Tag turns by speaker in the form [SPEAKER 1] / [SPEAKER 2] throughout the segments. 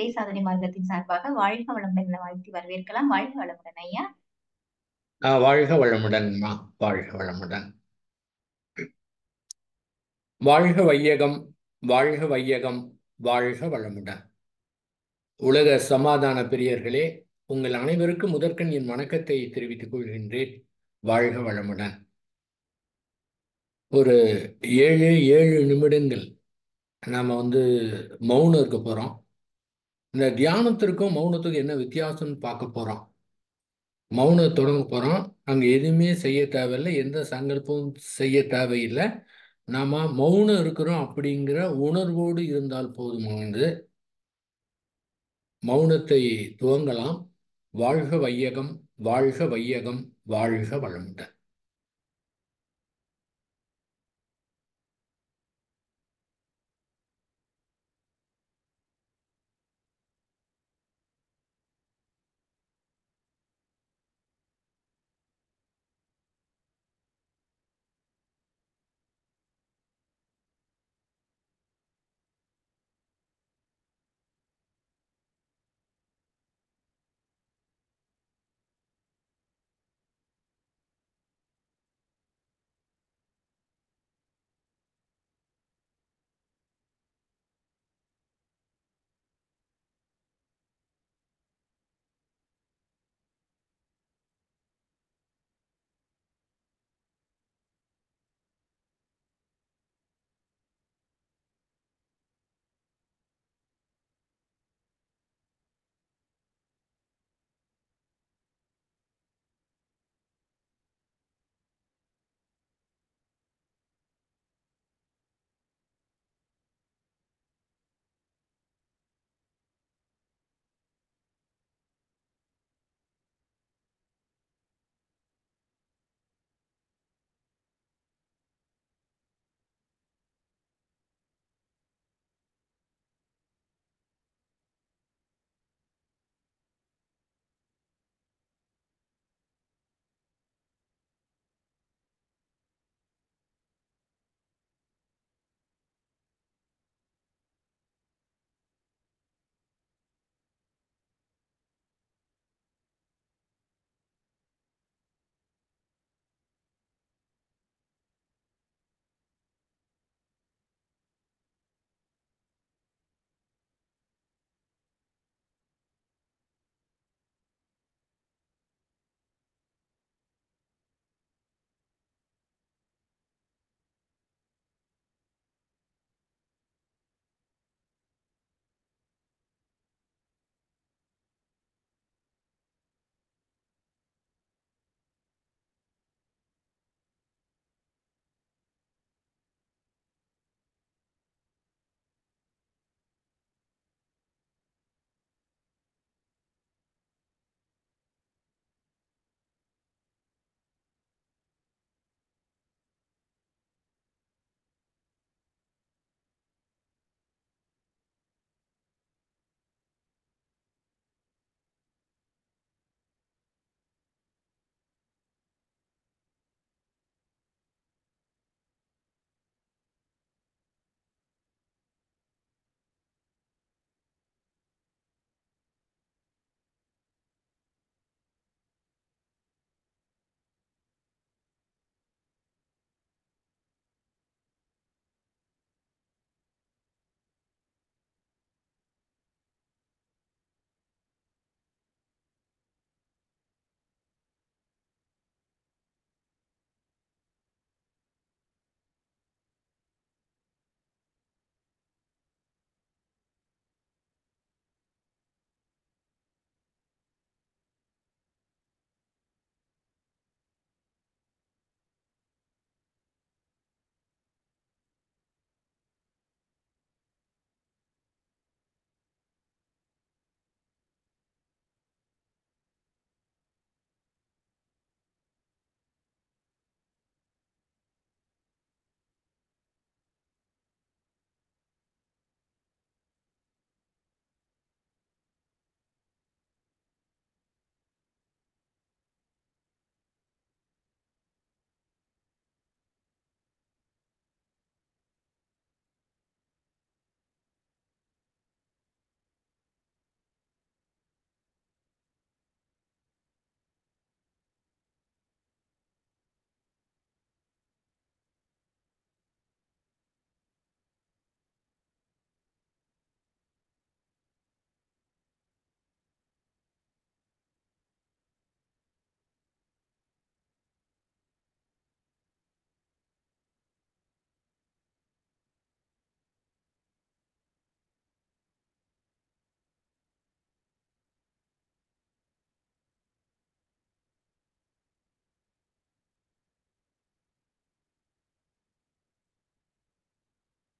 [SPEAKER 1] இறை சாதனை மார்க்கத்தின் சார்பாக வாழ்க வளமுடன் வாழ்த்தி வரவேற்கலாம். வாழ்க வளமுடன் ஐயா.
[SPEAKER 2] வாழ்க வளமுடன் வாழ்க வளமுடன். வாழ்க வையகம் வாழ்க வையகம் வாழ்க வளமுடன். உலக சமாதான பிரியர்களே உங்கள் அனைவருக்கும் முதற்கண் என் வணக்கத்தை தெரிவித்துக் கொள்கின்றேன். வாழ்க வளமுடன். ஒரு ஏழு ஏழு நிமிடங்கள் நாம் வந்து மௌனம் இருக்க போகிறோம் இந்த தியானத்திற்கும் மௌனத்துக்கும் என்ன வித்தியாசம்னு பார்க்க போகிறோம் மௌனம் தொடங்க போகிறோம் அங்கே எதுவுமே செய்ய தேவையில்லை. எந்த சங்கல்பமும் செய்ய தேவையில்லை. நாம் மௌனம் இருக்கிறோம் அப்படிங்கிற உணர்வோடு இருந்தால் போதுமானது மௌனத்தை துவங்கலாம். வாழ்க வையகம் வாழ்க வையகம் வாழ்க வளமுடன்.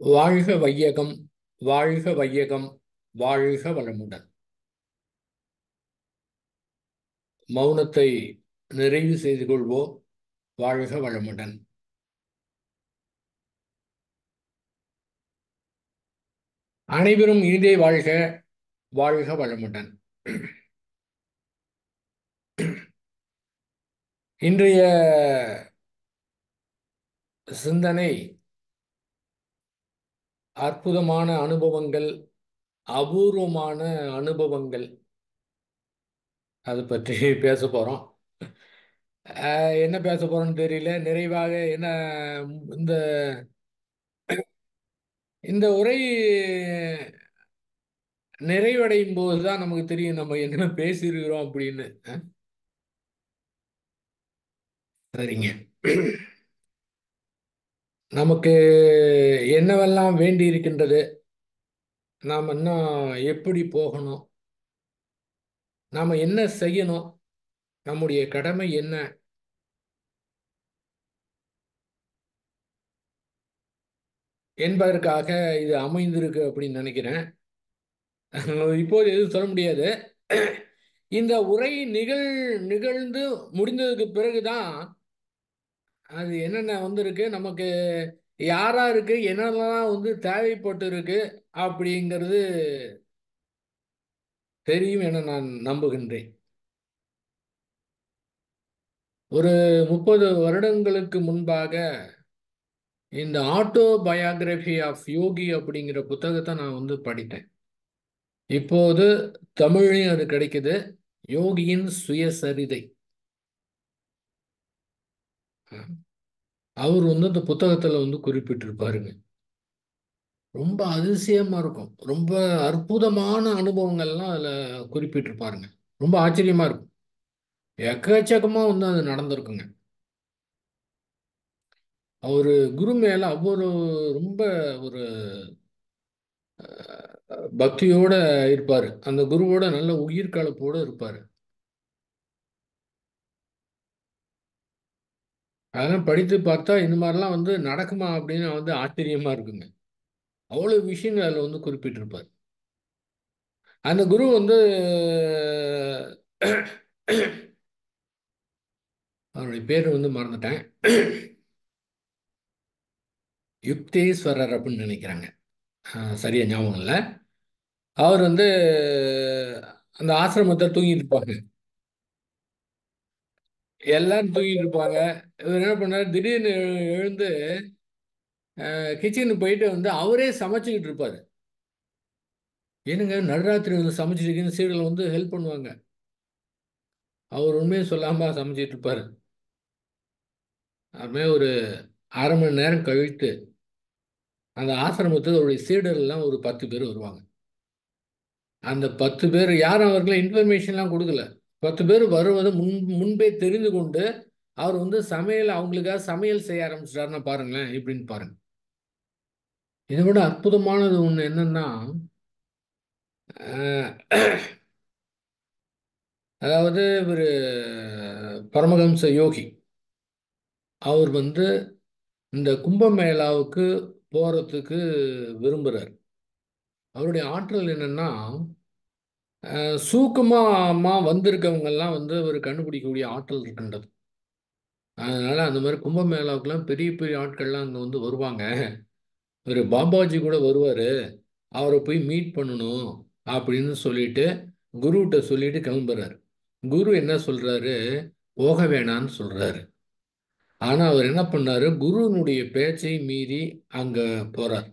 [SPEAKER 2] வாழ்க வையகம் வாழ்க வையகம் வாழ்க வளமுடன். மௌனத்தை நிறைவு செய்து கொள்வோம். வாழ்க வளமுடன். அனைவரும் இனிதே வாழ்க வாழ்க வளமுடன். இன்றைய சிந்தனை அற்புதமான அனுபவங்கள் அபூர்வமான அனுபவங்கள். அது பற்றி பேச போகிறோம் என்ன பேச போகிறோம்னு தெரியல. நிறைவாக என்ன இந்த இந்த உரை நிறைவடையும் போது தான் நமக்கு தெரியும் நம்ம என்ன பேசியிருக்கிறோம் அப்படின்னு. சரிங்க. நமக்கு என்னவெல்லாம் வேண்டி இருக்கின்றது நாம் இன்னும் எப்படி போகணும்? நாம் என்ன செய்யணும்? நம்முடைய கடமை என்ன? என்பதற்காக இது அமைந்திருக்கு அப்படின்னு நினைக்கிறேன். இப்போது எதுவும் சொல்ல முடியாது. இந்த உரை நிகழ் நிகழ்ந்து முடிந்ததுக்கு பிறகுதான் அது என்னென்ன வந்திருக்கு? நமக்கு யாரா இருக்கு? என்னென்னலாம் வந்து தேவைப்பட்டு இருக்கு அப்படிங்கிறது தெரியும் என நான் நம்புகின்றேன். ஒரு முப்பது வருடங்களுக்கு முன்பாக இந்த ஆட்டோ பயோகிராஃபி ஆஃப் யோகி அப்படிங்கிற புத்தகத்தை நான் வந்து படித்தேன். இப்போது தமிழையும் அது கிடைக்குது. யோகியின் சுயசரிதை. அவர் வந்து அந்த புத்தகத்தில் வந்து குறிப்பிட்டிருப்பாருங்க. ரொம்ப அதிசயமாக இருக்கும். ரொம்ப அற்புதமான அனுபவங்கள்லாம் அதில் குறிப்பிட்டிருப்பாருங்க. ரொம்ப ஆச்சரியமாக இருக்கும். எக்கச்சக்கமாக வந்து அது நடந்திருக்குங்க. அவர் குரு மேலே அவ்வொரு ரொம்ப ஒரு பக்தியோடு இருப்பார். அந்த குருவோட நல்ல உயிர் கலப்போடு இருப்பார். அதெல்லாம் படித்து பார்த்தா இந்த மாதிரிலாம் வந்து நடக்குமா அப்படின்னு வந்து ஆச்சரியமாக இருக்குங்க. அவ்வளோ விஷயங்கள் அதில் வந்து குறிப்பிட்டிருப்பார். அந்த குரு வந்து அவருடைய பேர் வந்து மறந்துட்டேன். யுக்தேஸ்வரர் அப்படின்னு நினைக்கிறாங்க. சரியா ஞாபகம் இல்லை. அவர் வந்து அந்த ஆசிரமத்தை தூங்கிட்டு இருப்பாங்க. எல்லாம் தூங்கிட்டு இருப்பாங்க. இவர் என்ன பண்ணார்? திடீர்னு எழுந்து கிச்சனுக்கு போயிட்டு வந்து அவரே சமைச்சுக்கிட்டு இருப்பார். என்னங்க நடுராத்திரி வந்து சமைச்சிருக்கீங்க சீரியல் வந்து ஹெல்ப் பண்ணுவாங்க. அவர் உண்மையை சொல்லாமல் சமைச்சிட்டு இருப்பார். அதுமே ஒரு அரை மணி நேரம் கழித்து அந்த ஆசிரமத்தில் அவருடைய சீடர்லாம் ஒரு பத்து பேர் வருவாங்க. அந்த பத்து பேர் யாரும் அவர்களும் இன்ஃபர்மேஷன்லாம் கொடுக்கல. பத்து பேர் வருவதை முன் முன்பே தெரிந்து கொண்டு அவர் வந்து சமையல் அவங்களுக்காக சமையல் செய்ய ஆரம்பிச்சிட்டாருன்னா பாருங்களேன் இப்படின்னு பாருங்க. இதை விட அற்புதமானது ஒன்று என்னன்னா அதாவது இவர் பரமஹம்ச யோகி அவர் வந்து இந்த கும்பமேளாவுக்கு போகிறதுக்கு விரும்புகிறார் அவருடைய ஆற்றல் என்னென்னா சூக்கமாக வந்திருக்கவங்கெல்லாம் வந்து அவர் கண்டுபிடிக்கக்கூடிய ஆற்றல் இருக்கின்றது. அதனால் அந்த மாதிரி கும்பமேளாவுக்கெல்லாம் பெரிய பெரிய ஆட்கள்லாம் அங்கே வந்து வருவாங்க. ஒரு பாபாஜி கூட வருவார். அவரை போய் மீட் பண்ணணும் அப்படின்னு சொல்லிட்டு குருகிட்ட சொல்லிட்டு கிளம்புறாரு. குரு என்ன சொல்கிறாரு போக வேணான்னு சொல்கிறாரு ஆனால் அவர் என்ன பண்ணார்? குருனுடைய பேச்சை மீறி அங்கே போகிறார்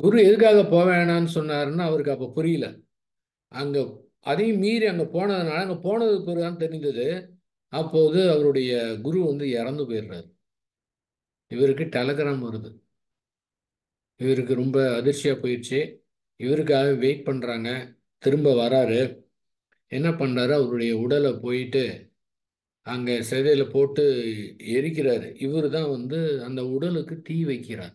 [SPEAKER 2] குரு எதுக்காக போக வேணான்னு சொன்னாருன்னு அவருக்கு அப்போ புரியல. அங்கே அதையும் மீறி அங்கே போனதுனால அங்கே போனது பிறகுதான் தெரிந்தது. அப்போது அவருடைய குரு வந்து இறந்து போயிடுறாரு. இவருக்கு டெலகிராம் வருது. இவருக்கு ரொம்ப அதிர்ச்சியாக போயிடுச்சு. இவருக்காக வெயிட் பண்ணுறாங்க திரும்ப வராரு. என்ன பண்ணுறாரு அவருடைய உடலை போயிட்டு அங்கே சிதையில் போட்டு எரிக்கிறாரு. இவர் தான் வந்து அந்த உடலுக்கு தீ வைக்கிறார்.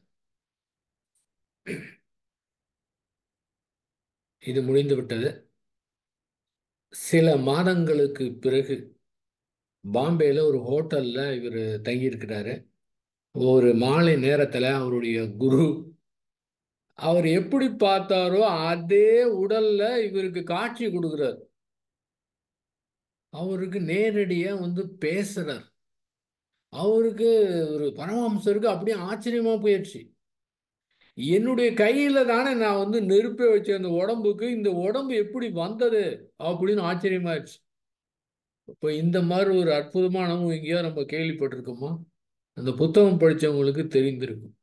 [SPEAKER 2] இது முடிந்துவிட்டது சில மாதங்களுக்கு பிறகு பாம்பேயில் ஒரு ஹோட்டலில் இவர் தங்கியிருக்கிறாரு. ஒரு மாலை நேரத்தில் அவருடைய குரு அவர் எப்படி பார்த்தாரோ அதே உடலில் இவருக்கு காட்சி கொடுக்குறார். அவருக்கு நேரடியாக வந்து பேசுகிறார் அவருக்கு ஒரு பரமஹம்சருக்கு அப்படியே ஆச்சரியமாக போயிடுச்சு என்னுடைய கையில் தானே நான் வந்து நெருப்பை வச்ச அந்த உடம்புக்கு இந்த உடம்பு எப்படி வந்தது? அப்படின்னு ஆச்சரியமாயிடுச்சு இப்போ இந்த மாதிரி ஒரு அற்புதமான நம்ம எங்கேயோ நம்ம கேள்விப்பட்டிருக்கோமா? அந்த புத்தகம் படித்தவங்களுக்கு தெரிந்திருக்கும்.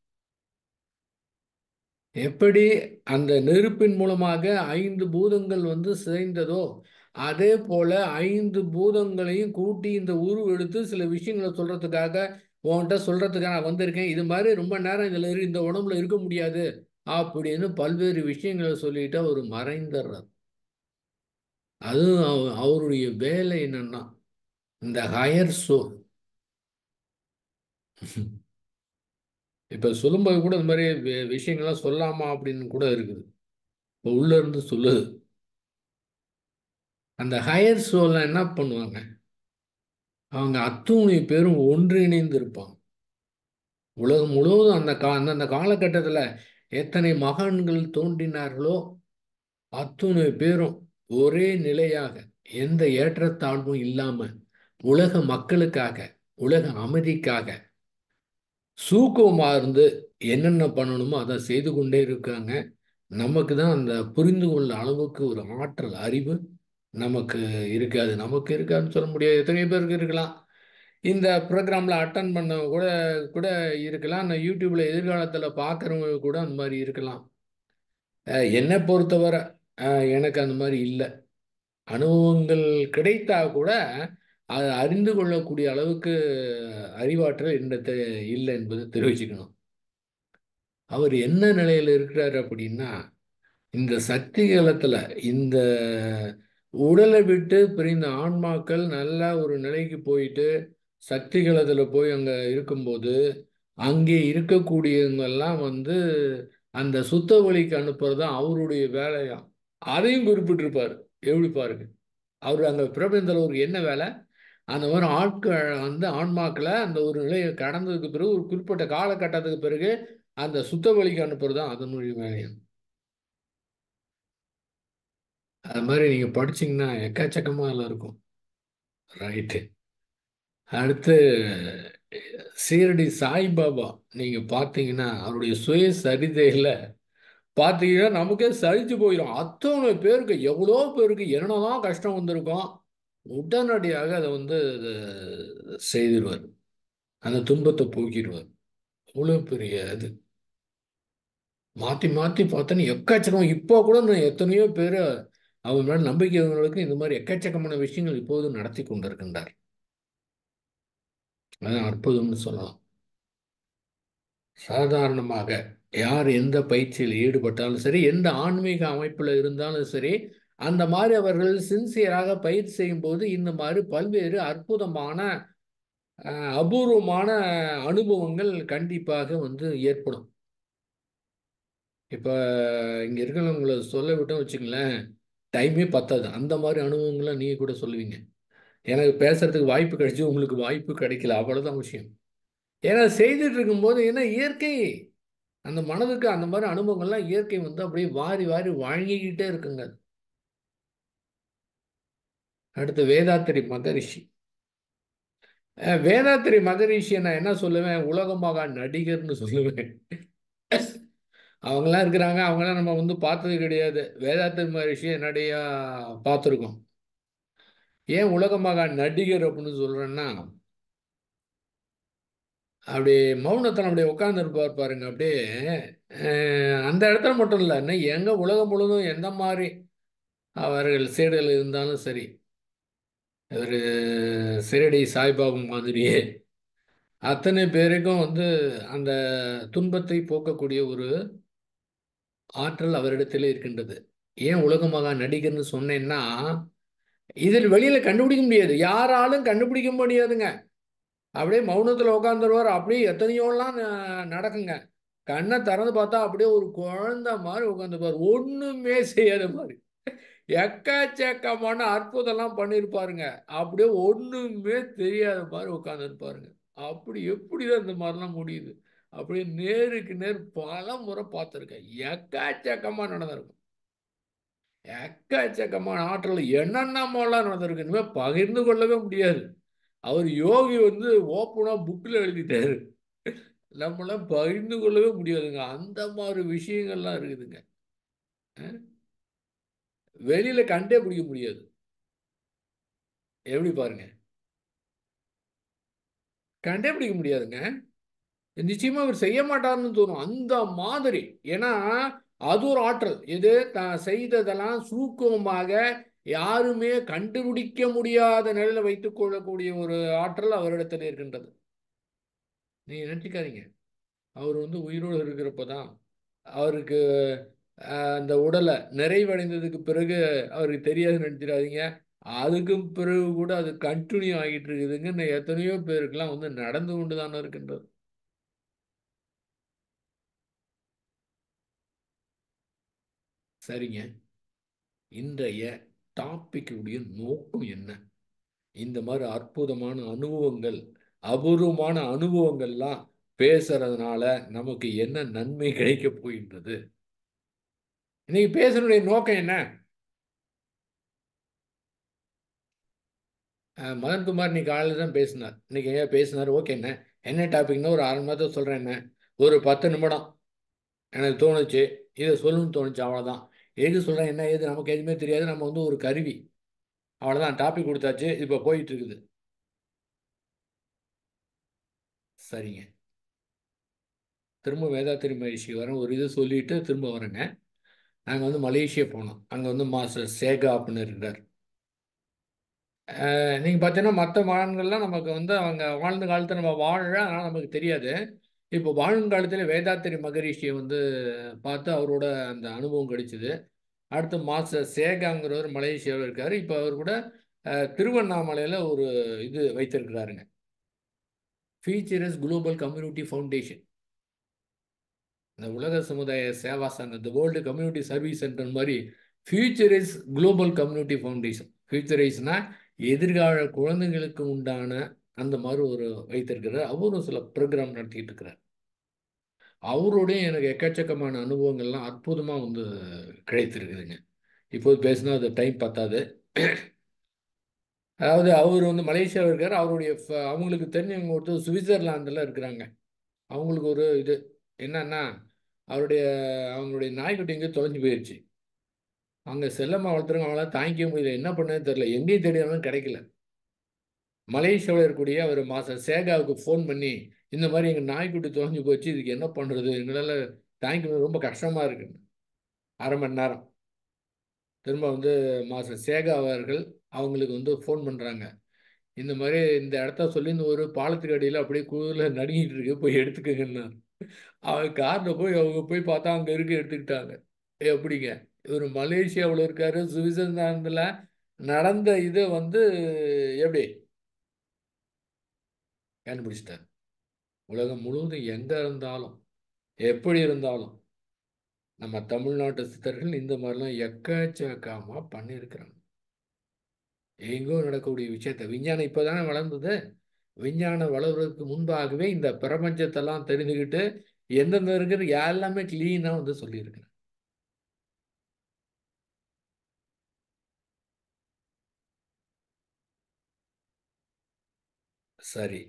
[SPEAKER 2] எப்படி அந்த நெருப்பின் மூலமாக ஐந்து பூதங்கள் வந்து சிதைந்ததோ அதே போல ஐந்து பூதங்களையும் கூட்டி இந்த உருவெடுத்து சில விஷயங்களை சொல்றதுக்காக உன்கிட்ட சொல்கிறதுக்கு நான் வந்திருக்கேன். இது மாதிரி ரொம்ப நேரம் இதில் இரு இந்த உடம்புல இருக்க முடியாது அப்படின்னு பல்வேறு விஷயங்களை சொல்லிட்டு அவர் மறைந்துடுறார். அதுவும் அவ- அவருடைய வேலை என்னன்னா இந்த ஹையர் சோல் இப்போ சொல்லும்போது கூட இந்த மாதிரி விஷயங்கள்லாம் சொல்லாமா அப்படின்னு கூட இருக்குது. இப்போ உள்ளேருந்து சொல்லுது. அந்த ஹையர் சோல்லாம் என்ன பண்ணுவாங்க? அவங்க அத்துணை பேரும் ஒன்றிணைந்து இருப்பாங்க உலகம் முழுவதும் அந்த கா அந்த காலகட்டத்தில் எத்தனை மகான்கள் தோன்றினார்களோ அத்துணை பேரும் ஒரே நிலையாக எந்த ஏற்றத்தாழ்வும் இல்லாமல் உலக மக்களுக்காக உலக அமைதிக்காக சூக்கமாக இருந்து என்னென்ன பண்ணணுமோ அதை செய்து கொண்டே இருக்காங்க. நமக்கு தான் அந்த புரிந்து கொள்ள அளவுக்கு ஒரு ஆற்றல் அறிவு நமக்கு இருக்காது நமக்கு இருக்காதுன்னு சொல்ல முடியாது. எத்தனை பேருக்கு இருக்கலாம். இந்த ப்ரோக்ராமில் அட்டன் பண்ணவங்க கூட கூட இருக்கலாம். நான் யூடியூப்பில் எதிர்காலத்தில் பார்க்குறவங்க கூட அந்த மாதிரி இருக்கலாம். என்னை பொறுத்தவரை எனக்கு அந்த மாதிரி இல்லை. அனுபவங்கள் கிடைத்தா கூட அதை அறிந்து கொள்ளக்கூடிய அளவுக்கு அறிவாற்றல் என்னத்தை இல்லை என்பதை தெரிவிச்சுக்கணும். அவர் என்ன நிலையில் இருக்கிறார் அப்படின்னா இந்த சக்தி காலத்தில் இந்த உடலை விட்டு பிரிந்த ஆன்மாக்கள் நல்ல ஒரு நிலைக்கு போயிட்டு சக்திகள் அதில் போய் அங்கே இருக்கும்போது அங்கே இருக்கக்கூடியவங்கெல்லாம் வந்து அந்த சுத்த வழிக்கு அனுப்புறது தான் அவருடைய வேலையாம் அதையும் குறிப்பிட்டிருப்பார். எப்படி பாருங்க. அவர் அங்கே பிரபஞ்சத்தில் ஒரு என்ன வேலை? அந்த மாதிரி ஆட்கள் வந்து ஆன்மாக்களை அந்த ஒரு நிலையை கடந்ததுக்கு பிறகு ஒரு குறிப்பிட்ட காலகட்டத்துக்கு பிறகு அந்த சுத்த வழிக்கு அனுப்புறது தான் அதனுடைய வேலையம் அது மாதிரி நீங்கள் படிச்சீங்கன்னா எக்கச்சக்கமாக அதில் இருக்கும். ரைட்டு அடுத்து சீரடி சாய்பாபா நீங்கள் பார்த்தீங்கன்னா அவருடைய சுய சரிதையில் பார்த்தீங்கன்னா நமக்கே சலிச்சு போயிடும் அத்தனை பேருக்கு எவ்வளோ பேருக்கு என்னதான் கஷ்டம் வந்திருக்கும் உடனடியாக அதை வந்து அதை செய்திருவார். அந்த துன்பத்தை போக்கிடுவார். அவ்வளோ பெரிய இது. மாற்றி மாற்றி பார்த்தேன்னு எக்காச்சக்கம் இப்போ கூட நான் எத்தனையோ பேர் அவர் மேல் நம்பிக்கைகளுக்கு இந்த மாதிரி எக்கச்சக்கமான விஷயங்கள் இப்போது நடத்தி கொண்டிருக்கின்றார். அது அற்புதம்னு சொல்லலாம். சாதாரணமாக யார் எந்த பயிற்சியில் ஈடுபட்டாலும் சரி எந்த ஆன்மீக அமைப்பில் இருந்தாலும் சரி அந்த மாதிரி அவர்கள் சின்சியராக பயிற்சி செய்யும்போது இந்த மாதிரி பல்வேறு அற்புதமான அபூர்வமான அனுபவங்கள் கண்டிப்பாக வந்து ஏற்படும். இப்போ இங்கே இருக்கிறவங்கள சொல்ல விட்டோம் வச்சுங்களேன் டைமே பத்தாது. அந்த மாதிரி அனுபவங்கள்லாம் நீங்கள் கூட சொல்லுவீங்க. எனக்கு பேசுகிறதுக்கு வாய்ப்பு கிடைச்சி உங்களுக்கு வாய்ப்பு கிடைக்கல. அவ்வளோதான் விஷயம். ஏன்னா செய்துட்டு இருக்கும்போது ஏன்னா இயற்கை. அந்த மனதுக்கு அந்த மாதிரி அனுபவங்கள்லாம் இயற்கை வந்து அப்படியே வாரி வாரி வழங்கிக்கிட்டே இருக்குங்க அடுத்து வேதாத்திரி மகரிஷி. வேதாத்திரி மகரிஷியை நான் என்ன சொல்லுவேன்? உலகமாக நடிகர்னு சொல்லுவேன். அவங்களாம் இருக்கிறாங்க. அவங்களாம் நம்ம வந்து பார்த்தது கிடையாது. வேதாத்திரி மகரிஷி நிறையா பார்த்துருக்கோம். ஏன் உலக மகா நடிகர் அப்படின்னு சொல்கிறேன்னா அப்படி மௌனத்தில் அப்படியே உட்காந்துருப்பார் பாருங்க. அப்படியே அந்த இடத்துல மட்டும் இல்லை இன்னும் எங்கே உலகம் முழுவதும் எந்த மாதிரி அவர்கள் சீடல் இருந்தாலும் சரி ஒரு சிரடி சாய்பாபா மாதிரியே அத்தனை பேருக்கும் வந்து அந்த துன்பத்தை போக்கக்கூடிய ஒரு ஆற்றல் அவரிடத்திலே இருக்கின்றது. ஏன் உலகமாக நடிகர்னு சொன்னேன்னா இதில் வெளியில் கண்டுபிடிக்க முடியாது. யாராலும் கண்டுபிடிக்க முடியாதுங்க. அப்படியே மௌனத்தில் உட்காந்துருவார் அப்படியே எத்தனையோலாம் ந- நடக்குங்க. கண்ணை திறந்து பார்த்தா அப்படியே ஒரு குழந்தை மாதிரி உட்காந்துருப்பார் ஒன்றுமே செய்யாத மாதிரி. எக்கச்சக்கமான அற்புதம்லாம் பண்ணியிருப்பாருங்க அப்படியே ஒன்றுமே தெரியாத மாதிரி உட்காந்துருப்பாருங்க அப்படி எப்படிதான் இந்த மாதிரிலாம் முடியுது? அப்படி நேருக்கு நேர் பல முறை பார்த்துருக்கேன். எக்காச்சக்கமாக நடந்திருக்கும். எக்காச்சக்கமான ஆற்றல் என்னென்னமோலாம் நடந்திருக்கு இனிமேல் பகிர்ந்து கொள்ளவே முடியாது. அவர் யோகி வந்து ஓப்பனாக புக்கில் எழுதிட்டாரு. நம்மளாம் பகிர்ந்து கொள்ளவே முடியாதுங்க. அந்த மாதிரி விஷயங்கள்லாம் இருக்குதுங்க. வெளியில் கண்டே பிடிக்க முடியாது. எப்படி பாருங்க? கண்டே பிடிக்க முடியாதுங்க. நிச்சயமா அவர் செய்ய மாட்டார்னு தோணும். அந்த மாதிரி. ஏன்னா அது ஒரு ஆற்றல். இது தான் செய்ததெல்லாம் சூக்கமாக யாருமே கண்டுபிடிக்க முடியாத நிலையில வைத்துக் கொள்ளக்கூடிய ஒரு ஆற்றல் அவரிடத்தில் இருக்கின்றது. நீங்க நினைச்சிக்காதீங்க. அவர் வந்து உயிரோடு இருக்கிறப்ப தான் அவருக்கு அந்த உடலை நிறைவடைந்ததுக்கு பிறகு அவருக்கு தெரியாதுன்னு நினைச்சிடாதீங்க. அதுக்கும் பிறகு கூட அது கண்டினியூ ஆகிட்டு இருக்குதுங்க. எத்தனையோ பேருக்கெல்லாம் வந்து நடந்து கொண்டு தானே இருக்கின்றது. சரிங்க. இன்றைய டாப்பிக்குடைய நோக்கம் என்ன? இந்த மாதிரி அற்புதமான அனுபவங்கள் அபூர்வமான அனுபவங்கள்லாம் பேசுறதுனால நமக்கு என்ன நன்மை கிடைக்க போகின்றது? இன்னைக்கு பேசுறதுடைய நோக்கம் என்ன? மதன்குமார் இன்னைக்கு காலையில் தான் பேசினார். இன்னைக்கு ஏன் பேசினார்? ஓகே என்ன? என்ன டாபிக்னா ஒரு அரை மணி நேரத்தை சொல்கிறேன் என்ன? ஒரு பத்து நிமிடம். எனக்கு தோணுச்சு. இதை சொல்லணும்னு தோணுச்சு அவ்வளோதான் எது சொல்கிறேன் என்ன ஏது நமக்கு எதுவுமே தெரியாது. நம்ம வந்து ஒரு கருவி. அவ்வளோதான் டாபிக் கொடுத்தாச்சு. இப்போ போயிட்டு இருக்குது சரிங்க. திரும்ப வேதாத்திரி மகிழ்ச்சி வரேன். ஒரு இது சொல்லிட்டு திரும்ப வரேங்க. நாங்கள் வந்து மலேசியா போனோம். அங்கே வந்து மாஸ்டர் சேகா அப்படின்னு இருக்கிறார் நீங்கள் பார்த்தீங்கன்னா மற்ற மகான்கள்லாம் நமக்கு வந்து அவங்க வாழ்ந்த காலத்தில் நம்ம வாழ ஆனால் நமக்கு தெரியாது. இப்போ வாழும் காலத்தில் வேதாத்திரி மகரிஷியை வந்து பார்த்து அவரோட அந்த அனுபவம் கிடைச்சிது. அடுத்து மாஸ்டர் சேகாங்கிறவர் மலேசியாவில் இருக்கார். இப்போ அவர் கூட திருவண்ணாமலையில் ஒரு இது வைத்திருக்கிறாருங்க. ஃபீச்சரஸ் குளோபல் கம்யூனிட்டி ஃபவுண்டேஷன் இந்த உலக சமுதாய சேவா சங்கம் இந்த வேர்ல்டு கம்யூனிட்டி சர்வீஸ் சென்டர் மாதிரி ஃபியூச்சரைஸ் குளோபல் கம்யூனிட்டி ஃபவுண்டேஷன் ஃபியூச்சரைஸ்னா எதிர்கால குழந்தைங்களுக்கு உண்டான அந்த மாதிரி ஒரு வைத்திருக்கிறார். அவரும் சில ப்ரோக்ராம் நடத்திட்டு இருக்கிறார். அவரோடைய எனக்கு எக்கச்சக்கமான அனுபவங்கள்லாம் அற்புதமாக வந்து கிடைத்திருக்குதுங்க. இப்போது பேசினா அது டைம் பத்தாது. அதாவது அவர் வந்து மலேசியாவில் இருக்கார். அவருடைய அவங்களுக்கு தெரிஞ்சவங்க ஒருத்தர் சுவிட்சர்லாந்தில் இருக்கிறாங்க. அவங்களுக்கு ஒரு இது. என்னன்னா அவருடைய அவங்களுடைய நாய்க்குட்டி எங்கேயோ தொலைஞ்சு போயிடுச்சு அங்கே செல்லம்மா வளர்த்துறவங்க அவங்களாம் தாங்கிக்க முடியல. என்ன பண்ணது தெரில எங்கேயும் தேடினாலும் கிடைக்கல. மலேசியாவில் இருக்கக்கூடிய அவர் மாதம் சேகாவுக்கு ஃபோன் பண்ணி இந்த மாதிரி எங்கள் நாய்க்குட்டி தொலைஞ்சு போச்சு இதுக்கு என்ன பண்ணுறது எங்களால் தாங்கிக்கணும் ரொம்ப கஷ்டமாக இருக்குன்னு அரை மணி நேரம். திரும்ப வந்து மாஸ்டர் சேகா அவர்கள் அவங்களுக்கு வந்து ஃபோன் பண்ணுறாங்க இந்த மாதிரி இந்த இடத்த சொல்லி இந்த ஒரு பாலத்துக்கு அடியில் அப்படியே குழுவில் நடுங்கிட்டு இருக்கு. போய் எடுத்துக்கங்கன்னு அவங்க காரில் போய் அவங்க போய் பார்த்தா அங்கே இருக்க எடுத்துக்கிட்டாங்க. எப்படிங்க? இவர் மலேசியாவில் இருக்காரு சுவிட்சர்லாந்தில் நடந்த இதை வந்து எப்படி? கண்டுபிடிச்சிட்டாங்க உலகம் முழுவதும் எங்கே இருந்தாலும் எப்படி இருந்தாலும் நம்ம தமிழ்நாட்டு சித்தர்கள் இந்த மாதிரிலாம் எக்கச்சக்கமாக பண்ணியிருக்கிறாங்க. எங்கோ நடக்கக்கூடிய விஷயத்த விஞ்ஞானம் இப்போ தானே வளர்ந்தது. விஞ்ஞானம் வளர்வதற்கு முன்பாகவே இந்த பிரபஞ்சத்தெல்லாம் தெரிஞ்சுக்கிட்டு எந்தெந்த இருக்கிற எல்லாமே கிளீனாக வந்து சொல்லியிருக்கிறேன் சரி.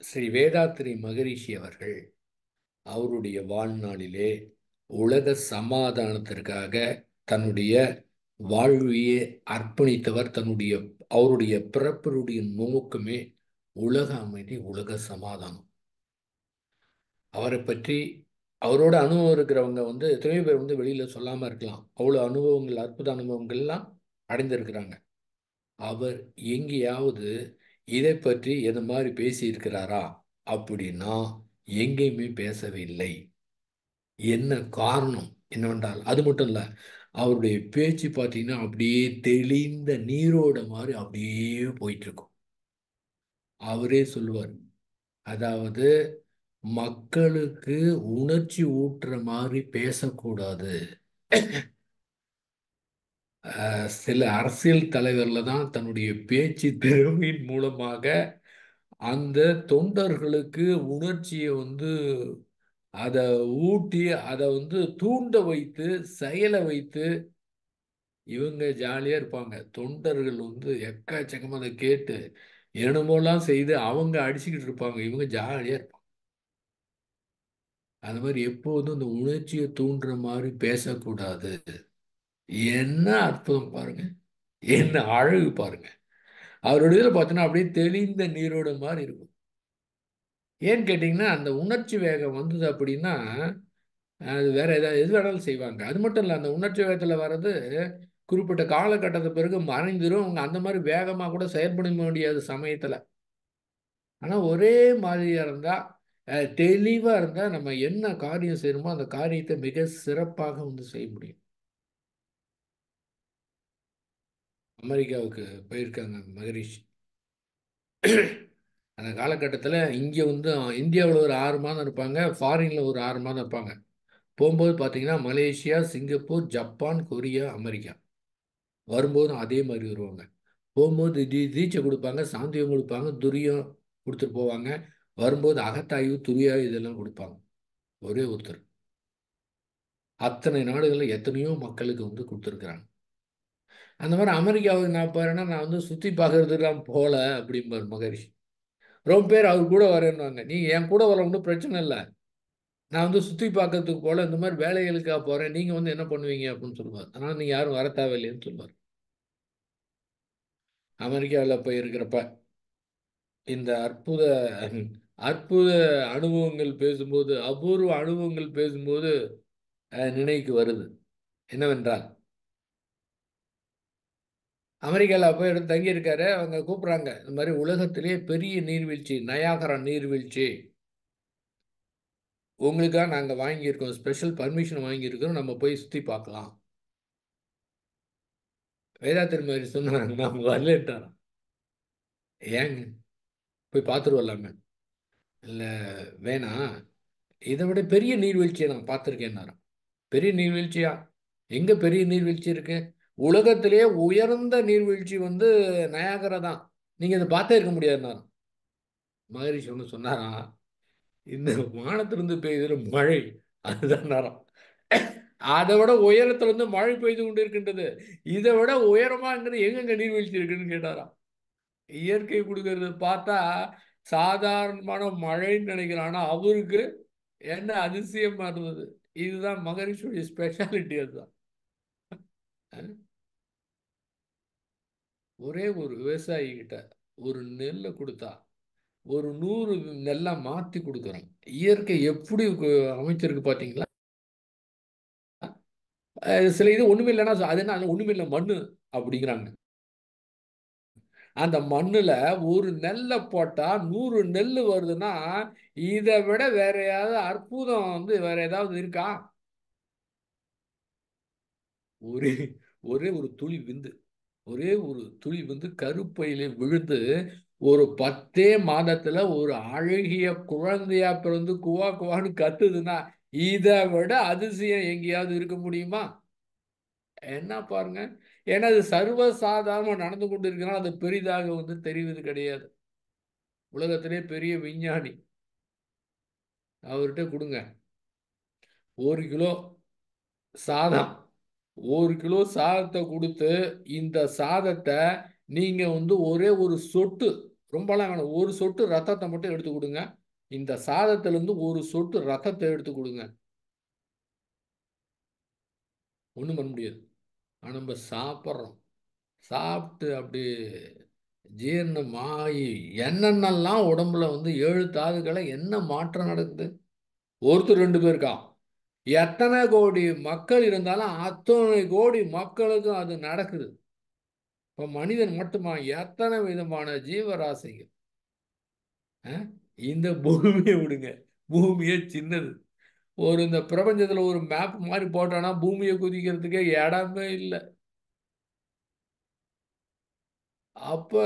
[SPEAKER 2] ஸ்ரீ வேதாத்திரி மகரிஷி அவர்கள் அவருடைய வாழ்நாளிலே உலக சமாதானத்திற்காக தன்னுடைய வாழ்வியை அர்ப்பணித்தவர். தன்னுடைய அவருடைய பிறப்பினுடைய நோக்கமே உலக அமைதி உலக சமாதானம். அவரை பற்றி அவரோட அனுபவம் இருக்கிறவங்க வந்து எத்தனையோ பேர் வந்து வெளியில் சொல்லாமல் இருக்கலாம். அவ்வளோ அனுபவங்கள் அற்புத அனுபவங்கள்லாம் அடைந்திருக்கிறாங்க. அவர் எங்கேயாவது இதை பற்றி எது மாதிரி பேசியிருக்கிறாரா அப்படின்னா எங்கேயுமே பேசவில்லை. என்ன காரணம் என்னவென்றால் அது மட்டும் இல்லை அவருடைய பேச்சு பார்த்தீங்கன்னா அப்படியே தெளிந்த நீரோட மாதிரி அப்படியே போயிட்டுருக்கும். அவரே சொல்லுவார் அதாவது மக்களுக்கு உணர்ச்சி ஊட்டுற மாதிரி பேசக்கூடாது. சில அரசியல் தலைவரில் தான் தன்னுடைய பேச்சு திறமையின் மூலமாக அந்த தொண்டர்களுக்கு உணர்ச்சியை வந்து அதை ஊட்டி அதை வந்து தூண்ட வைத்து செயலை வைத்து இவங்க ஜாலியாக இருப்பாங்க. தொண்டர்கள் வந்து எக்கச்சக்கமாக அதை கேட்டு என்னமோலாம் செய்து அவங்க அடிச்சுக்கிட்டு இருப்பாங்க. இவங்க ஜாலியாக இருப்பாங்க. அது மாதிரி எப்போதும் இந்த உணர்ச்சியை தூண்டுற மாதிரி பேசக்கூடாது. என்ன அற்புதம் பாருங்க. என்ன அழகு பாருங்க. அவருடைய இதில் பார்த்தோன்னா அப்படியே தெளிந்த நீரோட மாதிரி இருக்கும். ஏன்னு கேட்டிங்கன்னா அந்த உணர்ச்சி வேகம் வந்தது அப்படின்னா அது வேற ஏதாவது எது வேணாலும் செய்வாங்க. அது மட்டும் இல்லை அந்த உணர்ச்சி வேகத்தில் வர்றது குறிப்பிட்ட காலகட்டத்து பிறகு மறைந்துடும் அவங்க அந்த மாதிரி வேகமாக கூட செயல்பட முடியாது சமயத்தில். ஆனால் ஒரே மாதிரியாக இருந்தால் தெளிவாக இருந்தால் நம்ம என்ன காரியம் செய்யணுமோ அந்த காரியத்தை மிக சிறப்பாக வந்து செய்ய முடியும். அமெரிக்காவுக்கு போயிருக்காங்க மகரிஷி. அந்த காலகட்டத்தில் இங்கே வந்து இந்தியாவில் ஒரு ஆறு மாதம் இருப்பாங்க ஃபாரினில் ஒரு ஆறு மாதம் இருப்பாங்க. போகும்போது பார்த்தீங்கன்னா Malaysia Singapore Japan Korea America. வரும்போதும் அதே மாதிரி வருவாங்க. போகும்போது தீ தீட்சை கொடுப்பாங்க சாந்தியம் கொடுப்பாங்க துரியம் கொடுத்துட்டு போவாங்க. வரும்போது அகத்தாய்வு துரியாய்வு இதெல்லாம் கொடுப்பாங்க. ஒரே ஒருத்தர். அத்தனை நாடுகளில் எத்தனையோ மக்களுக்கு வந்து கொடுத்துருக்குறாங்க. அந்த மாதிரி அமெரிக்காவுக்கு நான் போகிறேன்னா நான் வந்து சுற்றி பார்க்கறதுலாம் போகல அப்படிம்பார் மகரிஷி. ரொம்ப பேர் அவர் கூட வரேன்னுவாங்க. நீங்கள் என் கூட வர ஒன்றும் பிரச்சனை இல்லை. நான் வந்து சுற்றி பார்க்கறதுக்கு போகல இந்த மாதிரி வேலைகளுக்காக போகிறேன் நீங்கள் வந்து என்ன பண்ணுவீங்க அப்படின்னு சொல்லுவார். அதனால் நீங்கள் யாரும் வர தேவையில்லைன்னு சொல்லுவார். அமெரிக்காவில் போய் இருக்கிறப்ப இந்த அற்புத அற்புத அனுபவங்கள் பேசும்போது அபூர்வ அனுபவங்கள் பேசும்போது நினைக்கு வருது. என்னவென்றால் அமெரிக்காவில் போய் எடுத்து தங்கியிருக்காரு. அவங்க கூப்பிட்றாங்க இந்த மாதிரி உலகத்திலேயே பெரிய நீர்வீழ்ச்சி நயாகரா நீர்வீழ்ச்சி. உங்களுக்காக நாங்கள் வாங்கியிருக்கோம் ஸ்பெஷல் பர்மிஷன் வாங்கியிருக்கிறோம் நம்ம போய் சுற்றி பார்க்கலாம். வேதாத்திரி மாதிரி சொன்னாங்க நம்ம வரலட்டாராம் ஏங்க போய் பார்த்துட்டு வரலாமே இல்லை வேணாம் இதை விட பெரிய நீர்வீழ்ச்சியை நான் பார்த்துருக்கேன்னாராம். பெரிய நீர்வீழ்ச்சியா? எங்கே பெரிய நீர்வீழ்ச்சி இருக்குது உலகத்திலே உயர்ந்த நீர்வீழ்ச்சி வந்து நயாகரை தான். நீங்கள் இதை பார்த்தே இருக்க முடியாதுன்னாராம் மகரிஷி ஒன்று சொன்னாரா இந்த வானத்திலிருந்து பெய்தது மழை. அதுதான் நேரம். அதை விட உயரத்திலிருந்து மழை பெய்து கொண்டு இருக்கின்றது இதை விட உயரமாங்கிறது எங்கெங்க நீர்வீழ்ச்சி இருக்குன்னு கேட்டாராம். இயற்கை கொடுக்கறது பார்த்தா சாதாரணமான மழைன்னு நினைக்கிறான். ஆனால் அவருக்கு என்ன அதிசயமாக இருந்தது. இதுதான் மகரிஷியுடைய ஸ்பெஷாலிட்டி அதுதான். ஒரே ஒரு விவசாயிகிட்ட ஒரு நெல்லை கொடுத்தா ஒரு நூறு நெல்லை மாற்றி கொடுக்குறோம் இயற்கை எப்படி அமைச்சிருக்கு பார்த்தீங்களா சில இது ஒன்றுமே இல்லைன்னா அது என்ன ஒன்றுமே இல்லை மண் அப்படிங்கிறாங்க. அந்த மண்ணில் ஒரு நெல்லை போட்டால் நூறு நெல் வருதுன்னா இதை விட வேற ஏதாவது அற்புதம் வந்து வேற ஏதாவது இருக்கா? ஒரே ஒரே ஒரு துளி விந்து. ஒரே ஒரு துளி வந்து கருப்பையில விழுந்து ஒரு பத்தே மாதத்துல ஒரு அழகிய குழந்தையா பிறந்து குவா குவான்னு கத்துதுன்னா இதை விட அதிசயம் எங்கேயாவது இருக்க முடியுமா? என்ன பாருங்க. ஏன்னா அது சர்வசாதாரணமா நடந்து கொண்டு இருக்கிறனால அது பெரிதாக வந்து தெரிவது கிடையாது. உலகத்திலே பெரிய விஞ்ஞானி. அவர்கிட்ட கொடுங்க. ஒரு கிலோ சாதம். ஒரு கிலோ சாதத்தை கொடுத்து இந்த சாதத்தை நீங்கள் வந்து ஒரே ஒரு சொட்டு ரொம்பலாம் வேணும். ஒரு சொட்டு ரத்தத்தை மட்டும் எடுத்து கொடுங்க. இந்த சாதத்திலேருந்து ஒரு சொட்டு ரத்தத்தை எடுத்து கொடுங்க. ஒன்றும் பண்ண முடியாது. ஆனால் நம்ம சாப்பிட்றோம். சாப்பிட்டு அப்படி ஜீரணமாகி என்னென்னலாம் உடம்புல வந்து ஏழு தாதுக்களை என்ன மாற்றம் நடக்குது? ஒருத்தர் ரெண்டு பேருக்கா எத்தனை கோடி மக்கள் இருந்தாலும் அத்தனை கோடி மக்களுக்கும் அது நடக்குது. இப்போ மனிதன் மட்டுமா? எத்தனை விதமான ஜீவராசிகள்? இந்த பூமியை விடுங்க. பூமியே சின்னது. ஒரு இந்த பிரபஞ்சத்தில் ஒரு மேப் மாதிரி போட்டோன்னா பூமியை குதிக்கிறதுக்கே இடமே இல்லை. அப்போ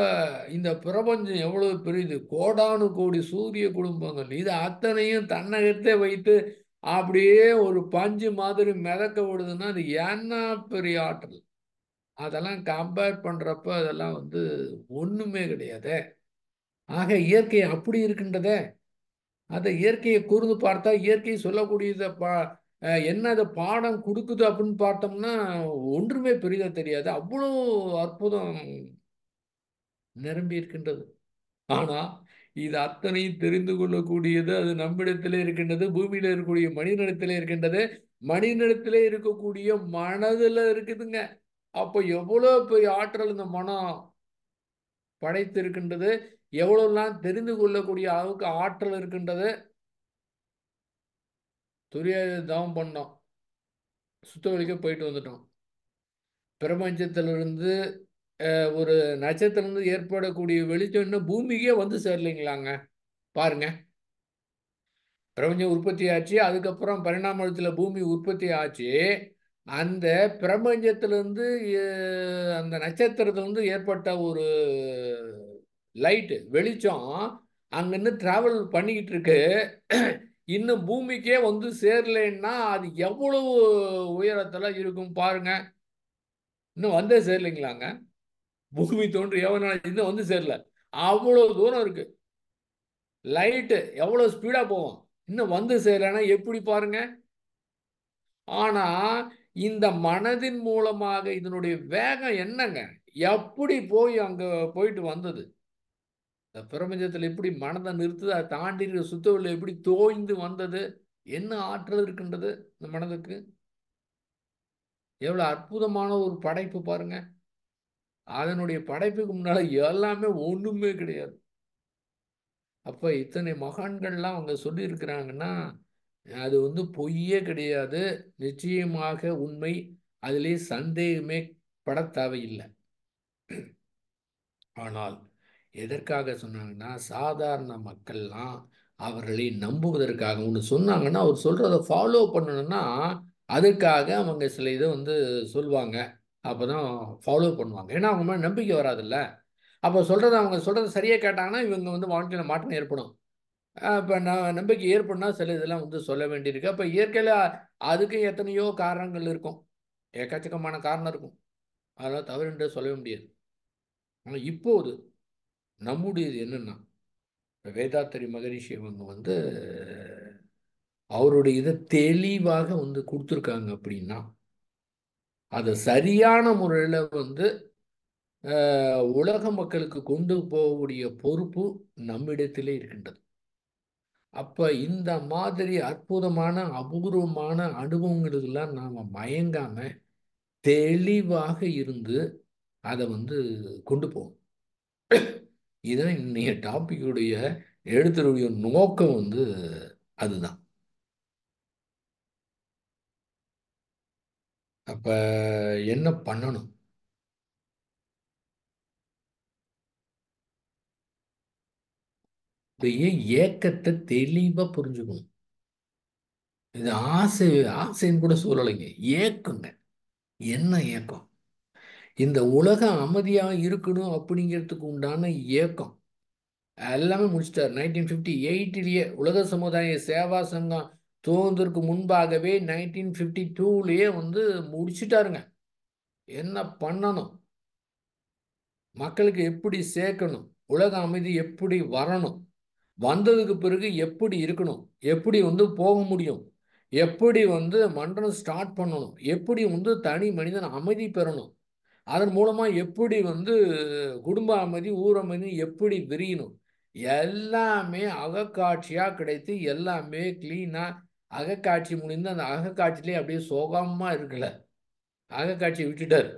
[SPEAKER 2] இந்த பிரபஞ்சம் எவ்வளோ பெரியது? கோடானு கோடி சூரிய குடும்பங்கள். இது அத்தனையும் தன்னகத்தே வைத்து அப்படியே ஒரு பஞ்சு மாதிரி மிதக்க விடுதுன்னா அது என்ன பெரிய ஆற்றல்? அதெல்லாம் கம்பேர் பண்ணுறப்ப அதெல்லாம் வந்து ஒன்றுமே கிடையாது. ஆக இயற்கை அப்படி இருக்கின்றதே அந்த இயற்கையை கூர்ந்து பார்த்தா இயற்கை சொல்லக்கூடியதை பா என்ன அதை பாடம் கொடுக்குது அப்படின்னு பார்த்தோம்னா ஒன்றுமே பெரிதாக தெரியாது. அவ்வளோ அற்புதம் நிரம்பி இருக்கின்றது. ஆனால் இது அத்தனையும் தெரிந்து கொள்ளக்கூடியது. அது நம்மிடத்திலே இருக்கின்றது பூமியில இருக்கக்கூடிய மனிதனிடத்திலே இருக்கின்றது. மனிதனிடத்திலே இருக்கக்கூடிய மனதுல இருக்குதுங்க. அப்போ எவ்வளோ பெரிய ஆற்றல் இந்த மனம் படைத்து இருக்கின்றது எவ்வளவுலாம் தெரிந்து கொள்ளக்கூடிய அளவுக்கு ஆற்றல் இருக்கின்றது? தெரியாத தவம் பண்ணோம். சுத்த வழிக்க போயிட்டு வந்துட்டோம். பிரபஞ்சத்திலிருந்து ஒரு நட்சத்திரம் ஏற்படக்கூடிய வெளிச்சம் இன்னும் பூமிக்கே வந்து சேரலைங்களாங்க. பாருங்க. பிரபஞ்சம் உற்பத்தி ஆச்சு அதுக்கப்புறம் பரிணாமத்தில் பூமி உற்பத்தி ஆச்சு. அந்த பிரபஞ்சத்திலேருந்து அந்த நட்சத்திரத்துலேருந்து ஏற்பட்ட ஒரு லைட்டு வெளிச்சம் அங்கேருந்து ட்ராவல் பண்ணிக்கிட்டு இருக்கு இன்னும் பூமிக்கே வந்து சேரலைன்னா அது எவ்வளவு உயரத்தில் இருக்கும் பாருங்க. இன்னும் வந்தே சேரலைங்களாங்க. பூமி தோன்றி எவ்வளோ நாள் இன்னும் வந்து சேரல. அவ்வளோ தூரம் இருக்கு. லைட்டு எவ்வளோ ஸ்பீடாக போகும். இன்னும் வந்து சேரலன்னா எப்படி பாருங்க? ஆனா இந்த மனதின் மூலமாக இதனுடைய வேகம் என்னங்க? எப்படி போய் அங்கே போயிட்டு வந்தது? இந்த பிரபஞ்சத்தில் எப்படி மனதை நிறுத்துது? அதை தாண்டி இருக்கிற சுத்தவில் எப்படி தோய்ந்து வந்தது? என்ன ஆற்றல் இருக்கின்றது இந்த மனதுக்கு? எவ்வளோ அற்புதமான ஒரு படைப்பு பாருங்கள் அதனுடைய படைப்புக்கு முன்னால் எல்லாமே ஒன்றுமே கிடையாது. அப்போ இத்தனை மகான்கள்லாம் அவங்க சொல்லியிருக்கிறாங்கன்னா அது வந்து பொய்யே கிடையாது. நிச்சயமாக உண்மை. அதிலே சந்தேகமே பட தேவையில்லை. ஆனால் எதற்காக சொன்னாங்கன்னா சாதாரண மக்கள்லாம் அவர்களை நம்புவதற்காக ஒன்று சொன்னாங்கன்னா அவர் சொல்கிறத ஃபாலோ பண்ணணும்னா அதுக்காக அவங்க சில இதை வந்து சொல்லுவாங்க அப்போ தான் ஃபாலோ பண்ணுவாங்க. ஏன்னா அவங்க மேலே நம்பிக்கை வராதுல்ல. அப்போ சொல்கிறத அவங்க சொல்கிறத சரியாக கேட்டாங்கன்னா இவங்க வந்து வாழ்க்கையில் மாற்றம் ஏற்படும். இப்போ நான் நம்பிக்கை ஏற்படுனா சில இதெல்லாம் வந்து சொல்ல வேண்டியிருக்கு. அப்போ இயற்கையில் அதுக்கு எத்தனையோ காரணங்கள் இருக்கும். ஏக்கச்சக்கமான காரணம் இருக்கும். அதெல்லாம் தவறுன்ற சொல்லவே முடியாது. ஆனால் இப்போது நம்முடையது என்னென்னா வேதாத்திரி மகரிஷி அவங்க வந்து அவருடைய இதை தெளிவாக வந்து கொடுத்துருக்காங்க அப்படின்னா அதை சரியான முறையில் வந்து உலக மக்களுக்கு கொண்டு போகக்கூடிய பொறுப்பு நம்மிடத்திலே இருக்கின்றது. அப்போ இந்த மாதிரி அற்புதமான அபூர்வமான அனுபவங்களுக்கெல்லாம் நாம் மயங்காமல் தெளிவாக இருந்து அதை வந்து கொண்டு போவோம் இதுதான் இன்னைய டாப்பிக்குடைய எழுத்துடைய நோக்கம் வந்து அதுதான். அப்ப என்ன பண்ணணும்? ஏக்கத்தை தெளிவா புரிஞ்சுக்கணும்? இது ஆசை ஆசைன்னு கூட சொல்லலைங்க. ஏக்கங்க. என்ன ஏக்கம்? இந்த உலகம் அமைதியா இருக்கணும் அப்படிங்கிறதுக்கு உண்டான ஏக்கம். எல்லாமே முடிச்சிட்டார். நைன்டீன் ஃபிஃப்டி எயிட்டிலேயே உலக சமுதாய சேவா சங்கம் தோன்றதுக்கு முன்பாகவே நைன்டீன் ஃபிஃப்டி டூலேயே வந்து முடிச்சிட்டாருங்க. என்ன பண்ணணும்? மக்களுக்கு எப்படி சேர்க்கணும்? உலக அமைதி எப்படி வரணும்? வந்ததுக்கு பிறகு எப்படி இருக்கணும்? எப்படி வந்து போக முடியும்? எப்படி வந்து மன்றம் ஸ்டார்ட் பண்ணணும்? எப்படி வந்து தனி மனிதன் அமைதி பெறணும்? அதன் மூலமாக எப்படி வந்து குடும்ப அமைதி ஊர் அமைதி எப்படி விரியணும்? எல்லாமே அகக்காட்சியாக கிடைத்து எல்லாமே க்ளீனாக அகக்காட்சி முடிந்து அந்த அகக்காட்சியிலே அப்படியே சோகமாக இருக்கல. அகக்காட்சியை விட்டுட்டார்.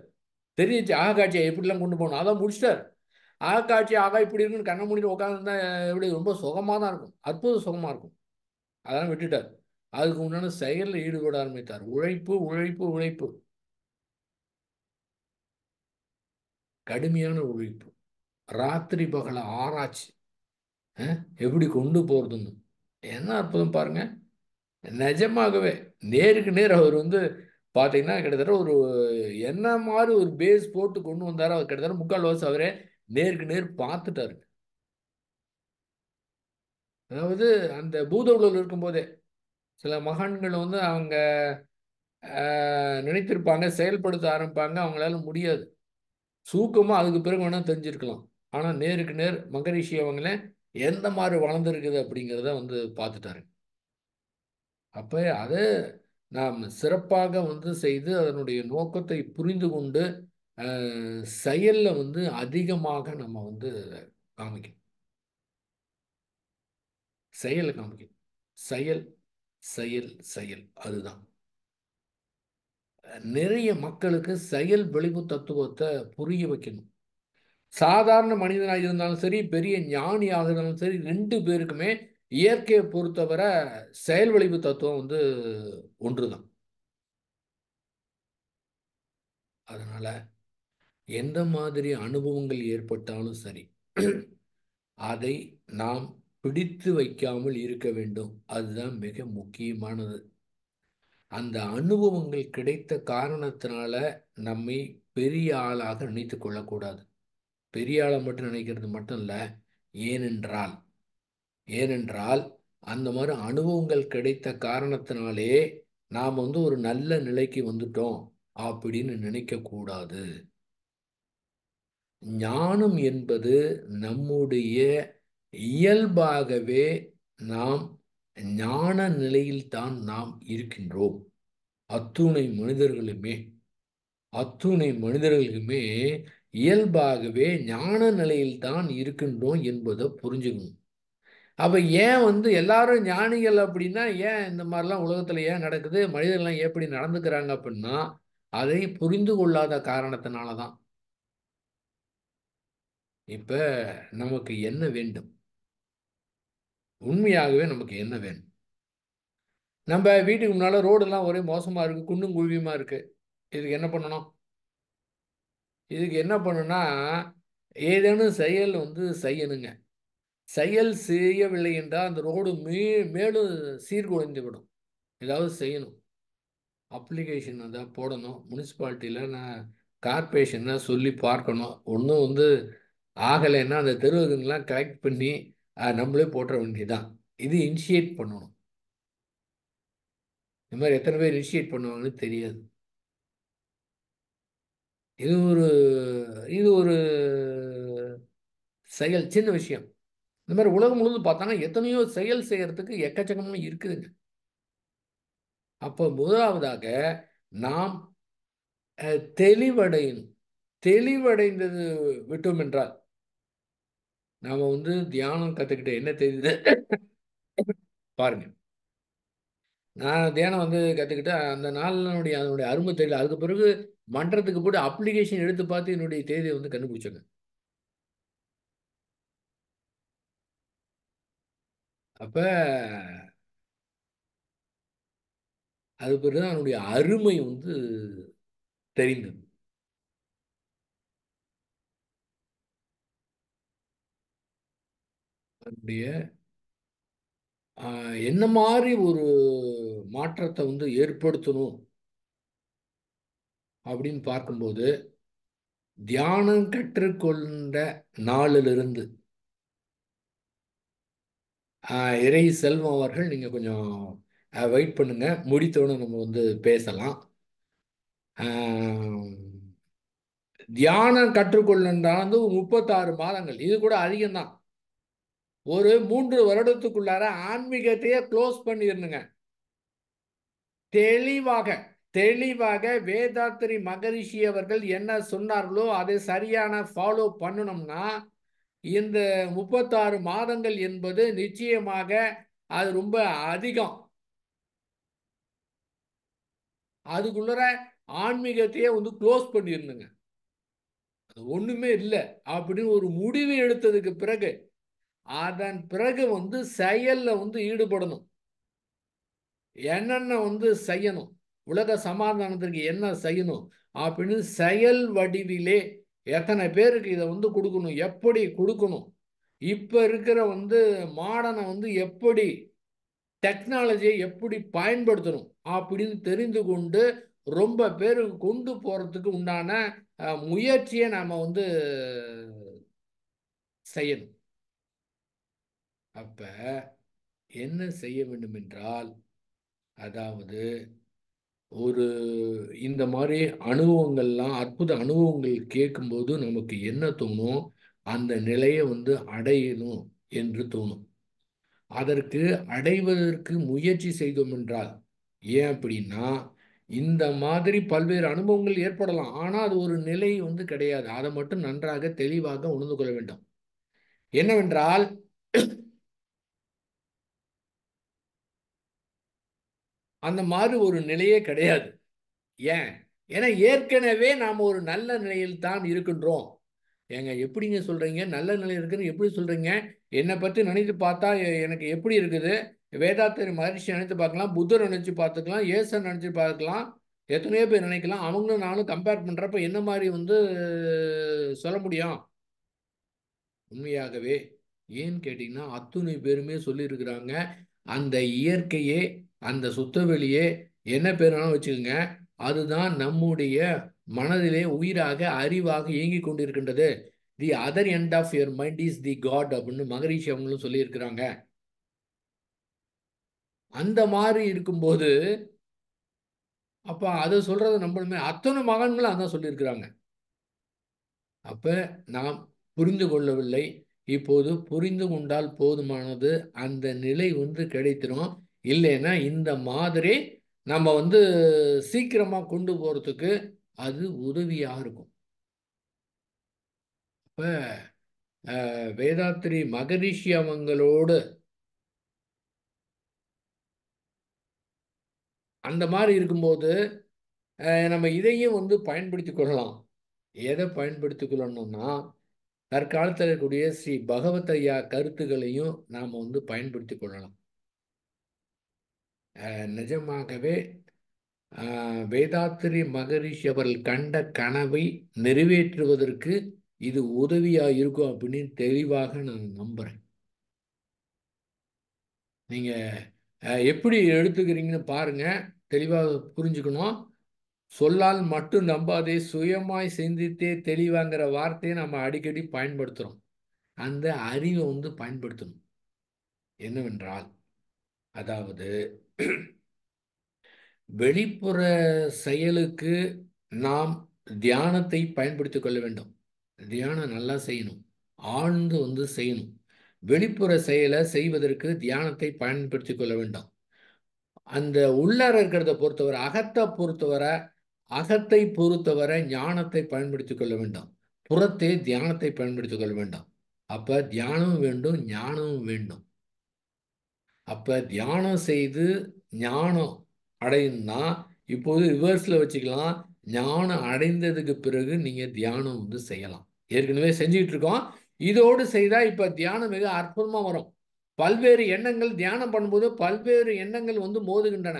[SPEAKER 2] தெரிஞ்சிச்சு அகக்காட்சியை எப்படிலாம் கொண்டு போகணும்? அதான் முடிச்சிட்டார். அகக்காட்சி ஆகா இப்படி இருக்குன்னு கண்ணை மூடிட்டு உட்காந்துருந்தா எப்படி ரொம்ப சுகமாக தான் இருக்கும். அற்புத சுகமாக இருக்கும். அதெல்லாம் விட்டுட்டார். அதுக்கு முன்னாடி செயலில் ஈடுபட ஆரம்பித்தார். உழைப்பு உழைப்பு உழைப்பு. கடுமையான உழைப்பு. ராத்திரி பகல ஆராய்ச்சி. எப்படி கொண்டு போகிறதுன்னு என்ன அற்புதம் பாருங்கள் நிஜமாகவே நேருக்கு நேர் அவர் வந்து பார்த்தீங்கன்னா கிட்டத்தட்ட ஒரு என்ன மாதிரி ஒரு பேஸ் போட்டு கொண்டு வந்தார் அவர் கிட்டத்தட்ட முக்கால் வருஷம் அவரே நேருக்கு நேர் பார்த்துட்டாரு. அதாவது அந்த பூத உலகில் இருக்கும்போதே சில மகான்கள் வந்து அவங்க நினைத்திருப்பாங்க செயல்படுத்த ஆரம்பிப்பாங்க அவங்களால முடியாது. சூக்கமாக அதுக்கு பிறகு வேணால் தெரிஞ்சிருக்கலாம். ஆனால் நேருக்கு நேர் மகரிஷி அவங்கள எந்த மாதிரி வளர்ந்துருக்குது அப்படிங்கிறத வந்து பார்த்துட்டாரு அப்போ அதை நாம் சிறப்பாக வந்து செய்து அதனுடைய நோக்கத்தை புரிந்து கொண்டு செயலில் வந்து அதிகமாக நம்ம வந்து காமிக்கணும். செயலை காமிக்கணும். செயல் செயல் செயல் அதுதான். நிறைய மக்களுக்கு செயல் விளைவு தத்துவத்தை புரிய வைக்கணும். சாதாரண மனிதனாக இருந்தாலும் சரி பெரிய ஞானியாக இருந்தாலும் சரி ரெண்டு பேருக்குமே இயற்கையை பொறுத்தவரை செயல் விளைவு தத்துவம் வந்து ஒன்று தான் அதனால் எந்த மாதிரி அனுபவங்கள் ஏற்பட்டாலும் சரி அதை நாம் பிடித்து வைக்காமல் இருக்க வேண்டும். அதுதான் மிக முக்கியமானது. அந்த அனுபவங்கள் கிடைத்த காரணத்தினால நம்மை பெரிய ஆளாக நினைத்து கொள்ளக்கூடாது. பெரிய ஆளை மட்டும் நினைக்கிறது மட்டும் இல்லை ஏனென்றால் ஏனென்றால் அந்த மாதிரி அனுபவங்கள் கிடைத்த காரணத்தினாலே நாம் வந்து ஒரு நல்ல நிலைக்கு வந்துட்டோம் அப்படின்னு நினைக்கக்கூடாது ஞானம் என்பது நம்முடைய இயல்பாகவே நாம் ஞான நிலையில்தான் நாம் இருக்கின்றோம். அத்துணை மனிதர்களுமே அத்துணை மனிதர்களுக்குமே இயல்பாகவே ஞான நிலையில்தான் இருக்கின்றோம் என்பதை புரிஞ்சுக்கணும். அப்போ ஏன் வந்து எல்லாரும் ஞானிகள் அப்படின்னா ஏன் இந்த மாதிரிலாம் உலகத்தில் ஏன் நடக்குது? மனிதர்கள்லாம் எப்படி நடந்துக்கிறாங்க அப்படின்னா அதை புரிந்து கொள்ளாத காரணத்தினால தான் இப்போ நமக்கு என்ன வேண்டும்? உண்மையாகவே நமக்கு என்ன வேணும் நம்ம வீட்டுக்கு முன்னால் ரோடெல்லாம் ஒரே மோசமாக இருக்குது குண்டும் குழியுமாக இருக்குது இதுக்கு என்ன பண்ணணும்? இதுக்கு என்ன பண்ணுன்னா ஏதேனும் செயல் வந்து செய்யணுங்க. செயல் செய்யவில்லை என்றால் அந்த ரோடு மே மேலும் சீர்குலைந்து விடும் ஏதாவது செய்யணும். அப்ளிகேஷன் அதை போடணும். முனிசிபாலிட்டியில் நான் கார்பரேஷனை சொல்லி பார்க்கணும். ஒன்றும் வந்து ஆகலைன்னா அந்த தெருவுங்கெல்லாம் கலெக்ட் பண்ணி நம்மளே போட்டுற வேண்டியதுதான். இது இனிஷியேட் பண்ணணும். இந்த மாதிரி எத்தனை பேர் இனிஷியேட் பண்ணுவாங்கன்னு தெரியாது. இது ஒரு இது ஒரு செயல் சின்ன விஷயம். இந்த மாதிரி உலகம் முழுவதும் பார்த்தோன்னா எத்தனையோ செயல் செய்யறதுக்கு எக்கச்சக்கமும் இருக்குதுங்க. அப்போ முதலாவதாக நாம் தெளிவடையணும். தெளிவடைந்தது விட்டோம் என்றால் நாம் வந்து தியானம் கற்றுக்கிட்ட என்ன தெரியுது? பாருங்க. நான் தியானம் வந்து கற்றுக்கிட்டேன் அந்த நாளினுடைய அதனுடைய அருமை தெரியல. அதுக்கு பிறகு மன்றத்துக்கு போட்டு அப்ளிகேஷன் எடுத்து பார்த்து என்னுடைய தேதியை வந்து கண்டுபிடிச்சாங்க அப்ப அது பிறகு அதனுடைய அருமை வந்து தெரிந்தது. அதனுடைய என்ன மாதிரி ஒரு மாற்றத்தை வந்து ஏற்படுத்தணும் அப்படின்னு பார்க்கும்போது தியானம் கற்றுக்கொண்ட நாளிலிருந்து இறை செல்வம் அவர்கள் நீங்கள் கொஞ்சம் வெயிட் பண்ணுங்க. முடித்தோன்னு நம்ம வந்து பேசலாம். தியானம் கற்றுக்கொள்ளா வந்து முப்பத்தாறு மாதங்கள். இது கூட அதிகம்தான். ஒரு மூன்று வருடத்துக்குள்ளார ஆன்மீகத்தையே க்ளோஸ் பண்ணிடணுங்க. தெளிவாக தெளிவாக வேதாத்திரி மகரிஷி அவர்கள் என்ன சொன்னார்களோ அதை சரியான ஃபாலோ பண்ணணும்னா இந்த முப்பத்தாறு மாதங்கள் என்பது நிச்சயமாக அது ரொம்ப அதிகம். அதுக்குள்ளற ஆன்மீகத்தையே வந்து க்ளோஸ் பண்ணிருந்துங்க. அது ஒன்றுமே இல்லை. அப்படின்னு ஒரு முடிவு எடுத்ததுக்கு பிறகு அதன் பிறகு வந்து செயலில் வந்து ஈடுபடணும். என்னென்ன வந்து செய்யணும்? உலக சமாதானத்திற்கு என்ன செய்யணும்? அப்படின்னு செயல் வடிவிலே எத்தனை பேருக்கு இதை வந்து கொடுக்கணும்? எப்படி கொடுக்கணும்? இப்போ இருக்கிற வந்து மாடனை வந்து எப்படி டெக்னாலஜியை எப்படி பயன்படுத்தணும்? அப்படின்னு தெரிந்து கொண்டு ரொம்ப பேருக்கு கொண்டு போகிறதுக்கு உண்டான முயற்சியை நாம் வந்து செய்யணும். அப்போ என்ன செய்ய வேண்டும் என்றால் அதாவது ஒரு இந்த மாதிரி அனுபவங்கள்லாம் அற்புத அனுபவங்கள் கேட்கும்போது நமக்கு என்ன தோணும்? அந்த நிலையை வந்து அடையணும் என்று தோணும். அதற்கு அடைவதற்கு முயற்சி செய்தோம் என்றால் ஏன் அப்படின்னா இந்த மாதிரி பல்வேறு அனுபவங்கள் ஏற்படலாம். ஆனால் அது ஒரு நிலை வந்து கிடையாது. அதை மட்டும் நன்றாக தெளிவாக உணர்ந்து கொள்ள வேண்டும். என்னவென்றால் அந்த மாதிரி ஒரு நிலையே கிடையாது. ஏன்? ஏன்னா ஏற்கனவே நாம் ஒரு நல்ல நிலையில் தான் இருக்கின்றோம். ஏங்க எப்படிங்க சொல்கிறீங்க நல்ல நிலையில் இருக்குன்னு எப்படி சொல்கிறீங்க என்னை பற்றி நினைத்து பார்த்தா எனக்கு எப்படி இருக்குது? வேதாத்திரி மகிழ்ச்சி நினைத்து பார்க்கலாம் புத்தர் நினைச்சு பார்த்துக்கலாம் ஏசன் நினைச்சு பார்க்கலாம் எத்தனையோ பேர் நினைக்கலாம். அவங்களும் நானும் கம்பேர் பண்ணுறப்ப என்ன மாதிரி வந்து சொல்ல முடியும்? உண்மையாகவே ஏன்னு கேட்டிங்கன்னா அத்துணை பேருமே சொல்லியிருக்கிறாங்க. அந்த இயற்கையே அந்த சுத்தவெளியே என்ன பேருனாலும் வச்சுக்கோங்க அதுதான் நம்முடைய மனதிலே உயிராக அறிவாக இயங்கிக் கொண்டிருக்கின்றது. The other end of your mind is the God அப்படின்னு மகரிஷி அவங்களும் சொல்லியிருக்கிறாங்க. அந்த மாதிரி இருக்கும்போது அப்போ அதை சொல்கிறத நம்மளுமே அத்தனை மகன்களும் அதான் சொல்லியிருக்கிறாங்க. அப்போ நாம் புரிந்து கொள்ளவில்லை. இப்போது புரிந்து கொண்டால் போதுமானது. அந்த நிலை வந்து கிடைத்திரும். இல்லைன்னா இந்த மாதிரி நம்ம வந்து சீக்கிரமாக கொண்டு போகிறதுக்கு அது உதவியாக இருக்கும். இப்போ வேதாத்ரி வேதாத்திரி மகரிஷி அவங்களோடு அந்த மாதிரி இருக்கும்போது நம்ம இதையும் வந்து பயன்படுத்தி கொள்ளலாம். எதை பயன்படுத்தி கொள்ளணும்னா தற்காலத்தில் இருக்கக்கூடிய ஸ்ரீ பகவத் ஐயா கருத்துக்களையும் நாம் வந்து பயன்படுத்தி கொள்ளலாம். நிஜமாகவே வேதாத்திரி மகரிஷி அவர்கள் கண்ட கனவை நிறைவேற்றுவதற்கு இது உதவியாக இருக்கும் அப்படின்னு தெளிவாக நான் நம்புகிறேன் நீங்கள் எப்படி எடுத்துக்கிறீங்கன்னு பாருங்க. தெளிவாக புரிஞ்சுக்கணும். சொல்லால் மட்டும் நம்பாதே சுயமாய் சிந்தித்தே தெளிவாங்கிற வார்த்தையை நம்ம அடிக்கடி பயன்படுத்துகிறோம் அந்த அறிவை வந்து பயன்படுத்தணும். என்னவென்றால் அதாவது வெளிப்புற செயலுக்கு நாம் தியானத்தை பயன்படுத்திக் கொள்ள வேண்டும். தியானம் நல்லா செய்யணும். ஆழ்ந்து வந்து செய்யணும். வெளிப்புற செயலை செய்வதற்கு தியானத்தை பயன்படுத்திக் கொள்ள வேண்டும். அந்த உள்ளார இருக்கிறத பொறுத்தவரை அகத்தை பொறுத்தவரை அகத்தை பொறுத்தவரை ஞானத்தை பயன்படுத்திக் கொள்ள வேண்டும். புறத்தே தியானத்தை பயன்படுத்திக் கொள்ள வேண்டும். அப்போ தியானமும் வேண்டும் ஞானமும் வேண்டும். அப்போ தியானம் செய்து ஞானம் அடையணும்னா இப்போது ரிவர்ஸில் வச்சுக்கலாம். ஞானம் அடைந்ததுக்கு பிறகு நீங்கள் தியானம் வந்து செய்யலாம். ஏற்கனவே செஞ்சுக்கிட்டு இருக்கோம் இதோடு செய்தால் இப்போ தியானம் மிக அற்புதமாக வரும். பல்வேறு எண்ணங்கள் தியானம் பண்ணும்போது பல்வேறு எண்ணங்கள் வந்து மோதுகின்றன.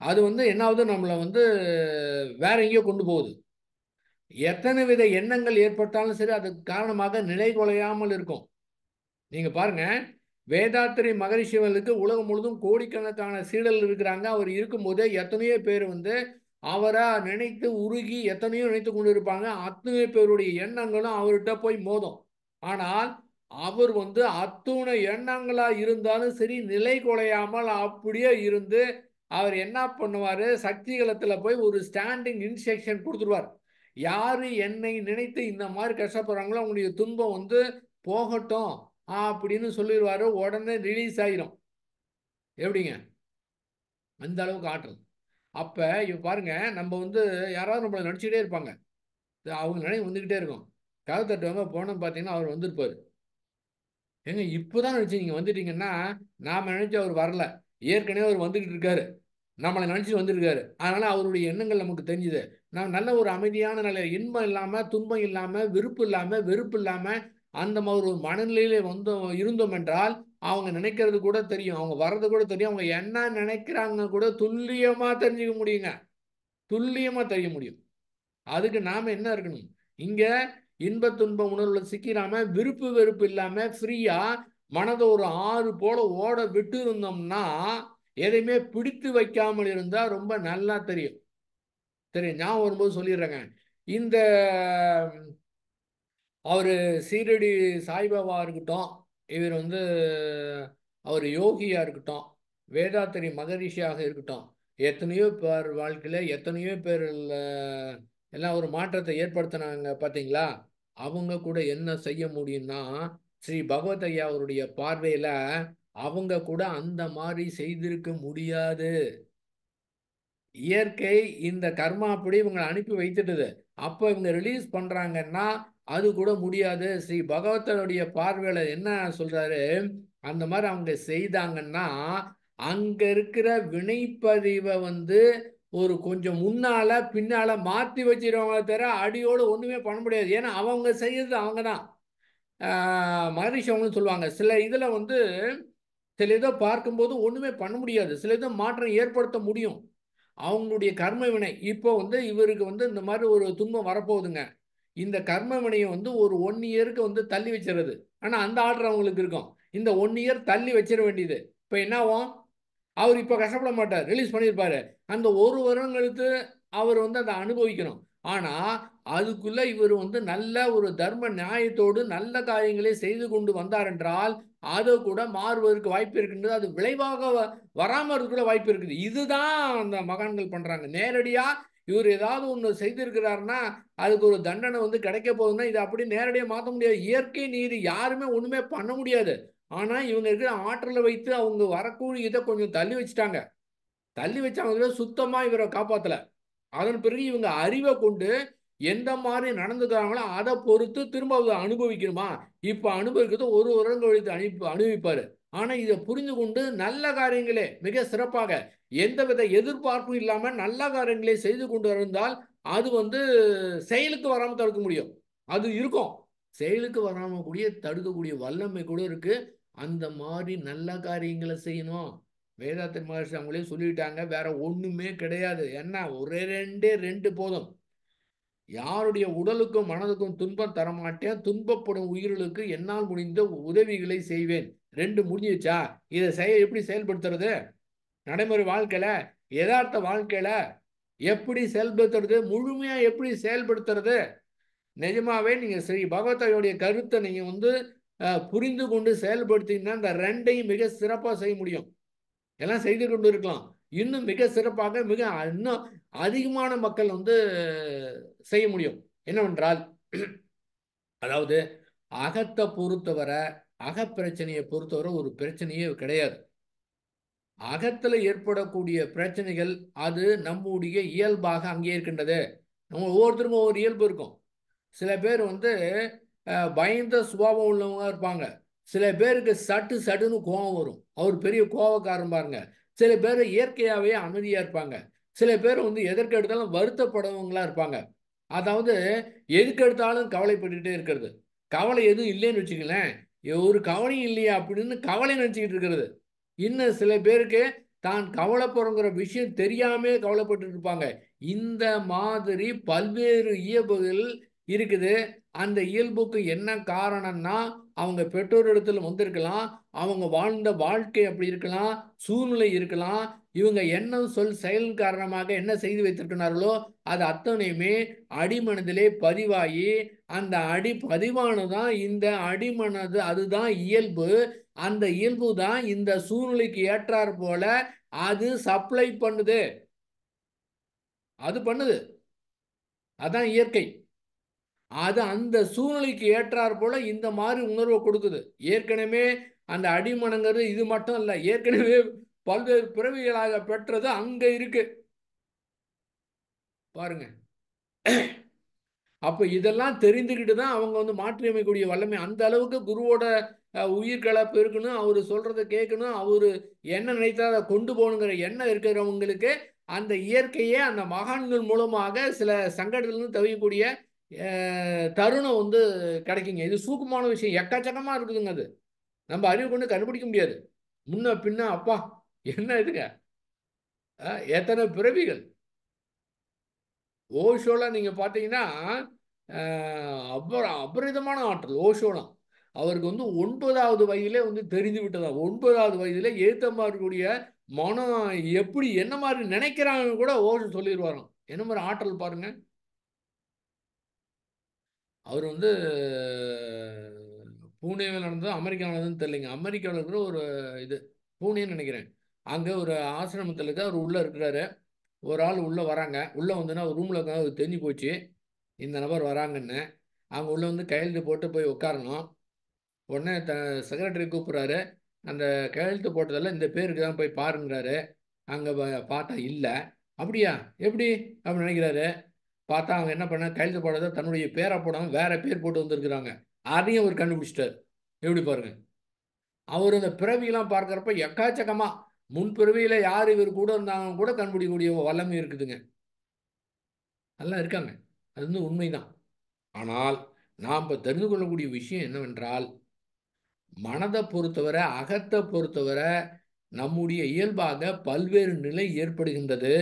[SPEAKER 2] அது வந்து என்னாவது நம்மளை வந்து வேற எங்கேயோ கொண்டு போகுது. எத்தனை வித எண்ணங்கள் ஏற்பட்டாலும் சரி அதுக்கு காரணமாக நிலை குலையாமல் இருக்கும். நீங்கள் பாருங்க. வேதாத்திரி மகரிஷிவனுக்கு உலகம் முழுதும் கோடிக்கணக்கான சீடல் இருக்கிறாங்க. அவர் இருக்கும்போதே எத்தனையோ பேர் வந்து அவரை நினைத்து உருகி எத்தனையோ நினைத்து கொண்டு இருப்பாங்க அத்தனை பேருடைய எண்ணங்களும் அவர்கிட்ட போய் மோதும். ஆனால் அவர் வந்து அத்துணை எண்ணங்களா இருந்தாலும் சரி நிலை குலையாமல் அப்படியே இருந்து அவர் என்ன பண்ணுவாரு? சக்திகளத்துல போய் ஒரு ஸ்டாண்டிங் இன்ஸ்ட்ரக்ஷன் கொடுத்துருவார். யாரு என்னை நினைத்து இந்த மாதிரி கஷ்டப்படுறாங்களோ அவங்களுடைய துன்பம் வந்து போகட்டும். அப்படின்னு சொல்லிடுவாரு உடனே ரிலீஸ் ஆகிரும் எப்படிங்க? அந்த அளவுக்கு ஆற்றல். அப்போ இப்போ பாருங்க நம்ம வந்து யாராவது நம்மளை நடிச்சுக்கிட்டே இருப்பாங்க. அவங்க நினைவு வந்துக்கிட்டே இருக்கும். கதை தட்டுவாங்க போனோம் பார்த்தீங்கன்னா அவர் வந்திருப்பாரு. ஏங்க இப்போதான் நினச்சி நீங்கள் வந்துட்டீங்கன்னா நாம் நினச்சி அவர் வரல. ஏற்கனவே அவர் வந்துக்கிட்டு இருக்காரு. நம்மளை நினச்சி வந்திருக்காரு. அதனால் அவருடைய எண்ணங்கள் நமக்கு தெரிஞ்சுது. நான் நல்ல ஒரு அமைதியான நிலை இன்பம் இல்லாமல் துன்பம் இல்லாமல் விருப்பு இல்லாமல் வெறுப்பு இல்லாமல் அந்த மாதிரி ஒரு மனநிலையில வந்தோம் இருந்தோம் என்றால் அவங்க நினைக்கிறது கூட தெரியும். அவங்க வர்றது கூட தெரியும். அவங்க என்ன நினைக்கிறாங்க கூட துல்லியமா தெரிஞ்சுக்க முடியுங்க. துல்லியமா தெரிய முடியும். அதுக்கு நாம என்ன இருக்கணும்? இங்க இன்ப துன்ப உணர்வுல சிக்கிறாம விருப்பு வெறுப்பு இல்லாம ஃப்ரீயா மனதை ஒரு ஆறு போல ஓட விட்டு இருந்தோம்னா எதையுமே பிடித்து வைக்காமல் இருந்தா ரொம்ப நல்லா தெரியும். தெரியும் ஞாபகம் வரும்போது சொல்லிடுறேங்க. இந்த அவர் சீரடி சாய்பாபா இருக்கட்டும் இவர் வந்து அவர் யோகியாக இருக்கட்டும் வேதாத்திரி மகரிஷியாக இருக்கட்டும் எத்தனையோ பேர் வாழ்க்கையில் எத்தனையோ பேர் எல்லாம் ஒரு மாற்றத்தை ஏற்படுத்தினாங்க பார்த்தீங்களா அவங்க கூட என்ன செய்ய முடியும்னா ஸ்ரீ பகவத் ஐயா அவருடைய பார்வையில் அவங்க கூட அந்த மாதிரி செய்திருக்க முடியாது. இயற்கை இந்த கர்மா அப்படி இவங்களை அனுப்பி வைத்துடுது அப்போ இவங்க ரிலீஸ் பண்ணுறாங்கன்னா அது கூட முடியாது. ஸ்ரீ பகவத்தனுடைய பார்வையில என்ன சொல்றாரு? அந்த மாதிரி அவங்க செய்தாங்கன்னா அங்க இருக்கிற வினைப்பதிவை வந்து ஒரு கொஞ்சம் முன்னால பின்னால மாத்தி வச்சிருவாங்க தவிர அடியோடு ஒண்ணுமே பண்ண முடியாது. ஏன்னா அவங்க செய்யறது அவங்க தான். மகரிஷி அவங்களும் சொல்லுவாங்க சில இதுல வந்து சில இதை பார்க்கும்போது ஒன்றுமே பண்ண முடியாது. சில இதை மாற்றம் ஏற்படுத்த முடியும். அவங்களுடைய கர்ம வினை. இப்போ வந்து இவருக்கு வந்து இந்த மாதிரி ஒரு துன்பம் வரப்போகுதுங்க. இந்த கர்ம வினையை வந்து ஒரு ஒன் இயருக்கு வந்து தள்ளி வச்சிருது ஆனால் அந்த ஆர்டர் அவங்களுக்கு இருக்கும். இந்த ஒன் இயர் தள்ளி வச்சிட வேண்டியது. இப்போ என்ன ஆகும் அவர் இப்போ கஷ்டப்பட மாட்டார். ரிலீஸ் பண்ணியிருப்பாரு அந்த ஒரு வருடம் கழித்து அவர் வந்து அதை அனுபவிக்கணும். ஆனால் அதுக்குள்ளே இவர் வந்து நல்ல ஒரு தர்ம நியாயத்தோடு நல்ல காரியங்களை செய்து கொண்டு வந்தார் என்றால் அது கூட மாறுவதற்கு வாய்ப்பு இருக்கின்றது. அது விளைவாக வ- இருக்க கூட வாய்ப்பு இருக்குது. இதுதான் அந்த மகான்கள் பண்ணுறாங்க நேரடியாக இவர் ஏதாவது ஒன்று செய்திருக்கிறாருன்னா அதுக்கு ஒரு தண்டனை வந்து கிடைக்க போகுதுன்னா இதை அப்படி நேரடியாக மாற்ற முடியாது. இயற்கை நீதி யாருமே ஒன்றுமே பண்ண முடியாது. ஆனால் இவங்க இருக்கிற ஆற்றலை வைத்து அவங்க வரக்கூடிய இதை கொஞ்சம் தள்ளி வச்சுட்டாங்க. தள்ளி வச்சாங்க சுத்தமாக இவரை காப்பாற்றலை அதன் பிறகு இவங்க அறிவை கொண்டு எந்த மாதிரி நடந்துக்கிறாங்களோ அதை பொறுத்து திரும்ப அதை அனுபவிக்கணுமா? இப்போ அனுபவிக்கிறது ஒரு வருடம் கழித்து அனுப்பி அனுபவிப்பார். ஆனால் இதை புரிந்து கொண்டு நல்ல காரியங்களே மிக சிறப்பாக எந்தவித எதிர்பார்ப்பும் இல்லாமல் நல்ல காரியங்களை செய்து கொண்டு இருந்தால் அது வந்து செயலுக்கு வராமல் தடுக்க முடியும். அது இருக்கும். செயலுக்கு வராமல் கூடிய தடுக்கக்கூடிய வல்லமை கூட இருக்கு. அந்த மாதிரி நல்ல காரியங்களை செய்யணும். வேதாத்திரி மகர்ஷி அவங்களே சொல்லிட்டாங்க. வேற ஒண்ணுமே கிடையாது. என்ன ஒரே ரெண்டே ரெண்டு போதும். யாருடைய உடலுக்கும் மனதுக்கும் துன்பம் தரமாட்டேன். துன்பப்படும் உயிர்களுக்கு என்னால் முடிந்த உதவிகளை செய்வேன். ரெண்டு முடிஞ்சிச்சா இதை செய எப்படி செயல்படுத்துறது? நடைமுறை வாழ்க்கையில் யதார்த்த வாழ்க்கையில் எப்படி செயல்படுத்துறது முழுமையாக எப்படி செயல்படுத்துறது நிஜமாவே நீங்கள் ஸ்ரீ பகவத்தையோடைய கருத்தை நீங்கள் வந்து புரிந்து கொண்டு செயல்படுத்திங்கன்னா இந்த ரெண்டையும் மிக சிறப்பாக செய்ய முடியும். எல்லாம் செய்து கொண்டு இருக்கலாம். இன்னும் மிக சிறப்பாக மிக இன்னும் அதிகமான மக்கள் வந்து செய்ய முடியும். என்னவென்றால் அதாவது அகத்தை பொறுத்தவரை அகப்பிரச்சனையை பொறுத்தவரை ஒரு பிரச்சனையே கிடையாது. அகத்தில் ஏற்படக்கூடிய பிரச்சனைகள் அது நம்முடைய இயல்பாக அங்கே இருக்கின்றது. நம்ம ஒவ்வொருத்தருக்கும் ஒவ்வொரு இயல்பு இருக்கும். சில பேர் வந்து பயந்த சுபாவம் உள்ளவங்க இருப்பாங்க. சில பேருக்கு சட்டு சட்டுன்னு கோபம் வரும். அவர் பெரிய கோபக்காரன் பாருங்க. சில பேர் இயற்கையாகவே அமைதியாக இருப்பாங்க. சில பேர் வந்து எதற்கு எடுத்தாலும் வருத்தப்படவங்களாக இருப்பாங்க. அதாவது எதுக்கு எடுத்தாலும் கவலைப்பட்டுட்டே இருக்கிறது. கவலை எதுவும் இல்லைன்னு வச்சுக்கலேன் ஒரு கவலையும் இல்லையா அப்படின்னு கவலை நினச்சிக்கிட்டு இருக்கிறது. இன்னும் சில பேருக்கு தான் கவலைப்படுறோங்கிற விஷயம் தெரியாமே கவலைப்பட்டு இருப்பாங்க. இந்த மாதிரி பல்வேறு இயல்புகள் இருக்குது. அந்த இயல்புக்கு என்ன காரணம்னா அவங்க பெற்றோரிடத்தில் வந்திருக்கலாம். அவங்க வாழ்ந்த வாழ்க்கை அப்படி இருக்கலாம். சூழ்நிலை இருக்கலாம். இவங்க எண்ணம் சொல் செயல் காரணமாக என்ன செய்து வைத்திருக்கிறார்களோ அது அத்தனையுமே அடிமனதிலே பதிவாகி அந்த அடி பதிவானதான் இந்த அடிமனது அதுதான் இயல்பு. அந்த இயல்பு தான் இந்த சூழ்நிலைக்கு ஏற்றாற் போல அது சப்ளை பண்ணுது. அது பண்ணுது. அதான் இயற்கை. அது அந்த சூழ்நிலைக்கு ஏற்றாற் போல இந்த மாதிரி உணர்வை கொடுக்குது. ஏற்கனவே அந்த அடிமனங்கிறது இது மட்டும் இல்லை ஏற்கனவே பல்வேறு பிறவிகளாக பெற்றது அங்க இருக்கு. பாருங்க. அப்ப இதெல்லாம் தெரிந்துக்கிட்டு தான் அவங்க வந்து மாற்றியமைக்கூடிய வல்லமை. அந்த அளவுக்கு குருவோட உயிர்களை உயிர் அவர் இருக்கணும் சொல்றதை கேட்கணும். அவர் என்ன நினைத்தா அதை கொண்டு போகணுங்கிற எண்ணம் இருக்கிறவங்களுக்கு அந்த இயற்கையே அந்த மகான்கள் மூலமாக சில சங்கடத்திலிருந்து தவிக்கக்கூடிய தருணம் வந்து கிடைக்குங்க. இது சூக்கமான விஷயம். எக்கச்சக்கமாக இருக்குதுங்க அது. நம்ம அறிவு கொண்டு கண்டுபிடிக்க முடியாது. முன்ன பின்ன அப்பா என்ன இதுங்க? எத்தனை பிறவிகள்? ஓஷோலாம் நீங்கள் பார்த்தீங்கன்னா அஹ், அபரிதமான ஆற்றல் ஓஷோலாம். அவருக்கு வந்து ஒன்பதாவது வயதிலே வந்து தெரிந்து விட்டதா ஒன்பதாவது வயதிலே ஏத்தமா இருக்கக்கூடிய மனம் எப்படி என்ன மாதிரி நினைக்கிறாங்கன்னு கூட ஓஷோ சொல்லிடுவாராம் என்ன மாதிரி ஆற்றல் பாருங்கள் அவர் வந்து பூனேவில் நடந்தது அமெரிக்காவில் நடந்ததுன்னு தெரியலைங்க. அமெரிக்காவில் இருக்கிற ஒரு இது பூனேன்னு நினைக்கிறேன். அங்கே ஒரு ஆசிரமத்தில் இருக்க அவர் உள்ளே இருக்கிறாரு. ஒரு ஆள் உள்ளே வராங்க. உள்ளே வந்துன்னா ஒரு ரூமில் இருக்காங்க தெரிஞ்சு போச்சு. இந்த நபர் வராங்கன்னு. அவங்க உள்ளே வந்து கையெழுத்து போட்டு போய் உட்காரணும் உடனே த செக்ரட்டரி கூப்பிட்றாரு. அந்த கையெழுத்து போட்டதில் இந்த பேருக்கு தான் போய் பாருங்கிறாரு. அங்கே பார்த்தா இல்லை. அப்படியா? எப்படி? அப்படின்னு நினைக்கிறாரு. பார்த்தா அவங்க என்ன பண்ண கையெழுத்து போடாத தன்னுடைய பேரை போடாமல் வேற பேர் போட்டு வந்திருக்கிறாங்க. அதையும் அவர் கண்டுபிடிச்சிட்டார். எப்படி பாருங்க? அவர் அந்த பிறவியெல்லாம் பார்க்குறப்ப எக்காச்சக்கமாக முன்பிறவியில் யார் இவர் கூட இருந்தாங்க கூட கண்டுபிடிக்கக்கூடிய வல்லமை இருக்குதுங்க. எல்லாம் இருக்காங்க. அது வந்து உண்மைதான். ஆனால் நாம் இப்போ தெரிந்து கொள்ளக்கூடிய விஷயம் என்னவென்றால் மனதை பொறுத்தவரை அகத்தை பொறுத்தவரை நம்முடைய இயல்பாக பல்வேறு நிலை ஏற்படுகின்றது.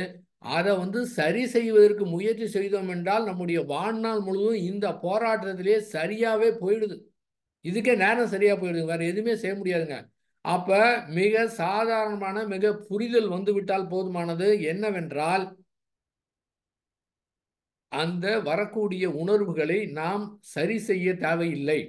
[SPEAKER 2] அதை வந்து சரி செய்வதற்கு முயற்சி செய்தோம் என்றால் நம்முடைய வாழ்நாள் முழுவதும் இந்த போராட்டத்திலே சரியாகவே போயிடுது. இதுக்கே நேரம் சரியாக போயிடுது. வேறு எதுவுமே செய்ய முடியாதுங்க. அப்போ மிக சாதாரணமான மிக புரிதல் வந்துவிட்டால் போதுமானது என்னவென்றால் அந்த வரக்கூடிய உணர்வுகளை நாம் சரி செய்ய தேவையில்லை.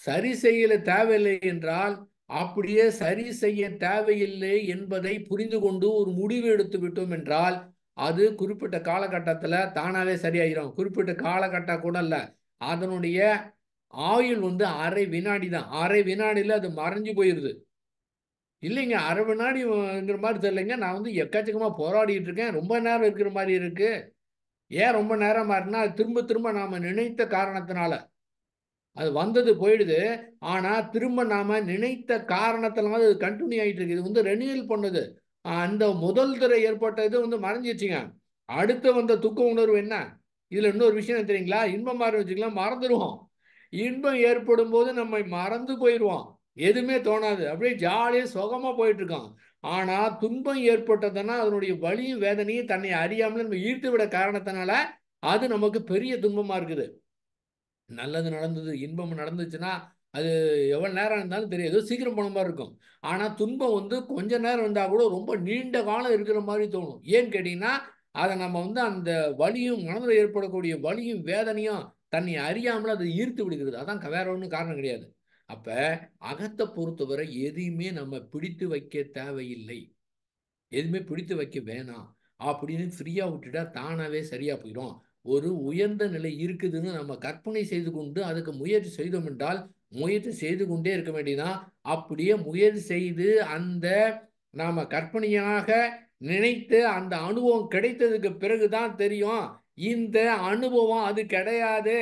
[SPEAKER 2] சரி செய்யல தேவையில்லை என்றால் அப்படியே சரி செய்ய தேவையில்லை என்பதை புரிந்து கொண்டு ஒரு முடிவு எடுத்து விட்டோம் என்றால் அது குறிப்பிட்ட காலகட்டத்தில் தானாகவே சரியாயிரும். குறிப்பிட்ட காலகட்டம் கூட இல்லை. அதனுடைய ஆயுள் வந்து அரை வினாடி தான். அரை வினாடியில் அது மறைஞ்சு போயிடுது இல்லைங்க அரை வினாடிங்கிற மாதிரி தெரியலைங்க. நான் வந்து எக்கச்சக்கமாக போராடிட்டு இருக்கேன். ரொம்ப நேரம் இருக்கிற மாதிரி இருக்குது ஏன் ரொம்ப நேரம் மாறினா அது திரும்ப திரும்ப நாம் நினைத்த காரணத்தினால. அது வந்தது போயிடுது. ஆனால் திரும்ப நாம் நினைத்த காரணத்தினால அது கண்டினியூ ஆகிட்டு இருக்கு இது வந்து ரெனியூல் பண்ணுது. அந்த முதல் தடவை ஏற்பட்ட இது வந்து மறைஞ்சிச்சுங்க அடுத்து வந்த துக்க உணர்வு என்ன? இதில் இன்னொரு விஷயம் தெரியுங்களா? இன்பம் மாறி வச்சுக்கலாம் மறந்துடுவோம் இன்பம் ஏற்படும் போது நம்ம மறந்து போயிடுவோம் எதுவுமே தோணாது. அப்படியே ஜாலியாக சுகமாக போயிட்டுருக்கோம். ஆனால் துன்பம் ஏற்பட்டதுன்னா அதனுடைய வலியும் வேதனையும் தன்னை அறியாமல் நம்ம ஈர்த்து விட காரணத்தினால அது நமக்கு பெரிய துன்பமாக இருக்குது. நல்லது நடந்தது இன்பம் நடந்துச்சுன்னா அது எவ்வளோ நேரம் இருந்தாலும் தெரியாது. சீக்கிரம் போன மாதிரி இருக்கும். ஆனால் துன்பம் வந்து கொஞ்ச நேரம் இருந்தால் கூட ரொம்ப நீண்ட காலம் இருக்கிற மாதிரி தோணும். ஏன்னு கேட்டிங்கன்னா அதை நம்ம வந்து அந்த வலியும் மனதில் ஏற்படக்கூடிய வலியும் வேதனையும் தன்னை அறியாமல் அதை ஈர்த்து விடுகிறது. அதான் வேற ஒன்றும் காரணம் கிடையாது. அப்போ அகத்தை பொறுத்தவரை எதையுமே நம்ம பிடித்து வைக்க தேவையில்லை. எதுவுமே பிடித்து வைக்க வேணாம். அப்படின்னு ஃப்ரீயாக விட்டுட்டா தானாகவே சரியாக போயிடும். ஒரு உயர்ந்த நிலை இருக்குதுன்னு நம்ம கற்பனை செய்து கொண்டு அதுக்கு முயற்சி செய்தோம் என்றால் முயற்சி செய்து கொண்டே இருக்க வேண்டியதான் அப்படியே முயற்சி செய்து அந்த நாம் கற்பனையாக நினைத்து அந்த அனுபவம் கிடைத்ததுக்கு பிறகுதான் தெரியும் இந்த அனுபவம் அது கிடையாது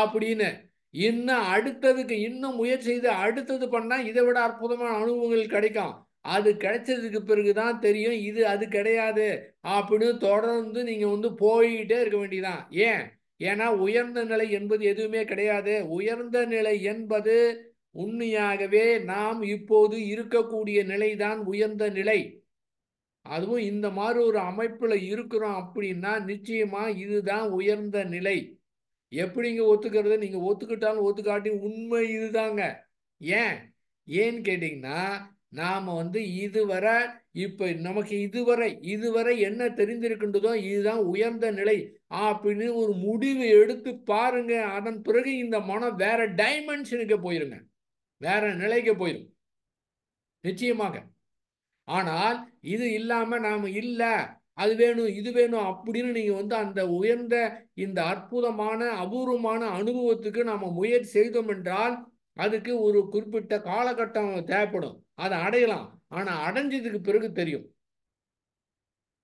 [SPEAKER 2] அப்படின்னு. இன்னும் அடுத்ததுக்கு இன்னும் முயற்சி செய்து அடுத்தது பண்ணால் இதை விட அற்புதமான அனுபவங்கள் கிடைக்கும். அது கிடைச்சதுக்கு பிறகுதான் தெரியும் இது அது கிடையாது அப்படின்னு தொடர்ந்து நீங்க வந்து போய்கிட்டே இருக்க வேண்டியதான் ஏன்? ஏன்னா உயர்ந்த நிலை என்பது எதுவுமே கிடையாது. உயர்ந்த நிலை என்பது உண்மையாகவே நாம் இப்போது இருக்கக்கூடிய நிலைதான் உயர்ந்த நிலை. அதுவும் இந்த மாதிரி ஒரு அமைப்புல இருக்கிறோம் அப்படின்னா நிச்சயமா இதுதான் உயர்ந்த நிலை. எப்படிங்க ஒத்துக்கிறது? நீங்க ஒத்துக்கிட்டாலும் ஒத்துக்காட்டி உண்மை இதுதாங்க. ஏன்? ஏன்னு கேட்டீங்கன்னா நாம் வந்து இதுவரை இப்போ நமக்கு இதுவரை இதுவரை என்ன தெரிந்திருக்கின்றதோ இதுதான் உயர்ந்த நிலை. அப்படின்னு ஒரு முடிவு எடுத்து பாருங்க. அதன் பிறகு இந்த மனம் வேற டைமென்ஷனுக்கு போயிருங்க. வேற நிலைக்கு போயிடும் நிச்சயமாக. ஆனால் இது இல்லாமல் நாம் இல்லை. அது வேணும் இது வேணும் அப்படின்னு நீங்கள் வந்து அந்த உயர்ந்த இந்த அற்புதமான அபூர்வமான அனுபவத்துக்கு நாம் முயற்சி செய்தோம் என்றால் அதுக்கு ஒரு குறிப்பிட்ட காலகட்டம் தேவைப்படும். அதை அடையலாம். ஆனால் அடைஞ்சதுக்கு பிறகு தெரியும்.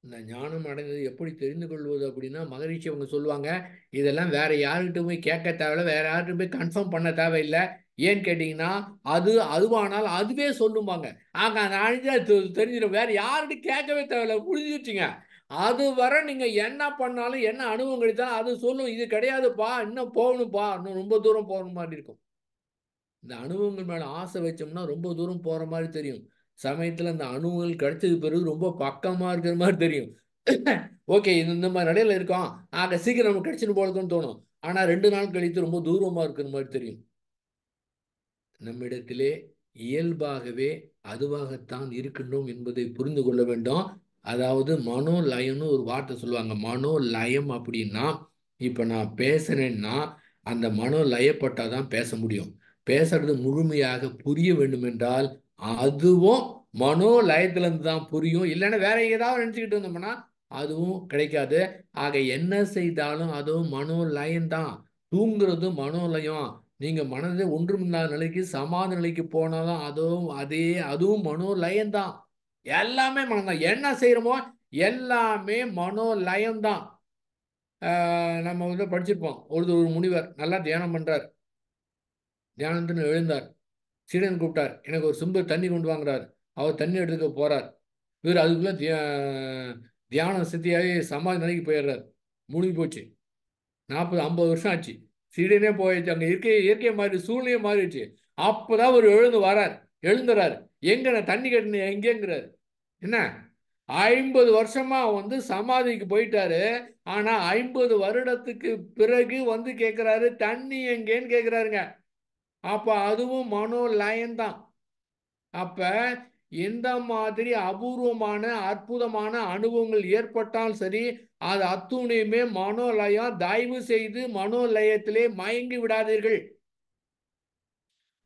[SPEAKER 2] இந்த ஞானம் அடைந்தது எப்படி தெரிந்து கொள்வது அப்படின்னா மகரிஷி அவங்க சொல்லுவாங்க இதெல்லாம் வேற யாருக்கிட்ட போய் கேட்க தேவையில்ல வேற யார்கிட்ட போய் கன்ஃபார்ம் பண்ண தேவையில்லை. ஏன்னு கேட்டிங்கன்னா அது அதுவானால் அதுவே சொல்லுவாங்க ஆக அந்த அழிஞ்சா தெரிஞ்சிடும். வேற யார்கிட்ட கேட்கவே தேவையில்ல. புரிஞ்சுச்சுங்க அது வர நீங்கள் என்ன பண்ணாலும் என்ன அனுபவம் கிடைத்தாலும் அது சொல்லும். இது கிடையாதுப்பா இன்னும் போகணும்ப்பா இன்னும் ரொம்ப தூரம் போகிற மாதிரி இருக்கும். இந்த அனுபவங்கள் மேலே ஆசை வச்சோம்னா ரொம்ப தூரம் போகிற மாதிரி தெரியும். சமயத்தில் அந்த அனுபவங்கள் கிடைச்சது பிறகு ரொம்ப பக்கமாக இருக்கிற மாதிரி தெரியும். ஓகே இது இந்த மாதிரி நடையில் இருக்கோம். ஆக சீக்கிரம் நம்ம கிடைச்சிட்டு போகிறதுன்னு தோணும். ஆனால் ரெண்டு நாள் கழித்து ரொம்ப தூரமாக இருக்கிற மாதிரி தெரியும். நம்மிடத்திலே இயல்பாகவே அதுவாகத்தான் இருக்கின்றோம் என்பதை புரிந்து கொள்ள வேண்டும். அதாவது மனோ லயம்னு ஒரு வார்த்தை சொல்லுவாங்க. மனோ லயம் அப்படின்னா இப்போ நான் பேசுறேன்னா அந்த மனோ லயப்பட்டால் தான் பேச முடியும். பேசுறது முழுமையாக புரிய வேண்டும் என்றால் அதுவும் மனோ லயத்திலிருந்து தான் புரியும். இல்லைன்னா வேற ஏதாவது நினச்சிக்கிட்டு இருந்தோம்னா அதுவும் கிடைக்காது. ஆக என்ன செய்தாலும் அதுவும் மனோ லயம்தான். தூங்குறது மனோலயம் நீங்கள் மனதை ஒன்றுமில்லாத நிலைக்கு சமாத நிலைக்கு போனாலும் அதுவும் அதே அதுவும் மனோலயம்தான் எல்லாமே மனம்தான் என்ன செய்கிறோமோ எல்லாமே மனோலயம்தான் நம்ம வந்து படிச்சிருப்போம். ஒரு ஒரு முனிவர் நல்லா தியானம் பண்ணுறார் தியானந்தன் எழுந்தார். சீடன் கூப்பிட்டார் எனக்கு ஒரு சிம்பு தண்ணி கொண்டு வாங்குறார். அவர் தண்ணி எடுத்துக்க போறார். இவர் அதுக்குள்ள தியா தியானம் சித்தியாகி சமாதி நிலைக்கு போயிடுறார். முடிஞ்சு போச்சு. நாற்பது ஐம்பது வருஷம் ஆச்சு. சீடனே போயிடுச்சு. அங்கே இயற்கை இயற்கையை மாறி சூழ்நிலையை மாறிடுச்சு. அப்போதான் அவர் எழுந்து வரார். எழுந்துறாரு. எங்க நான் தண்ணி கட்டின எங்கேங்கிறார்? என்ன? ஐம்பது வருஷமா வந்து சமாதிக்கு போயிட்டாரு. ஆனா ஐம்பது வருடத்துக்கு பிறகு வந்து கேட்கிறாரு தண்ணி எங்கேன்னு கேட்கிறாருங்க அப்போ அதுவும் மனோ லயம்தான் அப்போ எந்த மாதிரி அபூர்வமான அற்புதமான அனுபவங்கள் ஏற்பட்டாலும் சரி அது அத்துணையுமே மனோலயம் தயவு செய்து மனோலயத்திலே மயங்கி விடாதீர்கள்.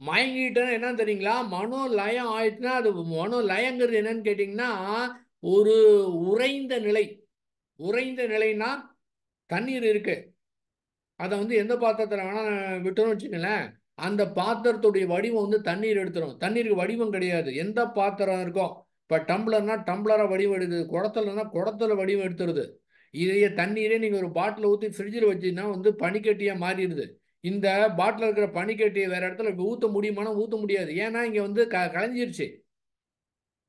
[SPEAKER 2] மயங்கிட்டேன்னா என்ன தெரியுங்களா? மனோலயம் ஆயிடுச்சுன்னா அது மனோலயங்கிறது என்னன்னு கேட்டிங்கன்னா ஒரு உறைந்த நிலை. உறைந்த நிலைன்னா தண்ணீர் இருக்கு. அதை வந்து எந்த பாத்திரத்தில் வேணால் விட்டோம்னு வச்சுக்கங்களேன். அந்த பாத்திரத்துடைய வடிவம் வந்து தண்ணீர் எடுத்துரும். தண்ணீருக்கு வடிவம் கிடையாது. எந்த பாத்திரம் இருக்கோ இப்போ டம்ளர்னா டம்ளராக வடிவம் எடுக்குது. குடத்துலனா குடத்துல வடிவம் எடுத்துருது. இதையே தண்ணீரே நீங்கள் ஒரு பாட்டில் ஊற்றி ஃப்ரிட்ஜில் வச்சீங்கன்னா வந்து பனிக்கட்டியாக மாறிடுது. இந்த பாட்டில் இருக்கிற பனிக்கட்டியை வேறு இடத்துல இப்போ ஊற்ற முடியுமானா ஊற்ற முடியாது. ஏன்னா இங்கே வந்து க கலைஞ்சிருச்சு.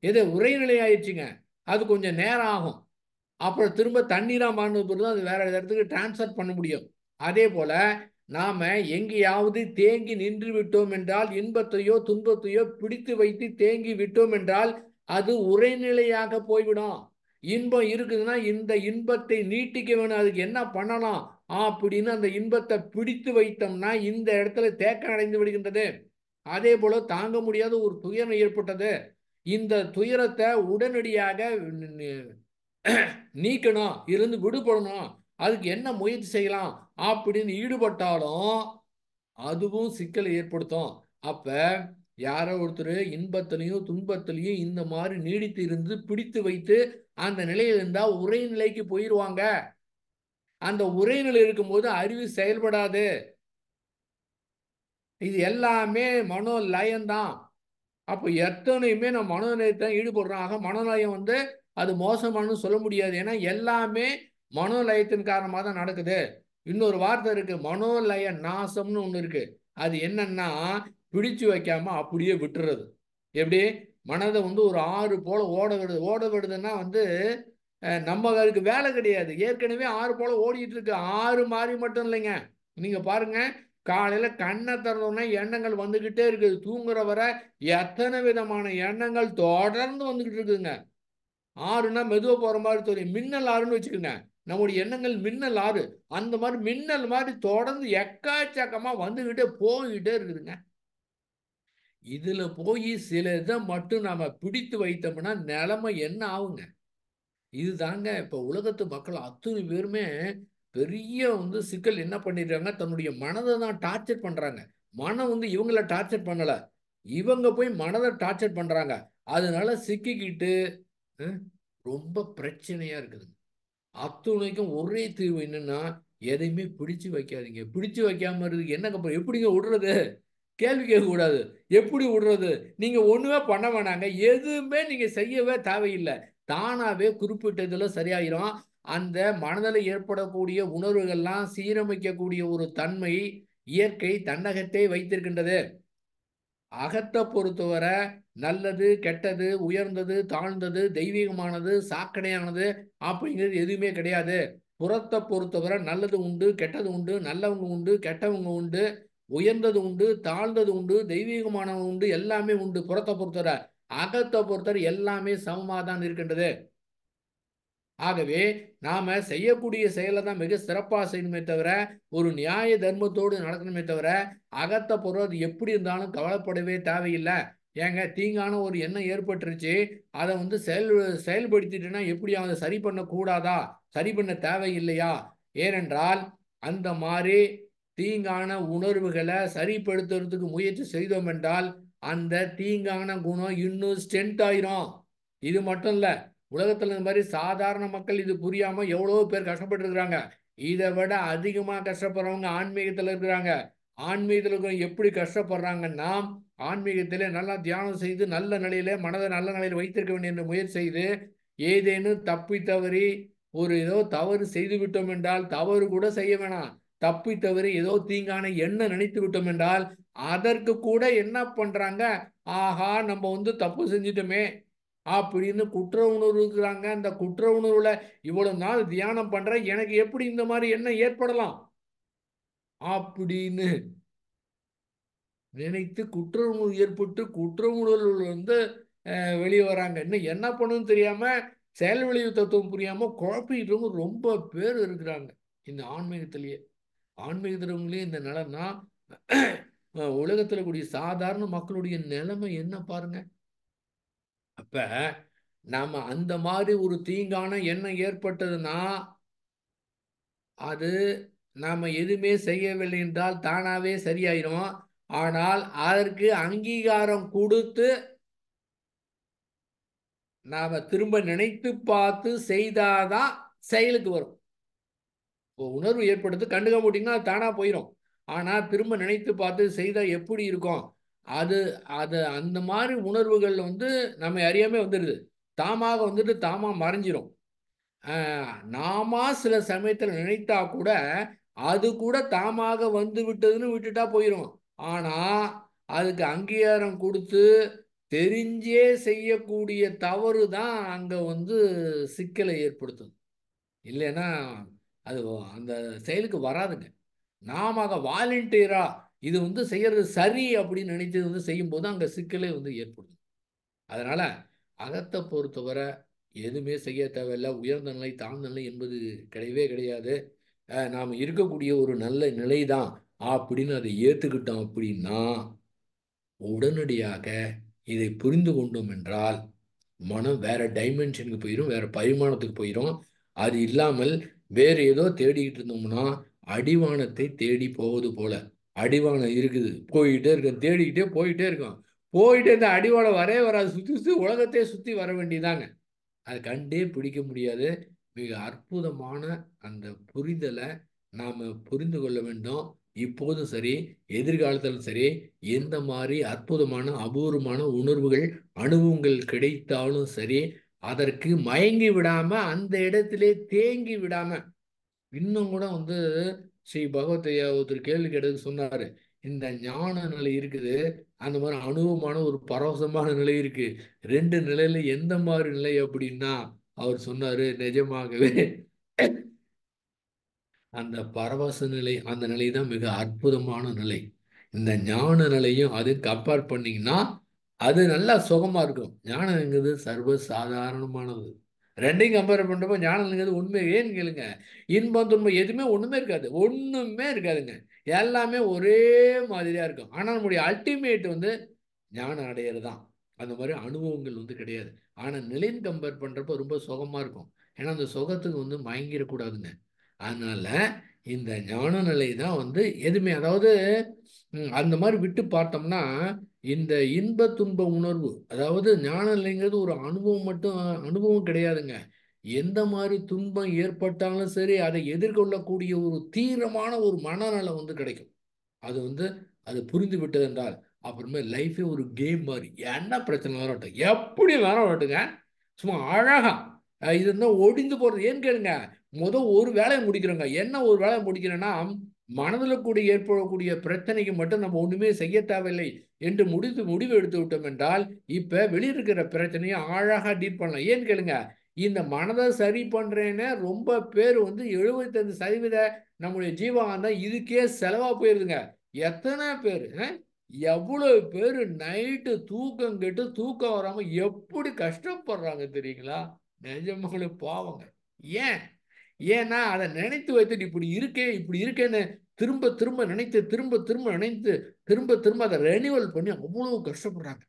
[SPEAKER 2] எது உரைநிலை ஆயிடுச்சுங்க அது கொஞ்சம் நேரம் ஆகும். அப்புறம் திரும்ப தண்ணீராக மாறினது பிறகு அது வேறு இடத்துக்கு டிரான்ஸ்ஃபர் பண்ண முடியும். அதே போல் நாம எங்கேயாவது தேங்கி நின்று விட்டோம் என்றால் இன்பத்தையோ துன்பத்தையோ பிடித்து வைத்து தேங்கி விட்டோம் என்றால் அது உரைநிலையாக போய்விடும். இன்பம் இருக்குதுன்னா இந்த இன்பத்தை நீட்டிக்க வேணும். அதுக்கு என்ன பண்ணலாம்? அப்படின்னு அந்த இன்பத்தை பிடித்து வைத்தோம்னா இந்த இடத்துல தேக்கம் அடைந்து விடுகின்றது. அதே போல தாங்க முடியாத ஒரு துயரம் ஏற்பட்டது. இந்த துயரத்தை உடனடியாக நீக்கணும். இருந்து விடுபடணும். அதுக்கு என்ன முயற்சி செய்யலாம் அப்படின்னு ஈடுபட்டாலும் அதுவும் சிக்கலை ஏற்படுத்தும். அப்போ யாரோ ஒருத்தர் இன்பத்திலையும் துன்பத்திலையும் இந்த மாதிரி நீடித்து இருந்து பிடித்து வைத்து அந்த நிலையில் இருந்தால் உரை நிலைக்கு போயிடுவாங்க அந்த உரை நிலை இருக்கும்போது அறிவு செயல்படாது. இது எல்லாமே மனோ லயம்தான் அப்போ எத்தனையுமே நம்ம மனோலயத்தை ஈடுபடுறோம் ஆக மனோலயம் வந்து அது மோசமானு சொல்ல முடியாது. ஏன்னா எல்லாமே மனோலயத்தின் காரணமாக தான் நடக்குது. இன்னொரு வார்த்தை இருக்கு மனோலய நாசம்னு ஒன்று இருக்கு. அது என்னன்னா பிடிச்சு வைக்காம அப்படியே விட்டுறது. எப்படி? மனதை வந்து ஒரு ஆறு போல ஓட விடுது. ஓட விடுதுன்னா வந்து நம்ம அதுக்கு வேலை கிடையாது. ஏற்கனவே ஆறு போல ஓடிட்டு இருக்கு. ஆறு மாதிரி மட்டும் இல்லைங்க. நீங்க பாருங்க காலையில கண்ணை திறந்தோம்னா எண்ணங்கள் வந்துகிட்டே இருக்குது. தூங்குற வர எத்தனை விதமான எண்ணங்கள் தொடர்ந்து வந்துகிட்டு இருக்குதுங்க. ஆறுனா மெதுவாக போற மாதிரி தெரியும். மின்னல் ஆறுன்னு வச்சுக்கோங்க. நம்முடைய எண்ணங்கள் மின்னல் ஆறு. அந்த மாதிரி மின்னல் மாதிரி தொடர்ந்து எக்காச்சக்கமாக வந்துக்கிட்டே போய்கிட்டே இருக்குதுங்க. இதில் போய் சில இதை மட்டும் நாம் பிடித்து வைத்தோம்னா நிலைமை என்ன ஆகுங்க? இதுதாங்க இப்போ உலகத்து மக்கள் அத்தனை பேருமே பெரிய வந்து சிக்கல் என்ன பண்ணிடுறாங்க தன்னுடைய மனதை தான் டார்ச்சர் பண்ணுறாங்க மனம் வந்து இவங்கள டார்ச்சர் பண்ணலை. இவங்க போய் மனதை டார்ச்சர் பண்ணுறாங்க அதனால சிக்கிக்கிட்டு ரொம்ப பிரச்சனையாக இருக்குதுங்க. அத்துணைக்கும் ஒரே தீர்வு என்னன்னா எதையுமே பிடிச்சு வைக்காதீங்க. பிடிச்சு வைக்காம இருக்கு என்னங்க எப்படிங்க விடுறது? கேள்வி கேட்கக்கூடாது. எப்படி விடுறது? நீங்கள் ஒன்றுமே பண்ண வேணாங்க. எதுவுமே நீங்கள் செய்யவே தேவையில்லை. தானாகவே குறிப்பிட்டதில் சரியாயிரும். அந்த மனதில் ஏற்படக்கூடிய உணர்வுகள்லாம் சீரமைக்கக்கூடிய ஒரு தன்மை இயற்கை தன்னகத்தே வைத்திருக்கின்றது. அகத்தை பொறுத்தவரை நல்லது கெட்டது உயர்ந்தது தாழ்ந்தது தெய்வீகமானது சாக்கடையானது அப்படிங்கிறது எதுவுமே கிடையாது. புறத்தை பொறுத்தவரை நல்லது உண்டு கெட்டது உண்டு நல்லவங்க உண்டு கெட்டவங்க உண்டு உயர்ந்தது உண்டு தாழ்ந்தது உண்டு தெய்வீகமானவங்க உண்டு எல்லாமே உண்டு புறத்தை பொறுத்தவரை. அகத்தை பொறுத்தவரை எல்லாமே சமமாக தான் இருக்கின்றது. ஆகவே நாம செய்யக்கூடிய செயலை தான் மிக சிறப்பாக செய்யணுமே தவிர ஒரு நியாய தர்மத்தோடு நடக்கணுமே தவிர அகத்தை பொருள் எப்படி இருந்தாலும் கவலைப்படவே தேவையில்லை. ஏங்க தீங்கான ஒரு எண்ணம் ஏற்பட்டுருச்சு. அதை வந்து செயல் செயல்படுத்திட்டுனா எப்படி அதை சரி பண்ணக்கூடாதா? சரி பண்ண தேவையில்லையா? ஏனென்றால் அந்த மாதிரி தீங்கான உணர்வுகளை சரிப்படுத்துறதுக்கு முயற்சி செய்தோம் என்றால் அந்த தீங்கான குணம் இன்னும் ஸ்ட்ரென்த் ஆயிரும். இது மட்டும் இல்லை உலகத்தில் இந்த மாதிரி சாதாரண மக்கள் இது புரியாம எவ்வளோ பேர் கஷ்டப்பட்டு இருக்கிறாங்க இதை விட அதிகமாக கஷ்டப்படுறவங்க ஆன்மீகத்தில் இருக்கிறாங்க. ஆன்மீகத்தில் இருக்கிறவங்க எப்படி கஷ்டப்படுறாங்கன்னா ஆன்மீகத்திலே நல்லா தியானம் செய்து நல்ல நிலையில மனதை நல்ல நிலையில் வைத்திருக்க வேண்டிய முயற்சி செய்து ஏதேனும் தப்பி தவறி ஒரு ஏதோ தவறு செய்து விட்டோம் என்றால் தவறு கூட செய்ய வேணாம். தப்பி தவறி ஏதோ தீங்கான எண்ணம் நினைத்து விட்டோம் என்றால் அதற்கு கூட என்ன பண்றாங்க? ஆஹா நம்ம வந்து தப்பு செஞ்சிட்டோமே. அப்படின்னு குற்ற உணர்வு இருக்கிறாங்க. அந்த குற்ற உணர்வுல இவ்வளவு நாள் தியானம் பண்றேன். எனக்கு எப்படி இந்த மாதிரி என்ன ஏற்படலாம்? அப்படின்னு நினைத்து குற்ற உணர்வு ஏற்பட்டு குற்ற உணர்வுகள் வந்து வெளியே வராங்க. இன்னும் என்ன பண்ணணும்னு தெரியாம செயல் விளைவு தத்துவம் புரியாம குழப்பிட்டவங்க ரொம்ப பேர் இருக்கிறாங்க. இந்த ஆன்மீகத்திலேயே. ஆன்மீகத்திலவங்களே இந்த நிலைன்னா உலகத்தில் கூடிய சாதாரண மக்களுடைய நிலைமை என்ன பாருங்க. அப்ப நாம அந்த மாதிரி ஒரு தீங்கான எண்ணம் ஏற்பட்டதுன்னா அது நாம எதுவுமே செய்யவில்லை என்றால் தானாவே சரியாயிரும். ஆனால் அதற்கு அங்கீகாரம் கொடுத்து நாம திரும்ப நினைத்து பார்த்து செய்தாதான் செயலுக்கு வரும். இப்போ உணர்வு ஏற்படுத்து கண்டுக்க முடியுங்கன்னா அது தானா போயிடும் ஆனால் திரும்ப நினைத்து பார்த்து செய்தால் எப்படி இருக்கும்? அது அது அந்த மாதிரி உணர்வுகள் வந்து நம்ம அறியாம வந்துடுது தாமாக வந்துட்டு தாமா மறைஞ்சிரும். நாம சில சமயத்தில் நினைத்தா கூட அது கூட தாமாக வந்து விட்டதுன்னு விட்டுட்டா போயிடும் ஆனால் அதுக்கு அங்கீகாரம் கொடுத்து தெரிஞ்சே செய்யக்கூடிய தவறு தான் அங்கே வந்து சிக்கலை ஏற்படுத்தும். இல்லைன்னா அது அந்த செயலுக்கு வராதுங்க. நாம வாலண்டியராக இது வந்து செய்கிறது சரி அப்படின்னு நினைச்சது வந்து செய்யும்போது அங்கே சிக்கலே வந்து ஏற்படும் அதனால் அகத்தை பொறுத்தவரை எதுவுமே செய்ய தேவையில்லை. உயர்ந்த நிலை தாழ்ந்த நிலை என்பது கிடையவே கிடையாது. நாம் இருக்கக்கூடிய ஒரு நல்ல நிலை தான் அப்படின்னு அதை ஏற்றுக்கிட்டோம் அப்படின்னா உடனடியாக இதை புரிந்து கொண்டோம் என்றால் மனம் வேறு டைமென்ஷனுக்கு போயிடும் வேறு பரிமாணத்துக்கு போயிடும் அது இல்லாமல் வேறு ஏதோ தேடிக்கிட்டு இருந்தோம்னா அடிவானத்தை தேடி போவது போல. அடிவானம் இருக்குது. போயிட்டே இருக்கும் தேடிக்கிட்டே போயிட்டே இருக்கும். போயிட்டே இந்த அடிவானம் வரவே வராது. சுற்றி சுற்றி உலகத்தையே சுற்றி வர வேண்டியதாங்க. அது கண்டே பிடிக்க முடியாது. மிக அற்புதமான அந்த புரிதலை நாம் புரிந்து கொள்ள வேண்டும். இப்போதும் சரி எதிர்காலத்திலும் சரி எந்த மாதிரி அற்புதமான அபூர்வமான உணர்வுகள் அனுபவங்கள் கிடைத்தாலும் சரி அதற்கு மயங்கி விடாம அந்த இடத்திலே தேங்கி விடாம இன்னும் கூட வந்து ஸ்ரீ பகவத்தையா ஒருத்தர் கேள்வி கேட்டது சொன்னாரு இந்த ஞான நிலை இருக்குது அந்த மாதிரி அனுபவமான ஒரு பரவசமான நிலை இருக்கு ரெண்டு நிலையில எந்த மாதிரி நிலை அப்படின்னா அவர் சொன்னாரு நிஜமாகவே அந்த பரவச நிலை அந்த நிலை தான் மிக அற்புதமான நிலை. இந்த ஞான நிலையும் அது கம்பேர் பண்ணீங்கன்னா அது நல்லா சுகமாக இருக்கும். ஞானங்கிறது சர்வ சாதாரணமானது. ரெண்டையும் கம்பேர் பண்ணுறப்போ ஞானங்கிறது உண்மை ஏன்னு கேளுங்க. இன்பம் துன்பம் எதுவுமே ஒன்றுமே இருக்காது. ஒன்றுமே இருக்காதுங்க. எல்லாமே ஒரே மாதிரியாக இருக்கும். ஆனால் நம்முடைய அல்டிமேட் வந்து ஞானம் அடையிறது தான் அந்த மாதிரி அனுபவங்கள் வந்து கிடையாது. ஆனால் நிலைன்னு கம்பேர் பண்ணுறப்ப ரொம்ப சுகமாக இருக்கும். ஏன்னா அந்த சுகத்துக்கு வந்து மயங்கிடக்கூடாதுங்க. அதனால் இந்த ஞான நிலை தான் வந்து எதுவுமே அதாவது அந்த மாதிரி விட்டு பார்த்தோம்னா இந்த இன்ப துன்ப உணர்வு அதாவது ஞான நிலைங்கிறது ஒரு அனுபவம் மட்டும் அனுபவம் கிடையாதுங்க. எந்த மாதிரி துன்பம் ஏற்பட்டாலும் சரி அதை எதிர்கொள்ளக்கூடிய ஒரு தீவிரமான ஒரு மனநலம் வந்து கிடைக்கும். அது வந்து அது புரிந்து விட்டது என்றால் அப்புறமே லைஃபே ஒரு கேம் மாதிரி. என்ன பிரச்சனை வரட்டும். எப்படி வேற வரட்டுங்க சும்மா அழகா இது இருந்தால் ஒடிந்து போகிறது ஏன்னு கேளுங்க. முதல் ஒரு வேலையை முடிக்கிறோங்க. என்ன ஒரு வேலையை முடிக்கிறேன்னா மனதில் கூட ஏற்படக்கூடிய பிரச்சனைக்கு மட்டும் நம்ம ஒன்றுமே செய்ய தேவையில்லை என்று முடித்து முடிவு எடுத்து விட்டோம் என்றால் இப்போ வெளியிருக்கிற பிரச்சனையை ஆழாக டீல் பண்ணலாம். ஏன்னு கேளுங்க இந்த மனதை சரி பண்ணுறேன்னு ரொம்ப பேர் வந்து எழுபத்தஞ்சு சதவீத நம்முடைய ஜீவானந்தம் இதுக்கே செலவாக போயிருதுங்க. எத்தனை பேர் எவ்வளோ பேர் நைட்டு தூக்கம் கெட்டு தூக்கம் வராமல் எப்படி கஷ்டப்படுறாங்க தெரியுங்களா? நிஜமாலே பாவங்க. ஏன்? ஏன்னா அதை நினைத்து வைத்துட்டு இப்படி இருக்கே இப்படி இருக்கேன்னு திரும்ப திரும்ப நினைத்து திரும்ப திரும்ப நினைத்து திரும்ப திரும்ப அதை ரெனிவல் பண்ணி அவ்வளவு கஷ்டப்படுறாங்க.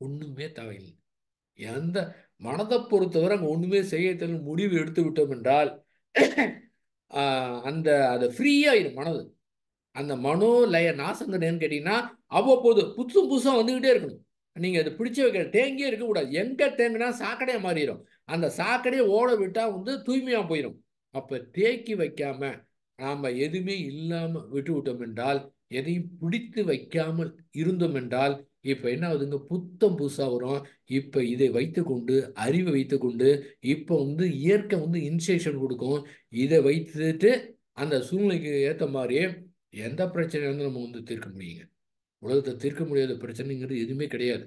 [SPEAKER 2] ஒண்ணுமே தேவையில்லை. எந்த மனதை பொறுத்தவரை அங்கே ஒன்றுமே செய்ய தெரியல முடிவு எடுத்து விட்டோம் என்றால் அந்த அதை ஃப்ரீயாயிடும் மனது. அந்த மனோ லய நாசங்கன்னு கேட்டிங்கன்னா அவ்வப்போது புதுசும் புதுசாக வந்துக்கிட்டே இருக்கணும். நீங்கள் அதை பிடிச்ச வைக்கிற தேங்கியே இருக்கக்கூடாது. எங்க தேங்கினா சாக்கடையாக மாறிடும். அந்த சாக்கடையை ஓட விட்டால் வந்து தூய்மையாக போயிடும் அப்போ தேக்கி வைக்காம நாம் எதுவுமே இல்லாமல் விட்டு விட்டோம் என்றால் எதையும் பிடித்து வைக்காமல் இருந்தோம் என்றால் இப்போ என்ன ஆகுதுங்க? புத்தம் புதுசாக வரும். இப்போ இதை வைத்துக்கொண்டு அறிவை வைத்துக்கொண்டு இப்போ வந்து இயற்கை வந்து இன்ஸ்ட்ரக்ஷன் கொடுக்கும். இதை வைத்துட்டு அந்த சூழ்நிலைக்கு ஏற்ற மாதிரி எந்த பிரச்சனையும் வந்து நம்ம வந்து தீர்க்க முடியுங்க. உலகத்தை தீர்க்க முடியாத பிரச்சனைங்கிறது எதுவுமே கிடையாது.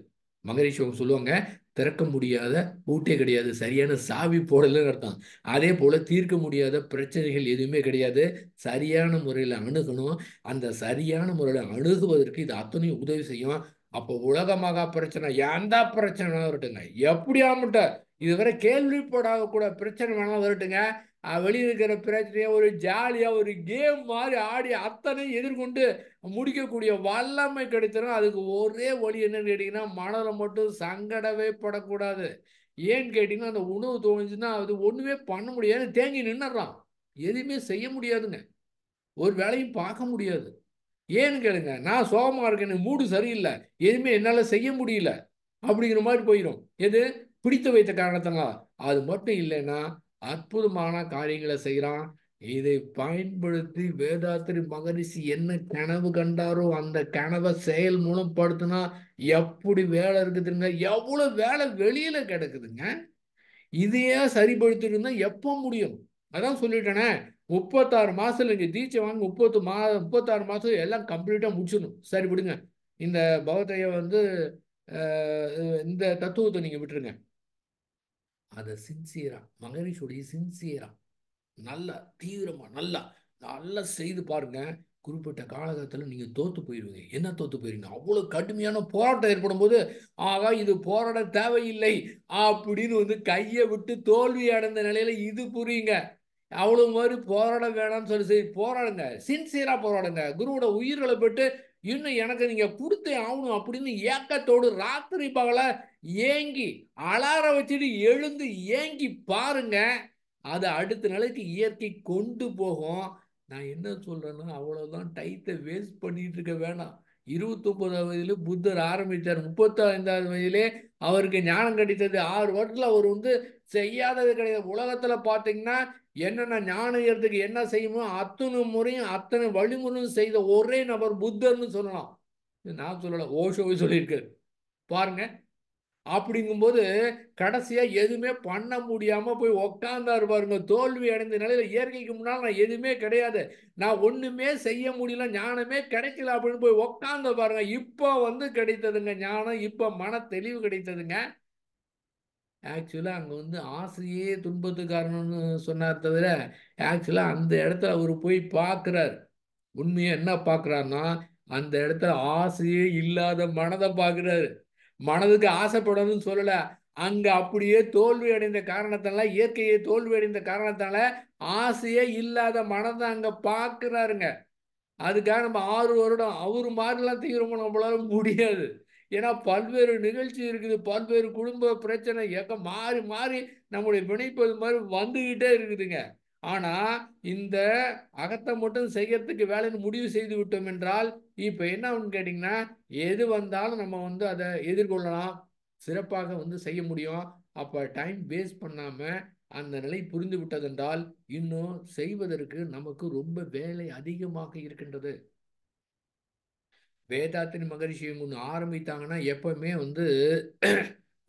[SPEAKER 2] மகரிஷி அவங்க சொல்லுவாங்க திறக்க முடியாத பூட்டே கிடையாது சரியான சாவி போடலன்னு அர்த்தம். அதே போல் தீர்க்க முடியாத பிரச்சனைகள் எதுவுமே கிடையாது. சரியான முறையில் அணுகணும். அந்த சரியான முறையில் அணுகுவதற்கு இது அத்தனையும் உதவி செய்யும். அப்போ உலகமாக பிரச்சனை எந்த பிரச்சனை வரட்டுங்க எப்படியாமட்ட இதுவரை கேள்விப்படாத கூட பிரச்சனை வேணாலும் வரட்டுங்க வெளியில் இருக்கிற பிரச்சனையை ஒரு ஜாலியாக ஒரு கேம் மாதிரி ஆடி அத்தனை எதிர்கொண்டு முடிக்கக்கூடிய வல்லமை கிடைத்தரும் அதுக்கு ஒரே வழி என்னன்னு கேட்டிங்கன்னா மனதில் மட்டும் சங்கடவே படக்கூடாது. ஏன்னு கேட்டிங்கன்னா அந்த உணவு தோணுச்சுன்னா அது ஒன்றுமே பண்ண முடியாது. தேங்கி நின்னுறான் எதுவுமே செய்ய முடியாதுங்க. ஒரு வேலையும் பார்க்க முடியாது. ஏன்னு கேளுங்க நான் சோகமாக இருக்கேன் மூடு சரியில்லை. எதுவுமே என்னால் செய்ய முடியல. அப்படிங்கிற மாதிரி போயிடும் எது? பிடித்து வைத்த காரணத்தினால. அது மட்டும் இல்லைன்னா அற்புதமான காரியங்களை செய்கிறான் இதை பயன்படுத்தி வேதாத்திரி மகரிஷி என்ன கனவு கண்டாரோ அந்த கனவை செயல் மூலம் படுத்தினா எப்படி வேலை இருக்குதுங்க? எவ்வளோ வேலை வெளியில கிடக்குதுங்க. இதையே சரிப்படுத்திருந்தா எப்போ முடியும்? அதான் சொல்லிட்டேனே முப்பத்தாறு மாசத்துல இங்க தீட்சை வாங்க முப்பத்து மா முப்பத்தாறு மாசம் எல்லாம் கம்ப்ளீட்டா முடிச்சிடணும். சரி விடுங்க. இந்த பகவத்தைய வந்து இந்த தத்துவத்தை நீங்க விட்டுருங்க. அதை சின்சியரா மகரிஷுடைய சின்சியரா நல்லா தீவிரமா நல்லா நல்லா செய்து பாருங்க. குறிப்பிட்ட காலகட்டத்தில் நீங்கள் தோற்று போயிடுவீங்க என்ன தோற்று போயிருங்க அவ்வளோ கடுமையான போராட்டம் ஏற்படும் போது ஆகா இது போராட தேவையில்லை அப்படின்னு வந்து கையை விட்டு தோல்வி அடைந்த நிலையில் இது புரியுங்க. அவ்வளோ மாதிரி போராட வேணாம்னு சொல்லி சரி போராடுங்க. சின்சியராக போராடுங்க. குருவோட உயிர்களை பெற்று இன்னும் எனக்கு நீங்கள் கொடுத்தே ஆகணும் அப்படின்னு ஏக்கத்தோடு ராத்திரி பகல ஏங்கி அலார வச்சுட்டு எழுந்து ஏங்கி பாருங்க. அதை அடுத்த நிலைக்கு இயற்கை கொண்டு போகும். நான் என்ன சொல்றேன்னா அவ்வளவுதான் டைத்தை வேஸ்ட் பண்ணிட்டு இருக்க வேணாம். இருபத்தொன்பதாவது வயதில புத்தர் ஆரம்பித்தார் முப்பத்தைந்தாவது வயதிலே அவருக்கு ஞானம் கிடைத்தது. ஆறு வருடத்தில் அவர் வந்து செய்யாதது கிடையாது. உலகத்தில் பார்த்தீங்கன்னா என்னென்ன ஞானம் ஏறதுக்கு என்ன செய்யுமோ அத்தனை முறையும் அத்தனை வழிமுறையும் செய்த ஒரே நபர் புத்தர்னு சொல்லலாம். நான் சொல்லலை ஓஷோவை சொல்லியிருக்காரு. பாருங்க. அப்படிங்கும்போது கடைசியாக எதுவுமே பண்ண முடியாமல் போய் உக்காந்தார் பாருங்க. தோல்வி அடைந்த நிலையில் இயற்கைக்கு முன்னால் நான் எதுவுமே கிடையாது. நான் ஒன்றுமே செய்ய முடியல ஞானமே கிடைக்கல அப்படின்னு போய் உக்காந்த பாருங்க. இப்போ வந்து கிடைத்ததுங்க ஞானம் இப்போ மன தெளிவு கிடைத்ததுங்க. ஆக்சுவலாக அங்கே வந்து ஆசையே துன்பத்துக்கு காரணம்னு சொன்னார் தவிர ஆக்சுவலாக அந்த இடத்துல அவர் போய் பார்க்குறார். உண்மையை என்ன பார்க்குறாருன்னா அந்த இடத்துல ஆசையே இல்லாத மனதை பார்க்குறாரு. மனதுக்கு ஆசைப்படணும்னு சொல்லலை. அங்கே அப்படியே தோல்வி அடைந்த காரணத்தால இயற்கையை தோல்வி அடைந்த காரணத்தால ஆசையே இல்லாத மனதை அங்கே பார்க்குறாருங்க. அதுக்காக நம்ம ஆறு வருடம் அவர் மாதிரிலாம் தீவிரமாக நம்மளால முடியாது. ஏன்னா பல்வேறு நிகழ்ச்சி இருக்குது பல்வேறு குடும்ப பிரச்சனை எங்க மாறி மாறி நம்முடைய பிணைப்பது மாதிரி வந்துகிட்டே இருக்குதுங்க. ஆனா இந்த அகத்தை மட்டும் செய்யறதுக்கு வேலைன்னு முடிவு செய்து விட்டோம் என்றால் இப்ப என்ன கேட்டீங்கன்னா எது வந்தாலும் நம்ம வந்து அதை எதிர்கொள்ளலாம் சிறப்பாக வந்து செய்ய முடியும். அப்ப டைம் வேஸ்ட் பண்ணாம அந்த நிலை புரிந்து விட்டதென்றால் இன்னும் செய்வதற்கு நமக்கு ரொம்ப வேலை அதிகமாக இருக்கின்றது. வேதாத்திரி மகரிஷி ஒன்று ஆரம்பித்தாங்கன்னா எப்பவுமே வந்து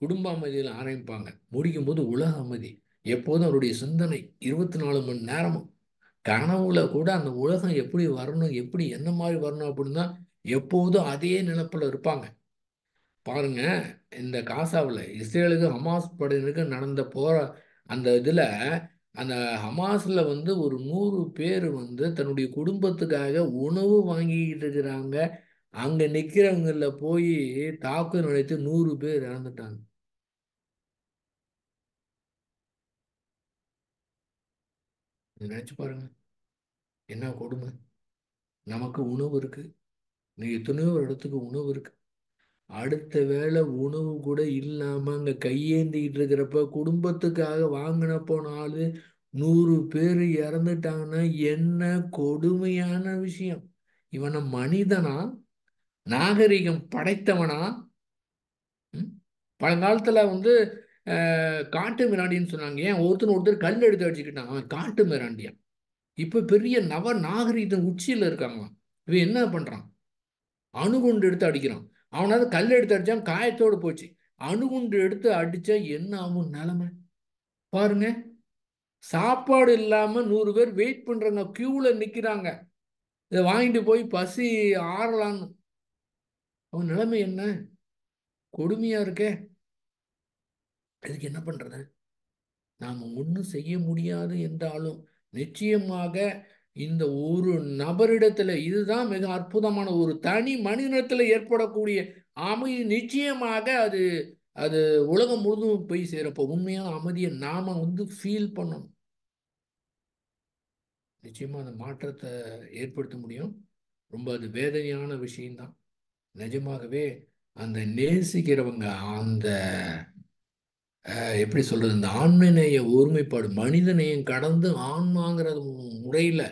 [SPEAKER 2] குடும்ப அமைதியில் ஆரம்பிப்பாங்க. முடிக்கும் போது உலக அமைதி. எப்போதும் அவருடைய சிந்தனை இருபத்தி நாலு மணி நேரமும். கனவுல கூட அந்த உலகம் எப்படி வரணும் எப்படி என்ன மாதிரி வரணும் அப்படின்னு தான் எப்போதும் அதே நிலப்பில் இருப்பாங்க. பாருங்க இந்த காசாவில் இஸ்ரேலுக்கு ஹமாஸ் படையினருக்கு நடந்த போற அந்த இதில் அந்த ஹமாஸில் வந்து ஒரு நூறு பேர் வந்து தன்னுடைய குடும்பத்துக்காக உணவு வாங்கிக்கிட்டு இருக்கிறாங்க. அங்கே நிற்கிறவங்கள போய் தாக்குதல் நினைத்து நூறு பேர் இறந்துட்டாங்க. நினைச்சு பாருங்க. என்ன கொடுமை. நமக்கு உணவு இருக்கு. எத்தனையோ ஒரு இடத்துக்கு உணவு இருக்கு. அடுத்த வேளை உணவு கூட இல்லாம அங்க கையேந்திக்கிட்டு இருக்கிறப்ப குடும்பத்துக்காக வாங்கின போன ஆளு நூறு பேர் இறந்துட்டாங்கன்னா என்ன கொடுமையான விஷயம். இவனை மனிதனா நாகரிகம் படைத்தவனா? பழங்காலத்தில் வந்து காட்டு மிராண்டின்னு சொன்னாங்க. ஏன்? ஒருத்தர் ஒருத்தர் கல் எடுத்து அடிச்சுக்கிட்டான். அவன் காட்டு மிராண்டியான் இப்போ பெரிய நவ நாகரீகத்தின் உச்சியில் இருக்காங்களாம். இவன் என்ன பண்ணுறான் அணுகுண்டு எடுத்து அடிக்கிறான். அவனாவது கல் எடுத்து அடித்தான் காயத்தோடு போச்சு. அணுகுண்டு எடுத்து அடித்தா என்ன ஆகும் நிலமை? பாருங்க. சாப்பாடு இல்லாமல் நூறு பேர் வெயிட் பண்ணுறாங்க க்யூவில் நிற்கிறாங்க இதை வாங்கிட்டு போய் பசி ஆறலான்னு. அவன் நிலைமை என்ன? கொடுமையாக இருக்கே. அதுக்கு என்ன பண்ணுறது நாம் ஒன்றும் செய்ய முடியாது என்றாலும் நிச்சயமாக இந்த ஒரு நபரிடத்துல இதுதான் மிக அற்புதமான ஒரு தனி மனிதனத்தில் ஏற்படக்கூடிய அமைதி. நிச்சயமாக அது அது உலகம் முழுதும் போய் சேரப்போ உண்மையான அமைதியை நாம் வந்து ஃபீல் பண்ணணும். நிச்சயமாக அந்த மாற்றத்தை ஏற்படுத்த முடியும். ரொம்ப அது வேதனையான விஷயம்தான். நிஜமாகவே அந்த நேசிக்கிறவங்க அந்த எப்படி சொல்றது இந்த ஆண்மநேய ஒருமைப்பாடு மனிதநேயம் கடந்து ஆன்மாங்கிறது முறையில்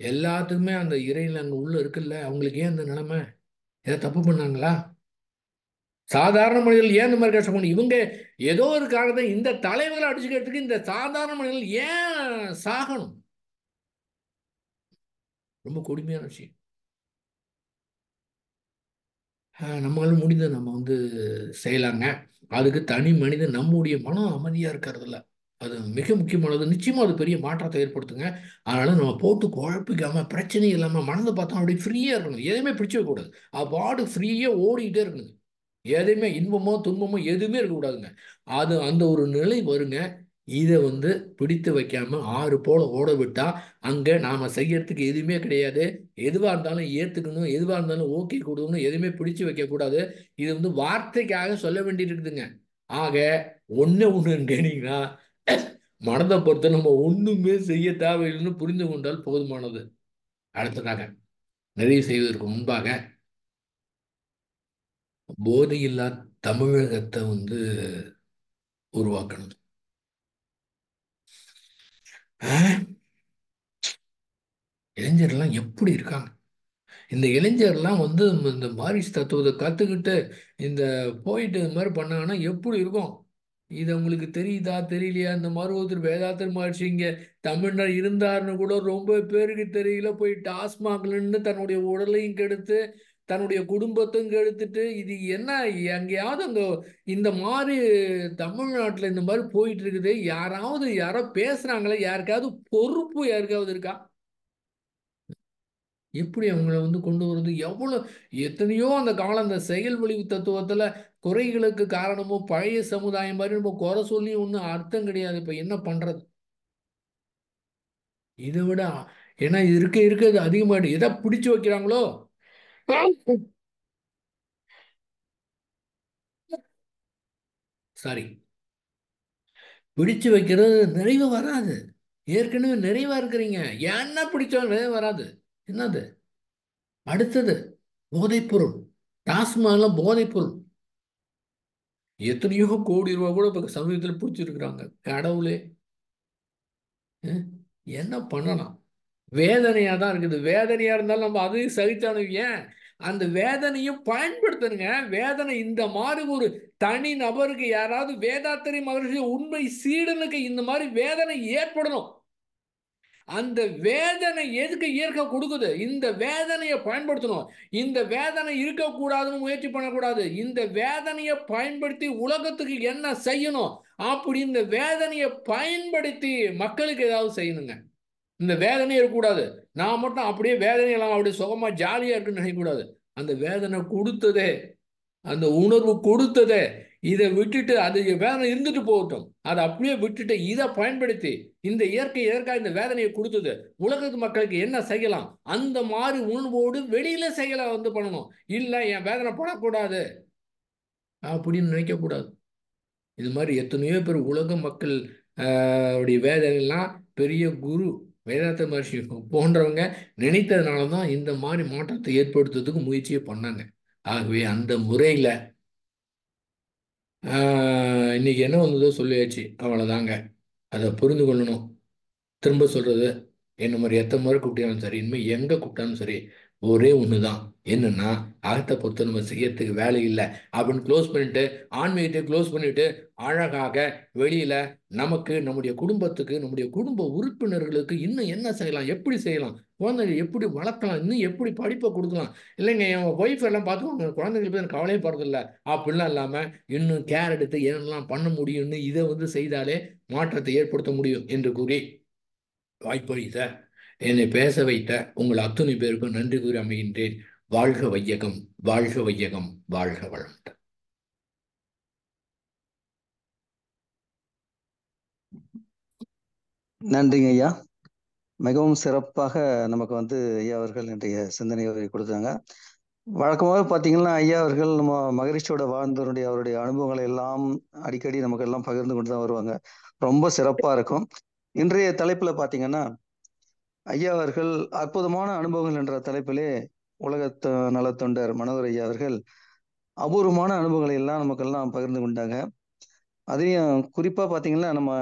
[SPEAKER 2] எல்லாத்துக்குமே அந்த இறையில் அங்கே உள்ள இருக்குல்ல அவங்களுக்கு ஏன் அந்த நிலைமை? ஏதாவது தப்பு பண்ணாங்களா? சாதாரண மனிதர்கள் ஏன் இந்த மாதிரி கஷ்டப்படணும் இவங்க ஏதோ ஒரு காரணத்தை இந்த தலைவர்களை அடிச்சுக்கிறதுக்கு இந்த சாதாரண மனிதர்கள் ஏன் சாகணும்? ரொம்ப கொடுமையான விஷயம் ஆஹ் நம்மளால் முடிந்த நம்ம வந்து செய்யலாங்க. அதுக்கு தனி மனிதன் நம்முடைய மனம் அமைதியாக இருக்கிறதுல அது மிக முக்கியமானது. நிச்சயமாக அது பெரிய மாற்றத்தை ஏற்படுத்துங்க. அதனால் நம்ம போட்டு குழப்பிக்காம பிரச்சனை இல்லாமல் மனதை பார்த்தா அப்படியே ஃப்ரீயாக இருக்கணும் எதுவுமே பிடிச்ச அவ்வாடு ஃப்ரீயாக ஓடிக்கிட்டே இருக்கணுங்க. எதையுமே இன்பமோ துன்பமோ எதுவுமே இருக்கக்கூடாதுங்க. அது அந்த ஒரு நிலை வருங்க. இதை வந்து பிடித்து வைக்காம ஆறு போல ஓட விட்டா அங்க நாம செய்யறதுக்கு எதுவுமே கிடையாது. எதுவா இருந்தாலும் ஏத்துக்கணும் எதுவா இருந்தாலும் ஓகே கொடுக்கணும் எதுவுமே பிடிச்சு வைக்க கூடாது. இது வந்து வார்த்தைக்காக சொல்ல வேண்டியிருக்குதுங்க. ஆக ஒன்னு ஒண்ணு கேட்டீங்கன்னா மனதை பொறுத்த நம்ம ஒண்ணுமே செய்ய தேவையில்லைன்னு புரிந்து கொண்டால் போதுமானது. அடுத்ததாக நிறைவு செய்வதற்கு முன்பாக போதையில்லா தமிழகத்தை வந்து உருவாக்கணும். இளைஞர்லாம் எப்படி இருக்காங்க? இந்த இளைஞர்லாம் வந்து இந்த மாரிஸ் தத்துவத்தை கற்றுக்கிட்டு இந்த போயிட்டு இது மாதிரி பண்ணாங்கன்னா எப்படி இருக்கும்? இது உங்களுக்கு தெரியுதா தெரியலையா? இந்த மாதிரி ஒருத்தர் வேதாத்தர் மகர்ஷி இங்கே தமிழ்நாடு இருந்தாருன்னு கூட ரொம்ப பேருக்கு தெரியல. போய் டாஸ்மாக்லன்னு தன்னுடைய உடலையும் கெடுத்து தன்னுடைய குடும்பத்தையும் கெடுத்துட்டு இது என்ன எங்கேயாவது அங்கே இந்த மாதிரி தமிழ்நாட்டில் இந்த மாதிரி போயிட்டு இருக்குது யாராவது யாரோ பேசுறாங்களே யாருக்காவது பொறுப்பு யாருக்காவது இருக்கா? எப்படி அவங்கள வந்து கொண்டு வருது எவ்வளோ எத்தனையோ அந்த காலம் அந்த செயல் விளைவு தத்துவத்தில் குறைகளுக்கு காரணமும் பழைய சமுதாயம் மாதிரி நம்ம குறை சொல்லி ஒன்றும் அர்த்தம் கிடையாது. இப்போ என்ன பண்ணுறது இதை விட ஏன்னா இது இருக்க இருக்க அது அதிகமாகிட்டு எதை பிடிச்சி வைக்கிறாங்களோ? சாரி பிடிச்சு வைக்கிறது நிறைவு வராது. ஏற்கனவே நிறைவா இருக்கிறீங்க. என்ன பிடிச்சாலும் நிறைவு வராது. என்னது? அடுத்தது போதைப்பொருள். டாஸ்மாகலாம் போதைப்பொருள். எத்தனையோ கோடி ரூபா கூட இப்போ சமீபத்தில் பிடிச்சிருக்கிறாங்க. கடவுளே. என்ன பண்ணலாம்? வேதனையாக தான் இருக்குது. வேதனையா இருந்தாலும் நம்ம அதையும் சகித்தானு ஏன்? அந்த வேதனையும் பயன்படுத்தணுங்க வேதனை இந்த மாதிரி ஒரு தனி நபருக்கு யாராவது வேதாத்திரி மகர்ஷி உண்மை சீடனுக்கு இந்த மாதிரி வேதனை ஏற்படணும். அந்த வேதனை எதுக்கு இயற்கை கொடுக்குது? இந்த வேதனையை பயன்படுத்தணும். இந்த வேதனை இருக்கக்கூடாதுன்னு முயற்சி பண்ணக்கூடாது. இந்த வேதனையை பயன்படுத்தி உலகத்துக்கு என்ன செய்யணும்? அப்படி இந்த வேதனையை பயன்படுத்தி மக்களுக்கு ஏதாவது செய்யணுங்க. இந்த வேதனையே இருக்கக்கூடாது. நான் மட்டும் அப்படியே வேதனையெல்லாம் அப்படியே சுகமாக ஜாலியாக இருக்குன்னு நினைக்கக்கூடாது. அந்த வேதனை கொடுத்ததே அந்த உணர்வு கொடுத்ததே இதை விட்டுட்டு அது வேதனை இருந்துட்டு போகட்டும். அதை அப்படியே விட்டுட்டு இதை பயன்படுத்தி இந்த இயற்கை இயற்கை இந்த வேதனையை கொடுத்தது? உலகத்து மக்களுக்கு என்ன செய்யலாம்? அந்த மாதிரி உணர்வோடு வெளியில செயலை வந்து பண்ணணும். இல்லை என் வேதனை படக்கூடாது அப்படின்னு நினைக்கக்கூடாது. இது மாதிரி எத்தனையோ பேர் உலக மக்கள் உடைய வேதனைலாம் பெரிய குரு வேதாந்த மகர்ஷி போன்றவங்க நினைத்ததுனால தான் இந்த மாதிரி மாற்றத்தை ஏற்படுத்துறதுக்கு முயற்சியை பண்ணாங்க. ஆகவே அந்த முறையில் இன்னைக்கு என்ன வந்ததோ சொல்லியாச்சு. அவ்வளோதாங்க அதை புரிந்து கொள்ளணும். திரும்ப சொல்கிறது என்ன மாதிரி எத்தனை முறை கூப்பிட்டாலும் சரி இனிமேல் எங்கே கூப்பிட்டாலும் சரி ஒரே ஒன்று தான் என்னன்னா அகத்தை பொறுத்த நம்ம செய்யறதுக்கு வேலை இல்லை. அப்படின்னு க்ளோஸ் பண்ணிட்டு ஆன்மீகத்தை க்ளோஸ் பண்ணிட்டு அழகாக வெளியில நமக்கு நம்முடைய குடும்பத்துக்கு நம்முடைய குடும்ப உறுப்பினர்களுக்கு இன்னும் என்ன செய்யலாம்? எப்படி செய்யலாம்? குழந்தைகள் எப்படி வளர்க்கலாம்? இன்னும் எப்படி படிப்பை கொடுக்கலாம்? இல்லைங்க என் ஒய்ஃப் எல்லாம் பார்த்துக்கோங்க குழந்தைகள் பற்றி எனக்கு கவலையே படுறதில்ல. அப்படிலாம் இல்லாமல் இன்னும் கேர் எடுத்து என்னெல்லாம் பண்ண முடியும்னு இதை வந்து செய்தாலே மாற்றத்தை ஏற்படுத்த முடியும் என்று கூறி வாய்ப்பளித்த என்னை பேச வைத்த உங்கள் அத்துணை பேருக்கும் நன்றி கூறி அமைகின்றேன். வாழ்க வையகம் வாழ்க வையகம் வாழ்க வளமுடன்.
[SPEAKER 3] நன்றிங்க ஐயா. மிகவும் சிறப்பாக நமக்கு வந்து ஐயா அவர்கள் இன்றைய சிந்தனையை கொடுத்தாங்க. வழக்கமாக பார்த்தீங்கன்னா ஐயா அவர்கள் நம்ம மகரிஷியோட வாழ்ந்தவருடைய அவருடைய அனுபவங்களை எல்லாம் அடிக்கடி நமக்கு எல்லாம் பகிர்ந்து கொண்டு தான் வருவாங்க. ரொம்ப சிறப்பாக இருக்கும். இன்றைய தலைப்பில் பார்த்தீங்கன்னா ஐயா அவர்கள் அற்புதமான அனுபவங்கள் என்ற தலைப்பிலே உலக நலத்தொண்டர் மனோகர் ஐயா அவர்கள் அபூர்வமான அனுபவங்களை எல்லாம் நமக்கெல்லாம் பகிர்ந்து கொண்டாங்க. அதையும் குறிப்பாக பார்த்தீங்கன்னா நம்ம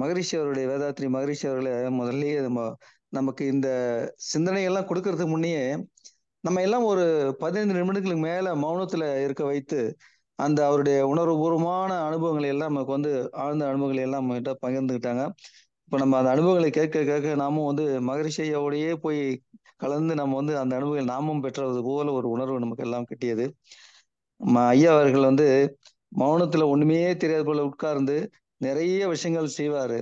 [SPEAKER 3] மகரிஷி அவருடைய வேதாத்ரி மகரிஷி அவர்களை முதல்லயே நம்ம நமக்கு இந்த சிந்தனையெல்லாம் கொடுக்கறதுக்கு முன்னையே நம்ம எல்லாம் ஒரு பதினைந்து நிமிடங்களுக்கு மேலே மௌனத்தில் இருக்க வைத்து அந்த அவருடைய உணர்வுபூர்வமான அனுபவங்களை எல்லாம் நமக்கு வந்து ஆழ்ந்த அனுபவங்களை எல்லாம் நம்மகிட்ட பகிர்ந்துக்கிட்டாங்க. இப்போ நம்ம அந்த அனுபவங்களை கேட்க கேட்க நாமும் வந்து மகரிஷையோடையே போய் கலந்து நம்ம வந்து அந்த அனுபவங்கள் நாமும் பெற்றது போல ஒரு உணர்வு நமக்கு எல்லாம் கிட்டியது. ஐயா அவர்கள் வந்து மௌனத்துல ஒண்ணுமே தெரியாத போல உட்கார்ந்து நிறைய விஷயங்கள் செய்வாரு.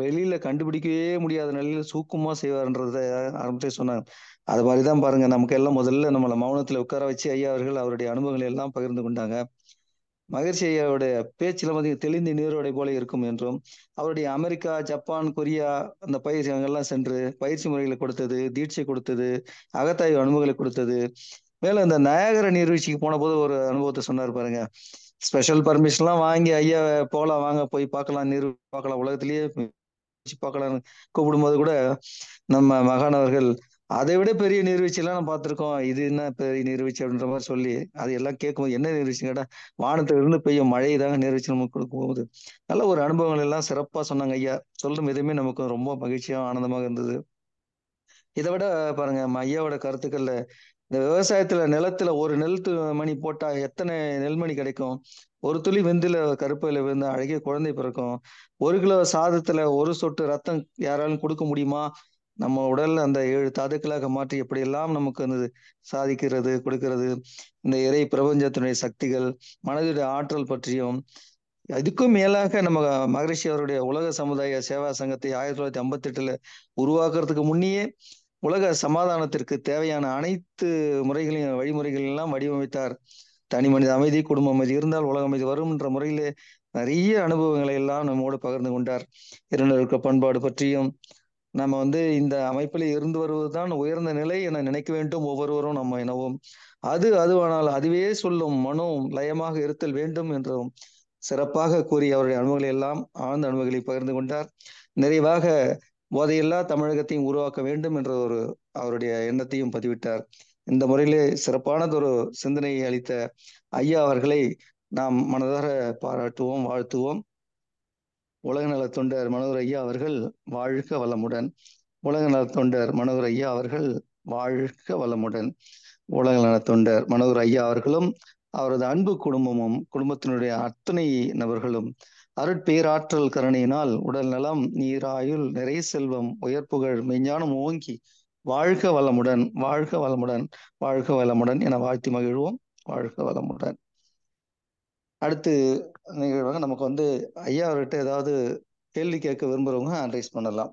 [SPEAKER 3] வெளியில கண்டுபிடிக்கவே முடியாத நிலையில சூக்குமா செய்வாருன்றத ஆரம்பத்தே சொன்னாங்க. அது மாதிரிதான் பாருங்க நமக்கு எல்லாம் முதல்ல நம்மளை மௌனத்துல உட்கார வச்சு ஐயா அவர்கள் அவருடைய அனுபவங்களை எல்லாம் பகிர்ந்து கொண்டாங்க. மகிழ்ச்சி ஐயாவுடைய பேச்சில் வந்து தெளிந்து நீரோடை போல இருக்கும் என்றும் அவருடைய அமெரிக்கா ஜப்பான் கொரியா அந்த பயிற்சி அங்கெல்லாம் சென்று பயிற்சி முறைகளை கொடுத்தது தீட்சை கொடுத்தது அகத்தாய்வு அனுபவங்களை கொடுத்தது. மேலும் இந்த நாயகர நீர்வீழ்ச்சிக்கு போன போது ஒரு அனுபவத்தை சொன்னார் பாருங்க. ஸ்பெஷல் பர்மிஷன்லாம் வாங்கி ஐயா போகலாம் வாங்க போய் பார்க்கலாம் நீர் பார்க்கலாம் உலகத்திலேயே பார்க்கலாம் கூப்பிடும்போது கூட நம்ம மகானவர்கள் அதை விட பெரிய நீர்வீழ்ச்சி எல்லாம் நம்ம பார்த்துருக்கோம். இது என்ன பெரிய நீர்வீழ்ச்சி அப்படின்ற மாதிரி சொல்லி அது எல்லாம் கேட்கும்போது என்ன நீர்வீழ்ச்சி கேட்டா வானத்துல இருந்து பெய்யும் மழை தாங்க நீர்வீழ்ச்சி நமக்கு கொடுக்கும்போது நல்ல ஒரு அனுபவங்கள் எல்லாம் சிறப்பா சொன்னாங்க ஐயா. சொல்லும் விதமே நமக்கு ரொம்ப மகிழ்ச்சியா ஆனந்தமாக இருந்தது. இதை விட பாருங்க ஐயாவோட கருத்துக்கள்ல இந்த விவசாயத்துல நிலத்துல ஒரு நெல் மணி போட்டா எத்தனை நெல்மணி கிடைக்கும்? ஒரு துளி வெந்தில கருப்பையில விழுந்த அழகிய குழந்தை பிறக்கும். ஒரு கிலோ சாதத்துல ஒரு சொட்டு ரத்தம் யாராலும் கொடுக்க முடியுமா? நம்ம உடல்ல அந்த ஏழு தாதுக்களாக மாற்றி எப்படியெல்லாம் நமக்கு அந்த சாதிக்கிறது கொடுக்கிறது இந்த இறை பிரபஞ்சத்தினுடைய சக்திகள் மனதுடைய ஆற்றல் பற்றியும் இதுக்கும் மேலாக நம்ம மகரிஷி அவருடைய உலக சமுதாய சேவா சங்கத்தை ஆயிரத்தி தொள்ளாயிரத்தி ஐம்பத்தி எட்டுல உருவாக்குறதுக்கு முன்னே உலக சமாதானத்திற்கு தேவையான அனைத்து முறைகளையும் வழிமுறைகளையும் எல்லாம் வடிவமைத்தார். தனி மனித அமைதி குடும்ப அமைதி இருந்தால் உலக அமைதி வரும் என்ற முறையிலே நிறைய அனுபவங்களை எல்லாம் நம்மோடு பகிர்ந்து கொண்டார். இருநருக்க பண்பாடு பற்றியும் நம்ம வந்து இந்த அமைப்பில் இருந்து வருவதுதான் உயர்ந்த நிலை என நினைக்க வேண்டும் ஒவ்வொருவரும் நம்ம எனவும். அது அதுவானால் அதுவே சொல்லும் மனம் லயமாக இருத்தல் வேண்டும் என்றும் சிறப்பாக கூறி அவருடைய அனுபவங்களை எல்லாம் ஆழ்ந்த அனுபவங்களை பகிர்ந்து கொண்டார். நிறைவாக போதையில்லா தமிழகத்தையும் உருவாக்க வேண்டும் என்ற ஒரு அவருடைய எண்ணத்தையும் பதிவிட்டார். இந்த முறையிலே சிறப்பானதொரு சிந்தனையை அளித்த ஐயா அவர்களை நாம் மனதார பாராட்டுவோம் வாழ்த்துவோம். உலக நல தொண்டர் மனோகர் ஐயா அவர்கள் வாழ்க வளமுடன். உலக நல தொண்டர் மனோகர் ஐயா அவர்கள் வாழ்க வளமுடன். உலக நல தொண்டர் மனோகர் ஐயா அவர்களும் அவரது அன்பு குடும்பமும் குடும்பத்தினுடைய அத்தனை நபர்களும் அருட்பேராற்றல் கருணையினால் உடல் நலம் நீராயுள் நிறை செல்வம் உயர்ப்புகழ் மெஞ்ஞானம் ஓங்கி வாழ்க வளமுடன் வாழ்க வளமுடன் வாழ்க வளமுடன் என வாழ்த்தி மகிழ்வோம். வாழ்க வளமுடன். அடுத்து நிகழ்வாக நமக்கு வந்து ஐயா அவர்கிட்ட ஏதாவது கேள்வி கேட்க விரும்புறவங்க அட்ரைஸ் பண்ணலாம்.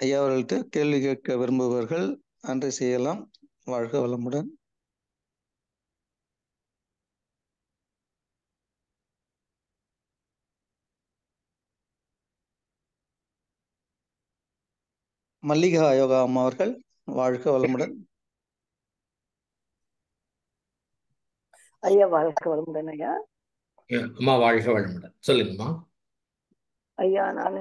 [SPEAKER 3] ஐயா அவர்கள்ட்ட கேள்வி கேட்க விரும்புபவர்கள் அன்றை செய்யலாம். வாழ்க வளமுடன். மல்லிகா யோகா அம்மா அவர்கள் வாழ்க வளமுடன்.
[SPEAKER 4] ஐயா வாழ்க வளமுடன் ஐயா.
[SPEAKER 2] அம்மா வாழ்க வளமுடன். சொல்லுங்கம்மா.
[SPEAKER 4] ஐயா நான்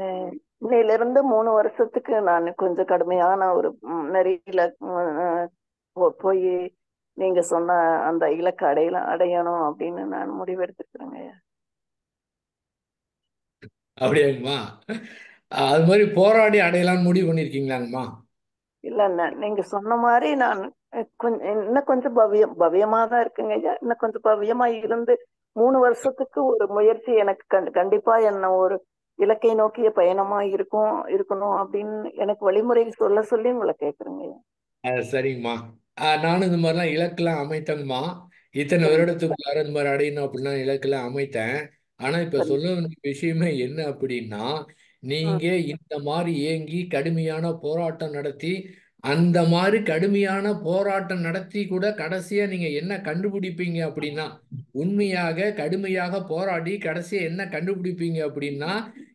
[SPEAKER 4] இன்னையில இருந்து மூணு வருஷத்துக்கு நான் கொஞ்சம் கடுமையான ஒரு நெறியில போய் நீங்க சொன்ன அந்த இலக்கு அடையலாம் அடையணும் அப்படின்னு நான் முடிவெடுத்துக்கிறேங்க ஐயா.
[SPEAKER 2] அப்படியாங்கம்மா. அது மாதிரி போராடி அடையலாம்னு முடிவு பண்ணிருக்கீங்களாங்கம்மா?
[SPEAKER 4] இல்ல நீங்க சொன்ன மாதிரி நான் கொஞ்சம் இன்னும் கொஞ்சம் பவ்யம் பவ்யமா தான் இருக்குங்க ஐயா. இன்னும் கொஞ்சம் பவ்யமா இருந்து மூணு வருஷத்துக்கு ஒரு முயற்சி எனக்கு கண்டிப்பா என்ன ஒரு இலக்கை நோக்கிய பயணமா இருக்கும் இருக்கணும் அப்படின்னு எனக்கு வழிமுறை சொல்ல சொல்லி உங்களை கேக்குறேங்க ஐயா.
[SPEAKER 2] சரிங்கம்மா. நானும் இந்த மாதிரிலாம் இலக்கெல்லாம் அமைத்தேங்கம்மா. இத்தனை வருடத்துக்குள்ளார இந்த மாதிரி அடையணும் அப்படிலாம் இலக்கெல்லாம் அமைத்தேன். ஆனா இப்ப சொல்ல வேண்டிய விஷயமே என்ன அப்படின்னா நீங்க இந்த மாதிரி ஏங்கி கடுமையான போராட்டம் நடத்தி அந்த மாதிரி கடுமையான போராட்டம் நடத்தி கூட கடைசியா நீங்க என்ன கண்டுபிடிப்பீங்க அப்படின்னா உண்மையாக கடுமையாக போராடி கடைசியா என்ன கண்டுபிடிப்பீங்க அப்படின்னா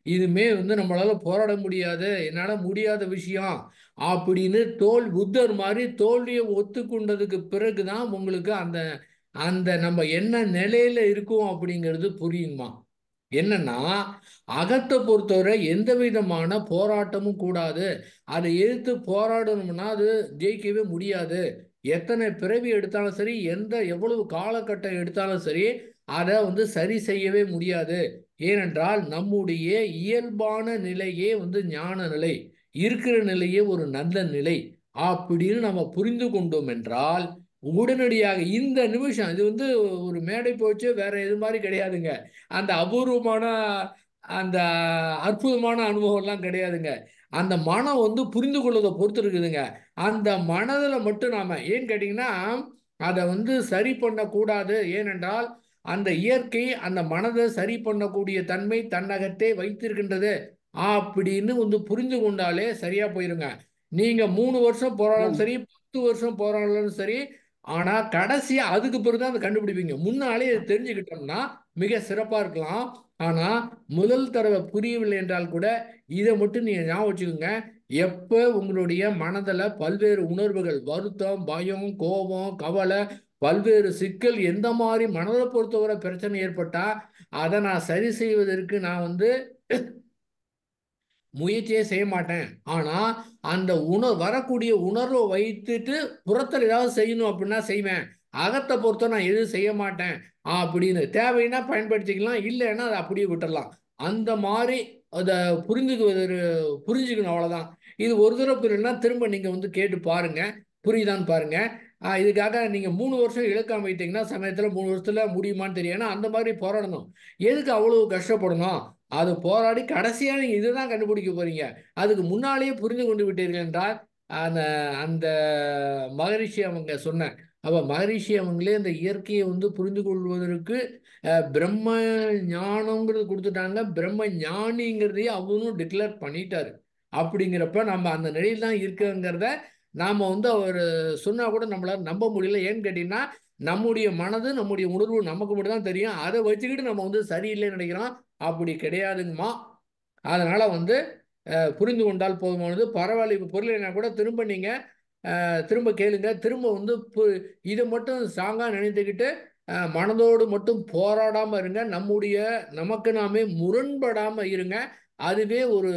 [SPEAKER 2] இதுமே வந்து நம்மளால போராட முடியாது என்னால முடியாத விஷயம் அப்படின்னு தோல் புத்தர் மாதிரி தோல்வியை ஒத்துக்கொண்டதுக்கு பிறகுதான் உங்களுக்கு அந்த அந்த நம்ம என்ன நிலையில இருக்கோம் அப்படிங்கிறது புரியுமா? என்னன்னா அகத்தை பொறுத்தவரை எந்த விதமான போராட்டமும் கூடாது. அதை எதிர்த்து போராடணும்னா அது ஜெயிக்கவே முடியாது. எத்தனை பிறவி எடுத்தாலும் சரி எந்த எவ்வளவு காலகட்டம் எடுத்தாலும் சரி அதை வந்து சரி செய்யவே முடியாது. ஏனென்றால் நம்முடைய இயல்பான நிலையே வந்து ஞான நிலை இருக்கிற நிலையே ஒரு நல்ல நிலை. அப்படின்னு நம்ம புரிந்து கொண்டோம் என்றால் உடனடியாக இந்த நிமிஷம் இது வந்து ஒரு மேடை போச்சு வேற எது மாதிரி கிடையாதுங்க. அந்த அபூர்வமான அந்த அற்புதமான அனுபவம்லாம் கிடையாதுங்க. அந்த மனம் வந்து புரிந்து கொள்வதை பொறுத்து இருக்குதுங்க. அந்த மனதில் மட்டும் நாம ஏன்னு கேட்டிங்கன்னா அதை வந்து சரி பண்ணக்கூடாது. ஏனென்றால் அந்த இயற்கை அந்த மனதை சரி பண்ணக்கூடிய தன்மை தன்னகத்தே வைத்திருக்கின்றது. அப்படின்னு வந்து புரிந்து கொண்டாலே சரியா போயிருங்க. நீங்க மூணு வருஷம் போராடாலும் சரி பத்து வருஷம் போராடாலும் சரி ஆனா கடைசியா அதுக்கு பிறகுதான் அதை கண்டுபிடிப்பீங்க. முன்னாலே இதை தெரிஞ்சுக்கிட்டோம்னா மிக சிறப்பா இருக்கலாம். ஆனா முதல் தடவை புரியவில்லை என்றால் கூட இதை மட்டும் நீங்க ஞாபகம் வச்சுக்கோங்க. எப்ப உங்களுடைய மனதில் பல்வேறு உணர்வுகள் வருத்தம் பயம் கோபம் கவலை பல்வேறு சிக்கல் எந்த மாதிரி மனதை பொறுத்தவரை பிரச்சனை ஏற்பட்டா அதை நான் சரி செய்வதற்கு நான் வந்து முயற்சியே செய்ய மாட்டேன். ஆனா அந்த உணர் வரக்கூடிய உணர்வை வைத்துட்டு புறத்தில் ஏதாவது செய்யணும் அப்படின்னா செய்வேன். அகத்தை பொறுத்த நான் எதுவும் செய்ய மாட்டேன். அப்படின்னு தேவைன்னா பயன்படுத்திக்கலாம். இல்லைன்னா அதை அப்படியே விட்டுடலாம் அந்த மாதிரி அதை புரிஞ்சுக்குவது புரிஞ்சுக்கணும் அவ்வளோதான் இது ஒரு தடவை புரியலன்னா திரும்ப நீங்கள் வந்து கேட்டு பாருங்கள் புரியுதான்னு பாருங்கள் இதுக்காக நீங்கள் மூணு வருஷம் இலக்காம வைத்தீங்கன்னா சமயத்தில் மூணு வருஷத்தில் முடியுமான்னு தெரியும். ஏன்னா அந்த மாதிரி போராடணும். எதுக்கு அவ்வளோ கஷ்டப்படணும்? அது போராடி கடைசியாக நீங்கள் இதுதான் கண்டுபிடிக்க போறீங்க. அதுக்கு முன்னாலேயே புரிந்து கொண்டு விட்டீர்கள் என்றால் அந்த அந்த மகரிஷி அவங்க சொன்னேன் அப்போ மகரிஷி அவங்களே அந்த இயற்கையை வந்து புரிந்து கொள்வதற்கு பிரம்ம ஞானங்கிறது கொடுத்துட்டாங்க. பிரம்ம ஞானிங்கிறதையே அவரும் டிக்ளேர் பண்ணிட்டாரு. அப்படிங்கிறப்ப நம்ம அந்த நிலையில் தான் இருக்கங்கிறத நாம் வந்து அவர் சொன்னால் கூட நம்மளால் நம்ப முடியல. ஏன்னு கேட்டிங்கன்னா நம்முடைய மனது நம்முடைய உணர்வு நமக்கு மட்டும் தான் தெரியும். அதை வச்சுக்கிட்டு நம்ம வந்து சரியில்லைன்னு நினைக்கிறோம். அப்படி கிடையாதுங்கம்மா. அதனால் வந்து புரிந்து கொண்டால் போதுமானது. பரவாயில்ல இப்போ பொருளைனா கூட திரும்ப நீங்கள் திரும்ப கேளுங்க. திரும்ப வந்து இதை மட்டும் ஸ்ட்ராங்காக நினைத்துக்கிட்டு மனதோடு மட்டும் போராடாமல் இருங்க. நம்முடைய நமக்கு நாமே முரண்படாமல் இருங்க. அதுவே ஒரு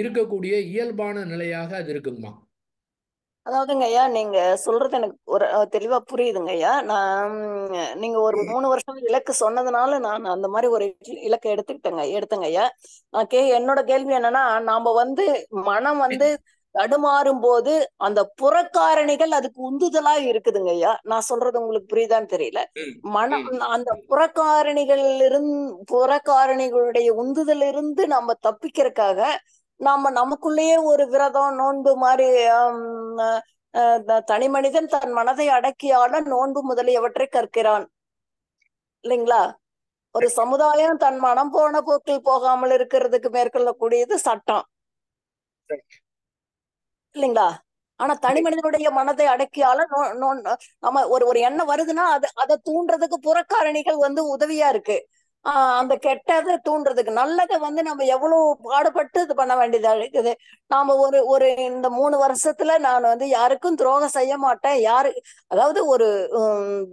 [SPEAKER 2] இருக்கக்கூடிய இயல்பான நிலையாக அது இருக்குங்கம்மா.
[SPEAKER 4] அதாவதுங்க ஐயா நீங்க சொல்றது எனக்கு ஒரு தெளிவா புரியுதுங்க ஐயா. நான் நீங்க ஒரு மூணு வருஷம் இலக்கு சொன்னதுனால நான் அந்த மாதிரி ஒரு இல- இலக்கை எடுத்துக்கிட்டேங்க எடுத்தேங்க ஐயா. கே என்னோட கேள்வி என்னன்னா நாம வந்து மனம் வந்து தடுமாறும் போது அந்த புறக்காரணிகள் அதுக்கு உந்துதலா இருக்குதுங்க ஐயா. நான் சொல்றது உங்களுக்கு புரியுதான்னு தெரியல. மனம். அந்த புறக்காரணிகள் இருந்து புறக்காரணிகளுடைய உந்துதல் இருந்து நம்ம தப்பிக்கிறதுக்காக நாம நமக்குள்ளேயே ஒரு விரதம் நோன்பு மாதிரி தனி மனிதன் தன் மனதை அடக்கியாள நோன்பு முதலியவற்றை கற்கிறான். இல்லைங்களா? ஒரு சமுதாயம் தன் மனம் போன போக்கில் போகாமல் இருக்கிறதுக்கு மேற்கொள்ளக்கூடியது சட்டம். இல்லைங்களா? ஆனா தனி மனிதனுடைய மனதை அடக்கியால நம்ம ஒரு ஒரு எண்ணம் வருதுன்னா அது அதை தூண்டுறதுக்கு புறக்காரணிகள் வந்து உதவியா இருக்கு. அந்த கெட்டதை தூண்டுறதுக்கு நல்லதை வந்து நம்ம எவ்வளவு பாடுபட்டு இது பண்ண வேண்டியதா இருக்குது. நாம ஒரு ஒரு இந்த மூணு வருஷத்துல நான் வந்து யாருக்கும் துரோகம் செய்ய மாட்டேன். யாரு அதாவது ஒரு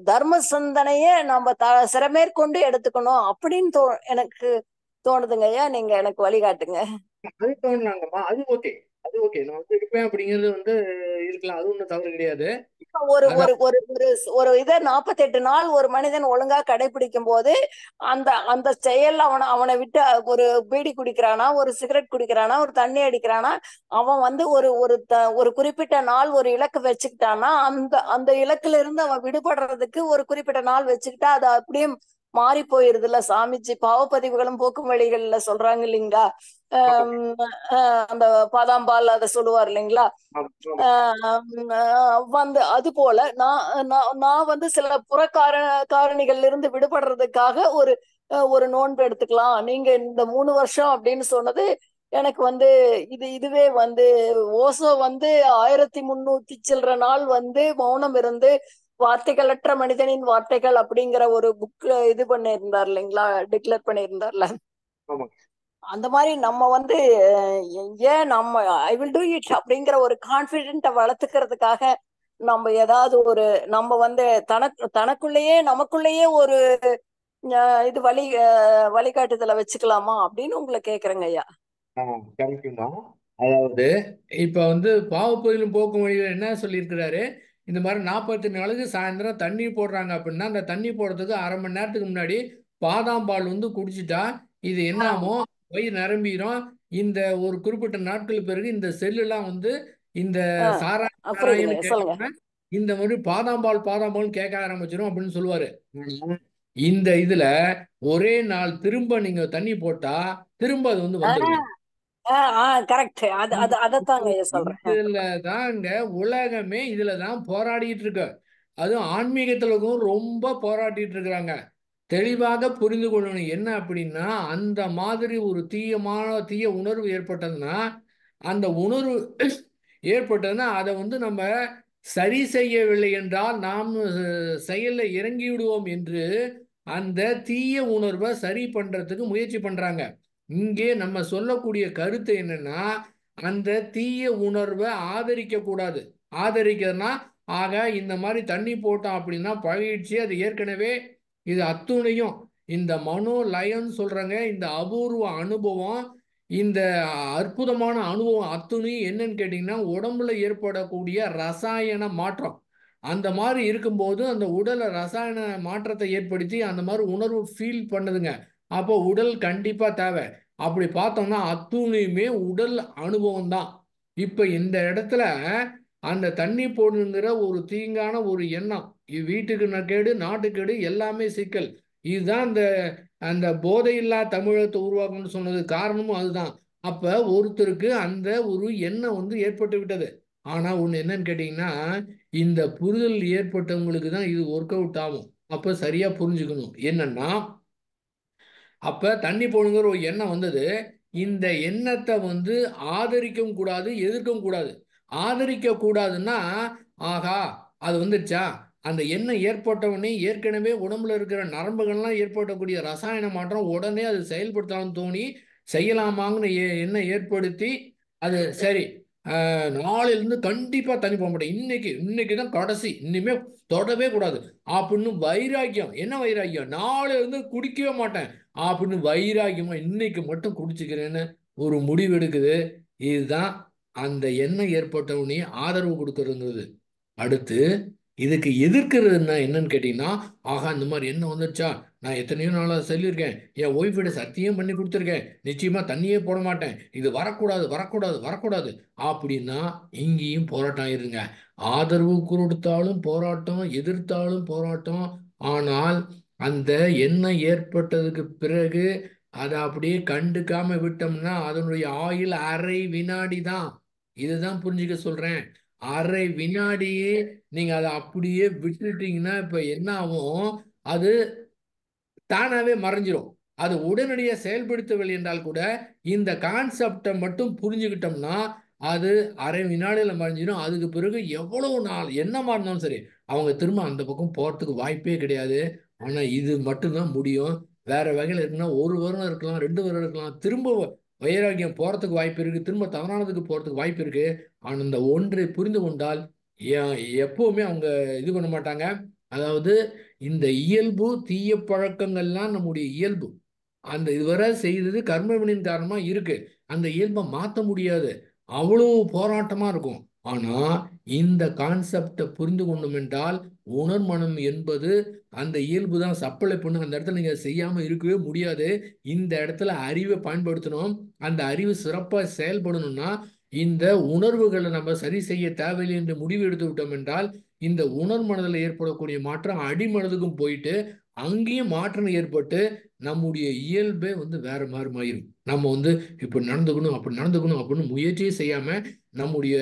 [SPEAKER 4] தர்ம சிந்தனையே நம்ம த சிறமேற்கொண்டு எடுத்துக்கணும் அப்படின்னு தோ எனக்கு தோணுதுங்க ஐயா. நீங்க எனக்கு வழிகாட்டுங்க.
[SPEAKER 2] அது தோணுனாங்கம்மா அது ஓகே. அது ஓகே நான் வந்து இருப்பேன் அப்படிங்கிறது வந்து இருக்கலாம். அது ஒன்றும் தவறு கிடையாது.
[SPEAKER 4] ஒரு ஒரு ஒரு ஒரு ஒரு இதை நாற்பத்தெட்டு நாள் ஒரு மனிதன் ஒழுங்கா கடைபிடிக்கும் போது அந்த அந்த செயல் அவனை அவனை விட்டு ஒரு பீடி குடிக்கிறானா ஒரு சிகரெட் குடிக்கிறானா ஒரு தண்ணி அடிக்கிறானா அவன் வந்து ஒரு ஒரு ஒரு குறிப்பிட்ட நாள் ஒரு இலக்கு வச்சுக்கிட்டானா அந்த அந்த இலக்குல இருந்து அவன் விடுபடுறதுக்கு ஒரு குறிப்பிட்ட நாள் வச்சுக்கிட்டா அது அப்படியே மாறி போயிருதுல சாமிஜி பாவப்பதிவுகளும் போக்கும் வழிகள்ல சொல்றாங்க இல்லைங்களா? அந்த பாதாம்பால் அதை சொல்லுவார் இல்லைங்களா? வந்து அது போல நான் நான் வந்து சில புறக்கார காரணிகள்ல இருந்து விடுபடுறதுக்காக ஒரு ஒரு நோன்பு எடுத்துக்கலாம். நீங்க இந்த மூணு வருஷம் அப்படின்னு சொன்னது எனக்கு வந்து இது இதுவே வந்து ஓசோ வந்து ஆயிரத்தி முன்னூத்தி சில்லற நாள் வந்து மௌனம் இருந்து வார்த்தைகளற்ற மனிதனின் வார்த்தைகள் அப்படிங்கிற ஒரு புக் இது பண்ணியிருந்தார் இல்லைங்களா? டிக்ளேர் பண்ணியிருந்தார்ல.
[SPEAKER 2] ஆமாங்க.
[SPEAKER 4] அந்த மாதிரி நம்ம வந்து ஏன் நம்ம ஐ வில் டூ இட் அப்படிங்கிற ஒரு கான்பிடென்ட்டை வளர்த்துக்கிறதுக்காக நம்ம ஏதாவது ஒரு நம்ம வந்து தனக்கு தனக்குள்ளேயே நமக்குள்ளேயே ஒரு இது வழி வழிகாட்டுதலை வச்சுக்கலாமா அப்படின்னு உங்களை கேக்குறேங்க ஐயா.
[SPEAKER 2] அதாவது இப்ப வந்து பாவப்பொருளும் போக்கும் வழியில் என்ன சொல்லியிருக்கிறாரு? இந்த மாதிரி நாற்பத்தி நாளுக்கு சாயந்தரம் தண்ணி போடுறாங்க அப்படின்னா அந்த தண்ணி போடுறதுக்கு அரை மணி நேரத்துக்கு முன்னாடி பாதாம் பால் வந்து குடிச்சிட்டா இது என்ன ஆகும் வயிறு நிரம்பிடும் இந்த ஒரு குறிப்பிட்ட நாட்கள் பிறகு இந்த செல்லுலாம் வந்து இந்த கேட்காம இந்த மாதிரி பாதாம் பால் பாதாம் பால் கேட்க ஆரம்பிச்சிடும் அப்படின்னு சொல்லுவாரு. இந்த இதுல ஒரே நாள் திரும்ப நீங்க தண்ணி போட்டா திரும்ப அது வந்து வந்துருங்க
[SPEAKER 4] கரெக்ட் அது அது அதைத்தாங்க ஐயா சொல்றேன்.
[SPEAKER 2] இதுல தாங்க உலகமே இதுல தான் போராடிட்டு இருக்கு அதுவும் ஆன்மீகத்துலக்கும் ரொம்ப போராடிட்டு இருக்கிறாங்க தெளிவாக புரிந்து கொள்ளணும். என்ன அப்படின்னா அந்த மாதிரி ஒரு தீயமான தீய உணர்வு ஏற்பட்டதுன்னா அந்த உணர்வு ஏற்பட்டதுன்னா அதை வந்து நம்ம சரி செய்யவில்லை என்றால் நாம் செயல்ல இறங்கி விடுவோம் என்று அந்த தீய உணர்வை சரி பண்றதுக்கு முயற்சி பண்றாங்க. இங்கே நம்ம சொல்லக்கூடிய கருத்து என்னன்னா அந்த தீய உணர்வை ஆதரிக்க கூடாது. ஆதரிக்கிறதுனா ஆக இந்த மாதிரி தண்ணி போட்டோம் அப்படின்னா பழகிடுச்சு அது ஏற்கனவே இது அத்துணையும். இந்த மனோ லயன்னு சொல்றாங்க இந்த அபூர்வ அனுபவம் இந்த அற்புதமான அனுபவம் அத்துணி என்னன்னு கேட்டிங்கன்னா உடம்புல ஏற்படக்கூடிய ரசாயன மாற்றம். அந்த மாதிரி இருக்கும்போது அந்த உடலை ரசாயன மாற்றத்தை ஏற்படுத்தி அந்த மாதிரி உணர்வு ஃபீல் பண்ணுதுங்க. அப்போ உடல் கண்டிப்பாக தேவை. அப்படி பார்த்தோம்னா அத்துணையுமே உடல் அனுபவம் தான் இப்போ இந்த இடத்துல அந்த தண்ணி போடுங்கிற ஒரு தீங்கான ஒரு எண்ணம் இது வீட்டுக்கு கேடு நாட்டுக்கேடு எல்லாமே சிக்கல். இதுதான் அந்த அந்த போதையில்லா தமிழகத்தை உருவாக்கணும்னு சொன்னது காரணமும் அதுதான். அப்போ ஒருத்தருக்கு அந்த ஒரு எண்ணம் வந்து ஏற்பட்டு விட்டது. ஆனால் ஒன்று என்னன்னு கேட்டிங்கன்னா இந்த புரிதல் ஏற்பட்டவங்களுக்கு தான் இது ஒர்க் அவுட் ஆகும். அப்போ சரியாக புரிஞ்சுக்கணும். என்னன்னா அப்போ தண்ணி போடுங்கிற ஒரு எண்ணம் வந்தது. இந்த எண்ணத்தை வந்து ஆதரிக்கவும் கூடாது எதிர்க்கவும் கூடாது. ஆதரிக்க கூடாதுன்னா ஆகா அது வந்துடுச்சா அந்த எண்ணம் ஏற்பட்டவுடனே ஏற்கனவே உடம்புல இருக்கிற நரம்புகள்லாம் ஏற்படக்கூடிய ரசாயன மாற்றம் உடனே அது செயல்படுத்தலாம்னு தோணி செய்யலாமாங்கிற எ- எண்ணம் ஏற்படுத்தி அது சரி நாளையிலேருந்து கண்டிப்பாக தண்ணி போக மாட்டேன். இன்னைக்கு இன்னைக்கு தான் கடைசி. இனிமே தொடவே கூடாது. அப்படின்னு வைராக்கியம். என்ன வைராக்கியம்? நாளையிலேருந்து குடிக்கவே மாட்டேன். அப்படின்னு வைராக்கியமா இன்னைக்கு மட்டும் குடிச்சுக்கிறேன்னு ஒரு முடிவு எடுக்குது. இதுதான் அந்த எண்ணம் ஏற்பட்டவனே ஆதரவு கொடுக்கறதுங்கிறது அடுத்து இதுக்கு எதிர்க்கிறதுன்னா என்னன்னு கேட்டிங்கன்னா ஆகா இந்த மாதிரி என்ன வந்துருச்சா? நான் எத்தனையோ நாளாக சொல்லியிருக்கேன். என் ஒய்ஃபிட சத்தியம் பண்ணி கொடுத்துருக்கேன். நிச்சயமாக தண்ணியே போட மாட்டேன். இது வரக்கூடாது வரக்கூடாது வரக்கூடாது. அப்படின்னா இங்கேயும் போராட்டம் இருங்க ஆதரவு கொடுத்தாலும் போராட்டம் எதிர்த்தாலும் போராட்டம். ஆனால் அந்த எண்ணம் ஏற்பட்டதுக்கு பிறகு அதை அப்படியே கண்டுக்காம விட்டோம்னா அதனுடைய ஆயில் அரை வினாடி தான். இதுதான் புரிஞ்சுக்க சொல்றேன். அரை வினாடியே நீங்க அதை அப்படியே விட்டுட்டீங்கன்னா இப்ப என்ன ஆகும்? அது தானாகவே மறைஞ்சிரும். அது உடனடியாக செயல்படுத்தவில்லை என்றால் கூட இந்த கான்செப்டை மட்டும் புரிஞ்சுக்கிட்டோம்னா அது அரை வினாடியில் மறைஞ்சிடும் அதுக்கு பிறகு எவ்வளோ நாள் என்னமா இருந்தாலும் சரி அவங்க திரும்ப அந்த பக்கம் போகிறதுக்கு வாய்ப்பே கிடையாது. ஆனால் இது மட்டும்தான் முடியும். வேற வகையில் இருக்குன்னா ஒரு வருடம் இருக்கலாம் ரெண்டு வருடம் இருக்கலாம். திரும்ப வைராக்கியம் போகிறதுக்கு வாய்ப்பு இருக்குது திரும்ப தவறானதுக்கு போகிறதுக்கு வாய்ப்பு இருக்குது ஆனால் இந்த ஒன்றை புரிந்து கொண்டால் எப்போவுமே அவங்க இது பண்ண மாட்டாங்க. அதாவது இந்த இயல்பு தீய பழக்கங்கள்லாம் நம்முடைய இயல்பு. அந்த இதுவரை செய்தது கர்மவினின் காரணமாக இருக்கு. அந்த இயல்பை மாற்ற முடியாது. அவ்வளோ போராட்டமாக இருக்கும். ஆனால் இந்த கான்செப்டை புரிந்து கொண்டோம் என்றால் உணர்மனம் என்பது அந்த இயல்பு தான். சப்ளை பண்ணு அந்த இடத்துல நீங்கள் செய்யாமல் இருக்கவே முடியாது. இந்த இடத்துல அறிவை பயன்படுத்தணும். அந்த அறிவு சிறப்பாக செயல்படணும்னா இந்த உணர்வுகளை நம்ம சரி செய்ய தேவையில்லை என்று முடிவு எடுத்து விட்டோம் என்றால் இந்த உணர் மனதில் ஏற்படக்கூடிய மாற்றம் அடிமனதுக்கும் போயிட்டு அங்கேயும் மாற்றம் ஏற்பட்டு நம்முடைய இயல்பே வந்து வேற மாதிரி மாறிடும் நம்ம வந்து இப்போ நடந்துக்கணும் அப்படி நடந்துக்கணும் அப்படின்னு முயற்சியே செய்யாம நம்முடைய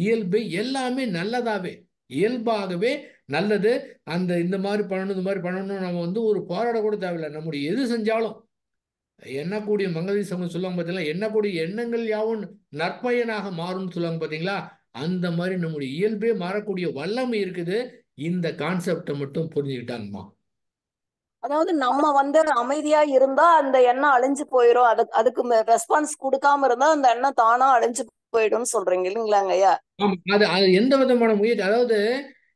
[SPEAKER 2] இயல்பு எல்லாமே நல்லதாவே இயல்பாகவே நல்லது. அந்த இந்த மாதிரி பண்ணணும் இந்த மாதிரி பண்ணணும் நம்ம வந்து ஒரு போராட கூட தேவையில்லை. நம்முடைய எது செஞ்சாலும் எண்ணக்கூடிய மங்களி சமம் சொல்லுவாங்க பார்த்தீங்களா? எண்ணக்கூடிய எண்ணங்கள் யாவும் நற்பயனாக மாறும்னு சொல்லுவாங்க பார்த்தீங்களா? அந்த மாதிரி நம்முடைய இயல்பே மாறக்கூடிய வல்லமை இருக்குது. இந்த கான்செப்டை மட்டும் புரிஞ்சுக்கிட்டாங்கம்மா.
[SPEAKER 4] அதாவது நம்ம வந்து அமைதியா இருந்தா அந்த எண்ணம் அழிஞ்சு போயிடும் அதுக்கு அதுக்கு ரெஸ்பான்ஸ் கொடுக்காம இருந்தா அந்த எண்ணம் தானா அழிஞ்சு போயிடும்னு சொல்றீங்க இல்லைங்களாங்க ஐயா
[SPEAKER 2] ஆமா அது அது எந்த விதமான முயற்சி அதாவது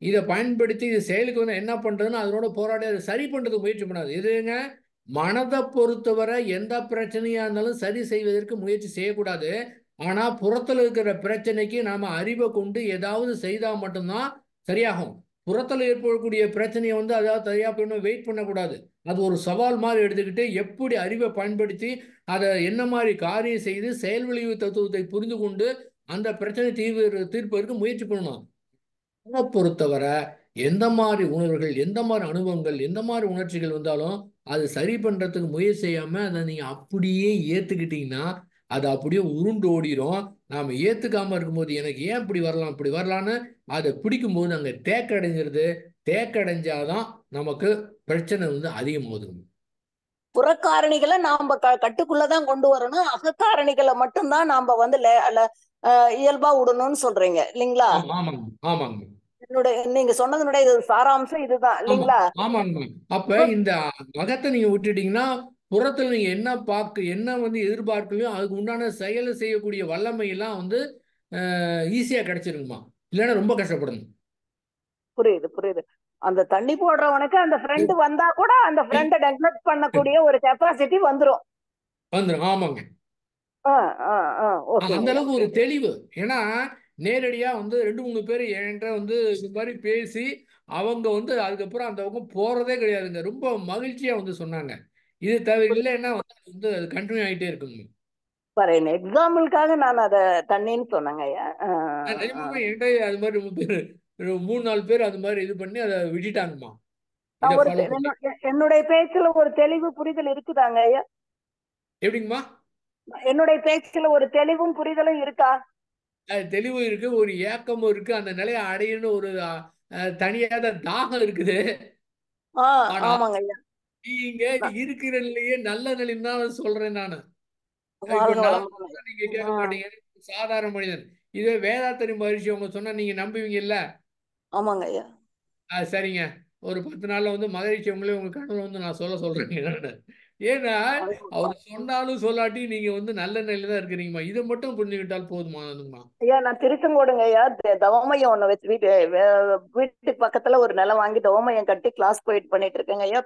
[SPEAKER 2] இதை பயன்படுத்தி இது செயலுக்கு வந்து என்ன பண்றதுன்னு அதனோட போராடி அதை சரி பண்றதுக்கு முயற்சி பண்ணாது. எதுங்க மனதை பொறுத்தவரை எந்த பிரச்சனையா இருந்தாலும் சரி செய்வதற்கு முயற்சி செய்யக்கூடாது. ஆனால் புறத்தில் இருக்கிற பிரச்சனைக்கு நாம் அறிவை கொண்டு ஏதாவது செய்தால் மட்டும்தான் சரியாகும். புறத்தில் ஏற்படக்கூடிய பிரச்சனையை வந்து அதாவது சரியாக போயிடணும் வெயிட் பண்ணக்கூடாது. அது ஒரு சவால் மாதிரி எடுத்துக்கிட்டு எப்படி அறிவை பயன்படுத்தி அதை என்ன மாதிரி காரியம் செய்து செயல் விளைவு தத்துவத்தை புரிந்து கொண்டு அந்த பிரச்சனை தீர்வு தீர்ப்பதற்கு முயற்சி பண்ணணும். அதை பொறுத்தவரை எந்த மாதிரி உணர்வுகள் எந்த மாதிரி அனுபவங்கள் எந்த மாதிரி உணர்ச்சிகள் வந்தாலும் அது சரி பண்ணுறதுக்கு முயற்சி செய்யாமல் அதை நீங்கள் அப்படியே ஏற்றுக்கிட்டிங்கன்னா அது அப்படியே உருண்டு ஓடிரும். நாம ஏத்துக்காம இருக்கும்போது எனக்கு ஏன் இப்படி வரலாம் இப்படி வரலான்னு அதை பிடிக்கும்போது அங்க தேக்கடைஞ்சிருது. தேக்கடைஞ்சாதான் நமக்கு பிரச்சனை வந்து அதிகமாகுது
[SPEAKER 4] புறக்காரணிகளை நாம க கட்டுக்குள்ளதான் கொண்டு வரணும். அகக்காரணிகளை மட்டும்தான் நாம வந்து இயல்பா விடணும்னு சொல்றீங்க இல்லைங்களா?
[SPEAKER 2] ஆமா ஆமாங்க ஆமாங்க.
[SPEAKER 4] என்னுடைய நீங்க சொன்னதனுடைய இது சாராம்சம் இதுதான் இல்லைங்களா?
[SPEAKER 2] ஆமாங்க. அப்ப இந்த மகத்தை நீங்க விட்டுட்டீங்கன்னா புறத்துல நீங்க என்ன பார்க்க என்ன வந்து எதிர்பார்க்கலையோ அதுக்கு உண்டான செயலை செய்யக்கூடிய வல்லமை எல்லாம் வந்து ஈஸியா கிடைச்சிருக்குமா இல்லைன்னா ரொம்ப கஷ்டப்படணும்.
[SPEAKER 4] புரியுது புரியுது. அந்த தண்ணி போடுறவனுக்கு அந்த ஃப்ரெண்ட் வந்தா கூட அந்த ஃப்ரெண்டை நெக்லெக்ட் பண்ணக்கூடிய ஒரு கெப்பாசிட்டி வந்துரும்.
[SPEAKER 2] வந்துடும் ஆமாங்க. அந்த அளவுக்கு ஒரு தெளிவு. ஏன்னா நேரடியா வந்து ரெண்டு மூணு பேர் என்கிட்ட வந்து இந்த மாதிரி பேசி அவங்க வந்து அதுக்கப்புறம் அந்த பக்கம் போறதே கிடையாதுங்க. ரொம்ப மகிழ்ச்சியா வந்து சொன்னாங்க. இது தவிர இல்லைன்னா வந்து அது கண்டினியூ ஆகிட்டே இருக்குங்க.
[SPEAKER 4] பாருங்க எக்ஸாம்பிளுக்காக நான் அத தண்ணின்னு சொன்னேங்க
[SPEAKER 2] என்கிட்ட அது மாதிரி பேர் மூணு நாலு பேர் அது மாதிரி இது பண்ணி அதை விட்டுட்டாங்கம்மா.
[SPEAKER 4] என்னுடைய பேச்சுல ஒரு தெளிவு புரிதல் இருக்குதாங்க ஐயா?
[SPEAKER 2] எப்படிங்கம்மா?
[SPEAKER 4] என்னுடைய பேச்சுல ஒரு தெளிவும் புரிதலும் இருக்கா?
[SPEAKER 2] தெளிவு இருக்கு ஒரு ஏக்கமும் இருக்கு அந்த நிலையை அடையணும் ஒரு தனியாத தாகம் இருக்குது.
[SPEAKER 4] ஆமாங்க ஐயா.
[SPEAKER 2] நீங்க இருக்கிற நிலையே நல்ல நிலைன்னு தான் சொல்றேன் நானு. நீங்க கேட்க மாட்டீங்க. சாதாரண மனிதன் இதே வேதாத்திரி மகரிஷி அவங்க சொன்னா நீங்க நம்புவீங்கல்ல?
[SPEAKER 4] ஆமாங்க ஐயா.
[SPEAKER 2] ஆ சரிங்க. ஒரு பத்து நாள்ல வந்து மகரிஷி அவங்களே உங்க கனவுல வந்து நான் சொல்ல சொல்றேங்க நானு. ஏன்னா அவர் சொன்னாலும் சொல்லாட்டி நீங்க வந்து நல்ல நிலையில தான் இருக்கிறீங்கம்மா. இதை மட்டும் புரிஞ்சுக்கிட்டால் போதுமானதுங்கம்மா
[SPEAKER 4] ஐயா நான் திருச்செங்கோடுங்க ஐயா. தவமையம் ஒண்ணு வச்சு வீட்டு வீட்டுக்கு பக்கத்துல ஒரு நிலம் வாங்கி தவமையம் கட்டி கிளாஸ் போயிட்டு பண்ணிட்டு இருக்கேங்க ஐயா.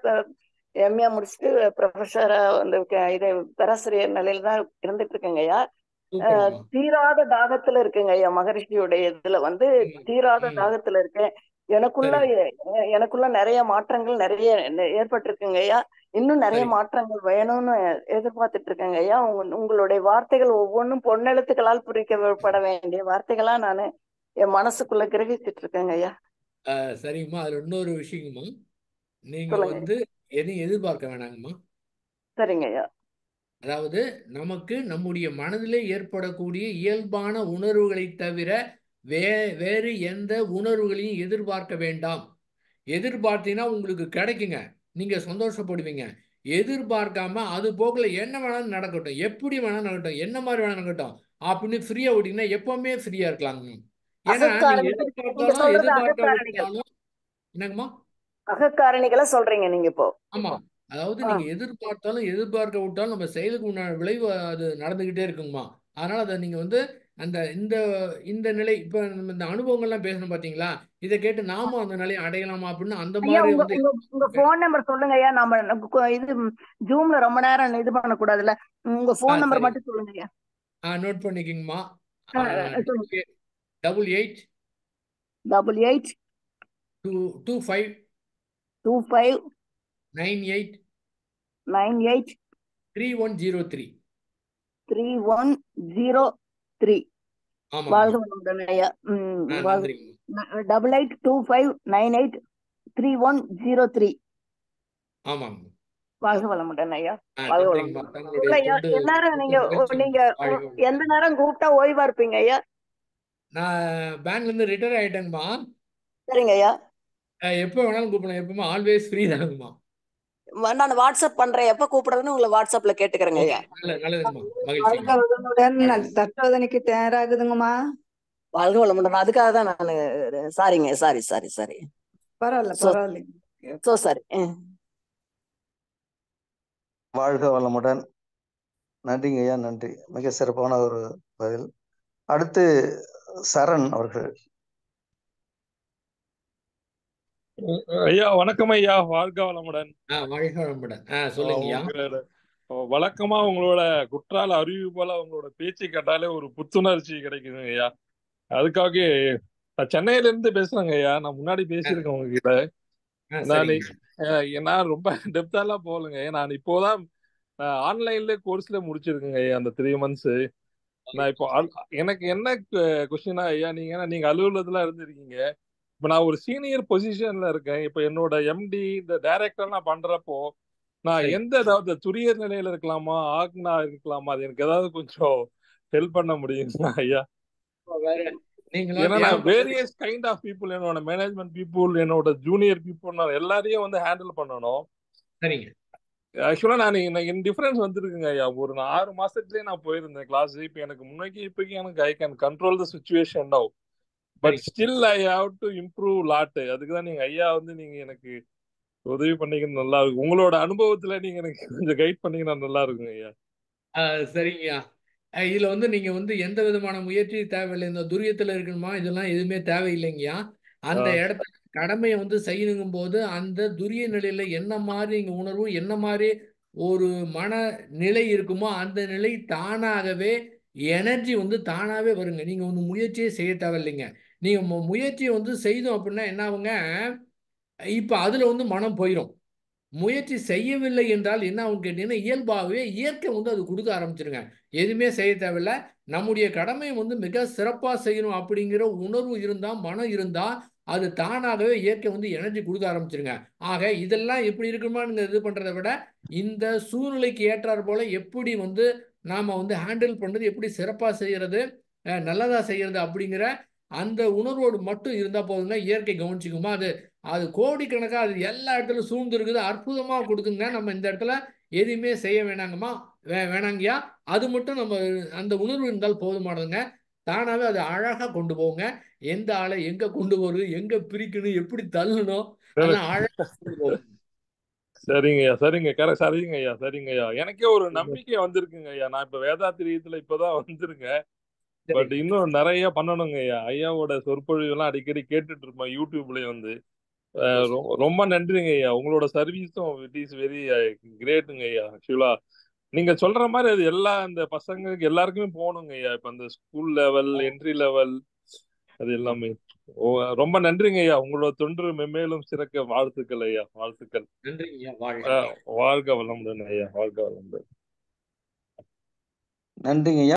[SPEAKER 4] எம்ஏ முடிச்சுட்டு ப்ரொஃபஸரா வந்து இது பேராசிரியர் நிலையில தான் இருந்துட்டு இருக்கேங்க ஐயா. தீராத தாகத்துல இருக்குங்க ஐயா. மகரிஷியுடைய இதுல வந்து தீராத தாகத்துல இருக்கேன். எனக்குள்ள எனக்குள்ள நிறைய மாற்றங்கள் நிறைய ஏற்பட்டிருக்குங்க ஐயா. இன்னும் நிறைய மாற்றங்கள் வேணும்னு எதிர்பார்த்துட்டு இருக்கேங்க ஐயா. உங்க- உங்களுடைய வார்த்தைகள் ஒவ்வொன்றும் பொன்னெழுத்துக்களால் குறிக்கப்பட வேண்டிய வார்த்தைகளா நான் என் மனசுக்குள்ள கிரகிச்சிட்டு இருக்கேங்க ஐயா.
[SPEAKER 2] சரிங்கம்மா. அதுல இன்னொரு விஷயங்கம்மா. நீங்க வந்து எதையும் எதிர்பார்க்க வேணாங்கம்மா?
[SPEAKER 4] சரிங்க. ஐயா
[SPEAKER 2] அதாவது நமக்கு நம்முடைய மனதிலே ஏற்படக்கூடிய இயல்பான உணர்வுகளை தவிர வே வேறு எந்த உணர்வுகளையும் எதிர்பார்க்க வேண்டாம். எதிர்பார்த்தீங்கன்னா உங்களுக்கு கிடைக்குங்க. நீங்க சந்தோஷப்படுவீங்க. எதிர்பார்க்காம அது போக்குல என்ன வேணாலும் நடக்கட்டும். எப்படி வேணாலும் நடக்கட்டும். என்ன மாதிரி வேணாலும் நடக்கட்டும். அப்படின்னு ஃப்ரீயா விட்டீங்கன்னா எப்பவுமே ஃப்ரீயா இருக்கலாங்க. ஏன்னா எதிர்பார்த்தாலும்
[SPEAKER 4] சொல்றது
[SPEAKER 2] எதிர்பார்க்க
[SPEAKER 4] அகக்காரணிகள்
[SPEAKER 2] விட்டாலும் என்னங்கம்மா?
[SPEAKER 4] அகக்காரணிகளை சொல்றீங்க நீங்க இப்போ.
[SPEAKER 2] ஆமா. அதாவது நீங்க எதிர்பார்த்தாலும் எதிர்பார்க்க விட்டாலும் நம்ம செயலுக்கு உண்டான விளைவு அது நடந்துகிட்டே இருக்குங்கம்மா அதனால அதை நீங்க வந்து அந்த இந்த இந்த நிலை இப்ப நம்ம இந்த அனுபவங்கள்லாம் பேசணும் பாத்தீங்களா? இதை கேட்டு நாமும் அந்த நிலையை அடையலாமா அப்படின்னு அந்த மாதிரி
[SPEAKER 4] உங்க போன் நம்பர் சொல்லுங்க ஐயா. நம்ம இது ஜூம்ல ரொம்ப நேரம் இது பண்ண கூடாதுல்ல உங்க போன் நம்பர் மட்டும் சொல்லுங்க ஐயா.
[SPEAKER 2] ஆ note பண்ணிக்கங்கம்மா. Double eight
[SPEAKER 4] double eight
[SPEAKER 2] two two five
[SPEAKER 4] two five
[SPEAKER 2] nine eight
[SPEAKER 4] nine eight
[SPEAKER 2] three one zero three
[SPEAKER 4] three one zero three வாழ்க double eight two five nine eight three one zero three
[SPEAKER 2] ஆமாங்க.
[SPEAKER 4] வாழ்க வளமுடன் ஐயா எல்லாரும் நீங்க நீங்க. எந்த நேரம் கூப்பிட்டா ஓய்வா இருப்பீங்க ஐயா?
[SPEAKER 2] நான் பேங்க்ல இருந்து ரிட்டையர் ஆயிட்டேங்கம்மா.
[SPEAKER 4] சரிங்க ஐயா.
[SPEAKER 2] எப்போ வேணாலும் கூப்பிடலாம் எப்பவுமே ஆல்வேஸ் ஃப்ரீ தானுங்கம்மா
[SPEAKER 4] நான் வாட்ஸ்அப் பண்றேன். எப்ப கூப்பிடுறதுன்னு உங்களை வாட்ஸ்அப்ல கேட்டுக்கிறேங்க.
[SPEAKER 2] நல்ல நல்லதுங்கம்மா.
[SPEAKER 5] வாழ்க வளமுடன். தற்சோதனைக்கு தயாராகுதுங்கம்மா.
[SPEAKER 4] வாழ்க வளமுடன். அதுக்காக தான் நான் சாரிங்க. Sorry sorry sorry.
[SPEAKER 5] பரவாயில்ல
[SPEAKER 4] So-
[SPEAKER 5] பரவாயில்லைங்க
[SPEAKER 4] சோ சாரி
[SPEAKER 3] வாழ்க வளமுடன். நன்றிங்க ஐயா. நன்றி. மிக சிறப்பான ஒரு பதில். அடுத்து சரண் அவர்கள்.
[SPEAKER 6] ஐயா வணக்கம் ஐயா. வாழ்க வளமுடன்.
[SPEAKER 2] வாழ்க வளமுடன்.
[SPEAKER 6] உங்களோட வழக்கமா உங்களோட குற்றால அறிவு போல உங்களோட பேச்சு கேட்டாலே ஒரு புத்துணர்ச்சி கிடைக்குதுங்க ஐயா. அதுக்காக சென்னையில இருந்து பேசுறேங்க ஐயா. நான் முன்னாடி பேசியிருக்கேன் உங்ககிட்ட. நான் ரொம்ப டெப்தாலாம் போகலைங்க நான் இப்போதான் ஆன்லைன்ல கோர்ஸ்ல முடிச்சிருக்கேங்க ஐயா அந்த த்ரீ மந்த்ஸ் நான் இப்போ எனக்கு என்ன கொஸ்டினா ஐயா நீங்க நீங்க அலுவலகத்துல இருந்திருக்கீங்க. இப்போ நான் ஒரு சீனியர் பொசிஷன்ல இருக்கேன். இப்போ என்னோட எம்டி இந்த டைரக்டர் நான் பண்றப்போ நான். எந்த ஏதாவது துரியர் நிலையில இருக்கலாமா ஆக்னா இருக்கலாமா அது எனக்கு ஏதாவது கொஞ்சம் ஹெல்ப் பண்ண முடியுங்களா ஐயா? வேரியஸ் கைண்ட் ஆஃப் பீப்புள் என்னோட மேனேஜ்மெண்ட் பீப்புள் என்னோட ஜூனியர் பீப்புள் நான் எல்லாரையும் வந்து ஹேண்டில் பண்ணணும்.
[SPEAKER 2] சரிங்க.
[SPEAKER 6] ஆக்சுவலா நான் எனக்கு என் டிஃபரன்ஸ் வந்துருக்குங்க ஐயா. ஒரு நான் ஆறு மாசத்துலயே நான் போயிருந்தேன் கிளாஸ் இப்போ எனக்கு முன்னாடி இப்போக்கி எனக்கு I can control the situation now but still I have to improve lot அதுக்கு தான் நீங்க ஐயா வந்து நீங்க எனக்கு உதவி பண்ணீங்கன்னா நல்லா இருக்கும். உங்களோட அனுபவத்துல நீங்க எனக்கு கொஞ்சம் கைட் பண்ணீங்கன்னா நல்லா இருக்குங்க ஐயா.
[SPEAKER 2] சரிங்கய்யா இதுல வந்து நீங்க வந்து எந்த விதமான முயற்சி தேவையில்லை. இந்த துரியத்துல இருக்கணுமா? இதெல்லாம் எதுவுமே தேவையில்லைங்கய்யா அந்த. இடத்துல கடமையை வந்து செய்யணுங்கும் போது அந்த துரிய நிலையில என்ன மாதிரி நீங்க உணர்வு என்ன மாதிரி ஒரு மன நிலை இருக்குமோ அந்த நிலை தானாகவே எனர்ஜி வந்து தானாவே வருங்க. நீங்க வந்து முயற்சியே செய்ய தேவையில்லைங்க. நீங்கள் முயற்சியை வந்து செய்தோம் அப்படின்னா என்ன ஆகுங்க அதில் வந்து மனம் போயிடும் முயற்சி செய்யவில்லை என்றால் என்ன ஆகும் கேட்டீங்கன்னா இயல்பாகவே இயற்கை வந்து அது கொடுக்க ஆரம்பிச்சிருங்க. எதுவுமே செய்ய தேவையில்ல. நம்முடைய கடமையை வந்து மிக சிறப்பாக செய்யணும் அப்படிங்கிற உணர்வு இருந்தால் மனம் இருந்தால் அது தானாகவே இயற்கை வந்து எனர்ஜி கொடுக்க ஆரம்பிச்சிருங்க. ஆக இதெல்லாம் எப்படி இருக்குமான்னு இது பண்ணுறதை விட இந்த சூழ்நிலைக்கு ஏற்றாற் போல் எப்படி வந்து நாம் வந்து ஹேண்டில் பண்ணுறது எப்படி சிறப்பாக செய்கிறது நல்லதாக செய்கிறது அப்படிங்கிற அந்த உணர்வோடு மட்டும் இருந்தால் போதுங்க இயற்கை கவனிச்சுக்குமா? அது அது கோடிக்கணக்காக அது எல்லா இடத்துலையும் சூழ்ந்து இருக்குது அற்புதமாக கொடுக்குங்க நம்ம இந்த இடத்துல எதுவுமே செய்ய வேணாங்கம்மா? வே வேணாங்கய்யா? அது மட்டும் நம்ம அந்த உணர்வு இருந்தால் போதுமானதுங்க. தானாகவே அது அழகாக கொண்டு போங்க. எந்த ஆளை எங்கே கொண்டு போகிறது எங்கே பிரிக்கணும்? எப்படி தள்ளணும்? அதெல்லாம் அழகாக கொண்டு போகும்
[SPEAKER 6] சரிங்க ஐயா சரிங்க. கரெக்ட் சரிங்க ஐயா சரிங்க ஐயா எனக்கே ஒரு நம்பிக்கை வந்திருக்குங்க ஐயா நான் இப்ப வேதாத்திரியத்துல இப்பதான் வந்திருக்கேன். பட் இன்னும் நிறைய பண்ணணுங்க ஐயா. ஐயாவோட சொற்பொழிவு எல்லாம் அடிக்கடி கேட்டுட்டு இருப்பேன் யூடியூப்லயே வந்து. ரொம்ப நன்றிங்க ஐயா. உங்களோட சர்வீஸும் இட் இஸ் வெரி கிரேட்டுங்க ஐயா. ஆக்சுவலா நீங்க சொல்ற மாதிரி அது எல்லா இந்த பசங்களுக்கு எல்லாருக்குமே போகணுங்க ஐயா. இப்ப அந்த ஸ்கூல் லெவல் என்ட்ரி லெவல் அது எல்லாமே. ரொம்ப நன்றிங்க ஐயா. உங்களோட தொன்று மென்மேலும் சிறக்க வாழ்த்துக்கள் ஐயா. வாழ்த்துக்கள். வாழ்க வளமுடன் ஐயா. வாழ்க வளமுடன்.
[SPEAKER 3] நன்றிங்க ஐயா.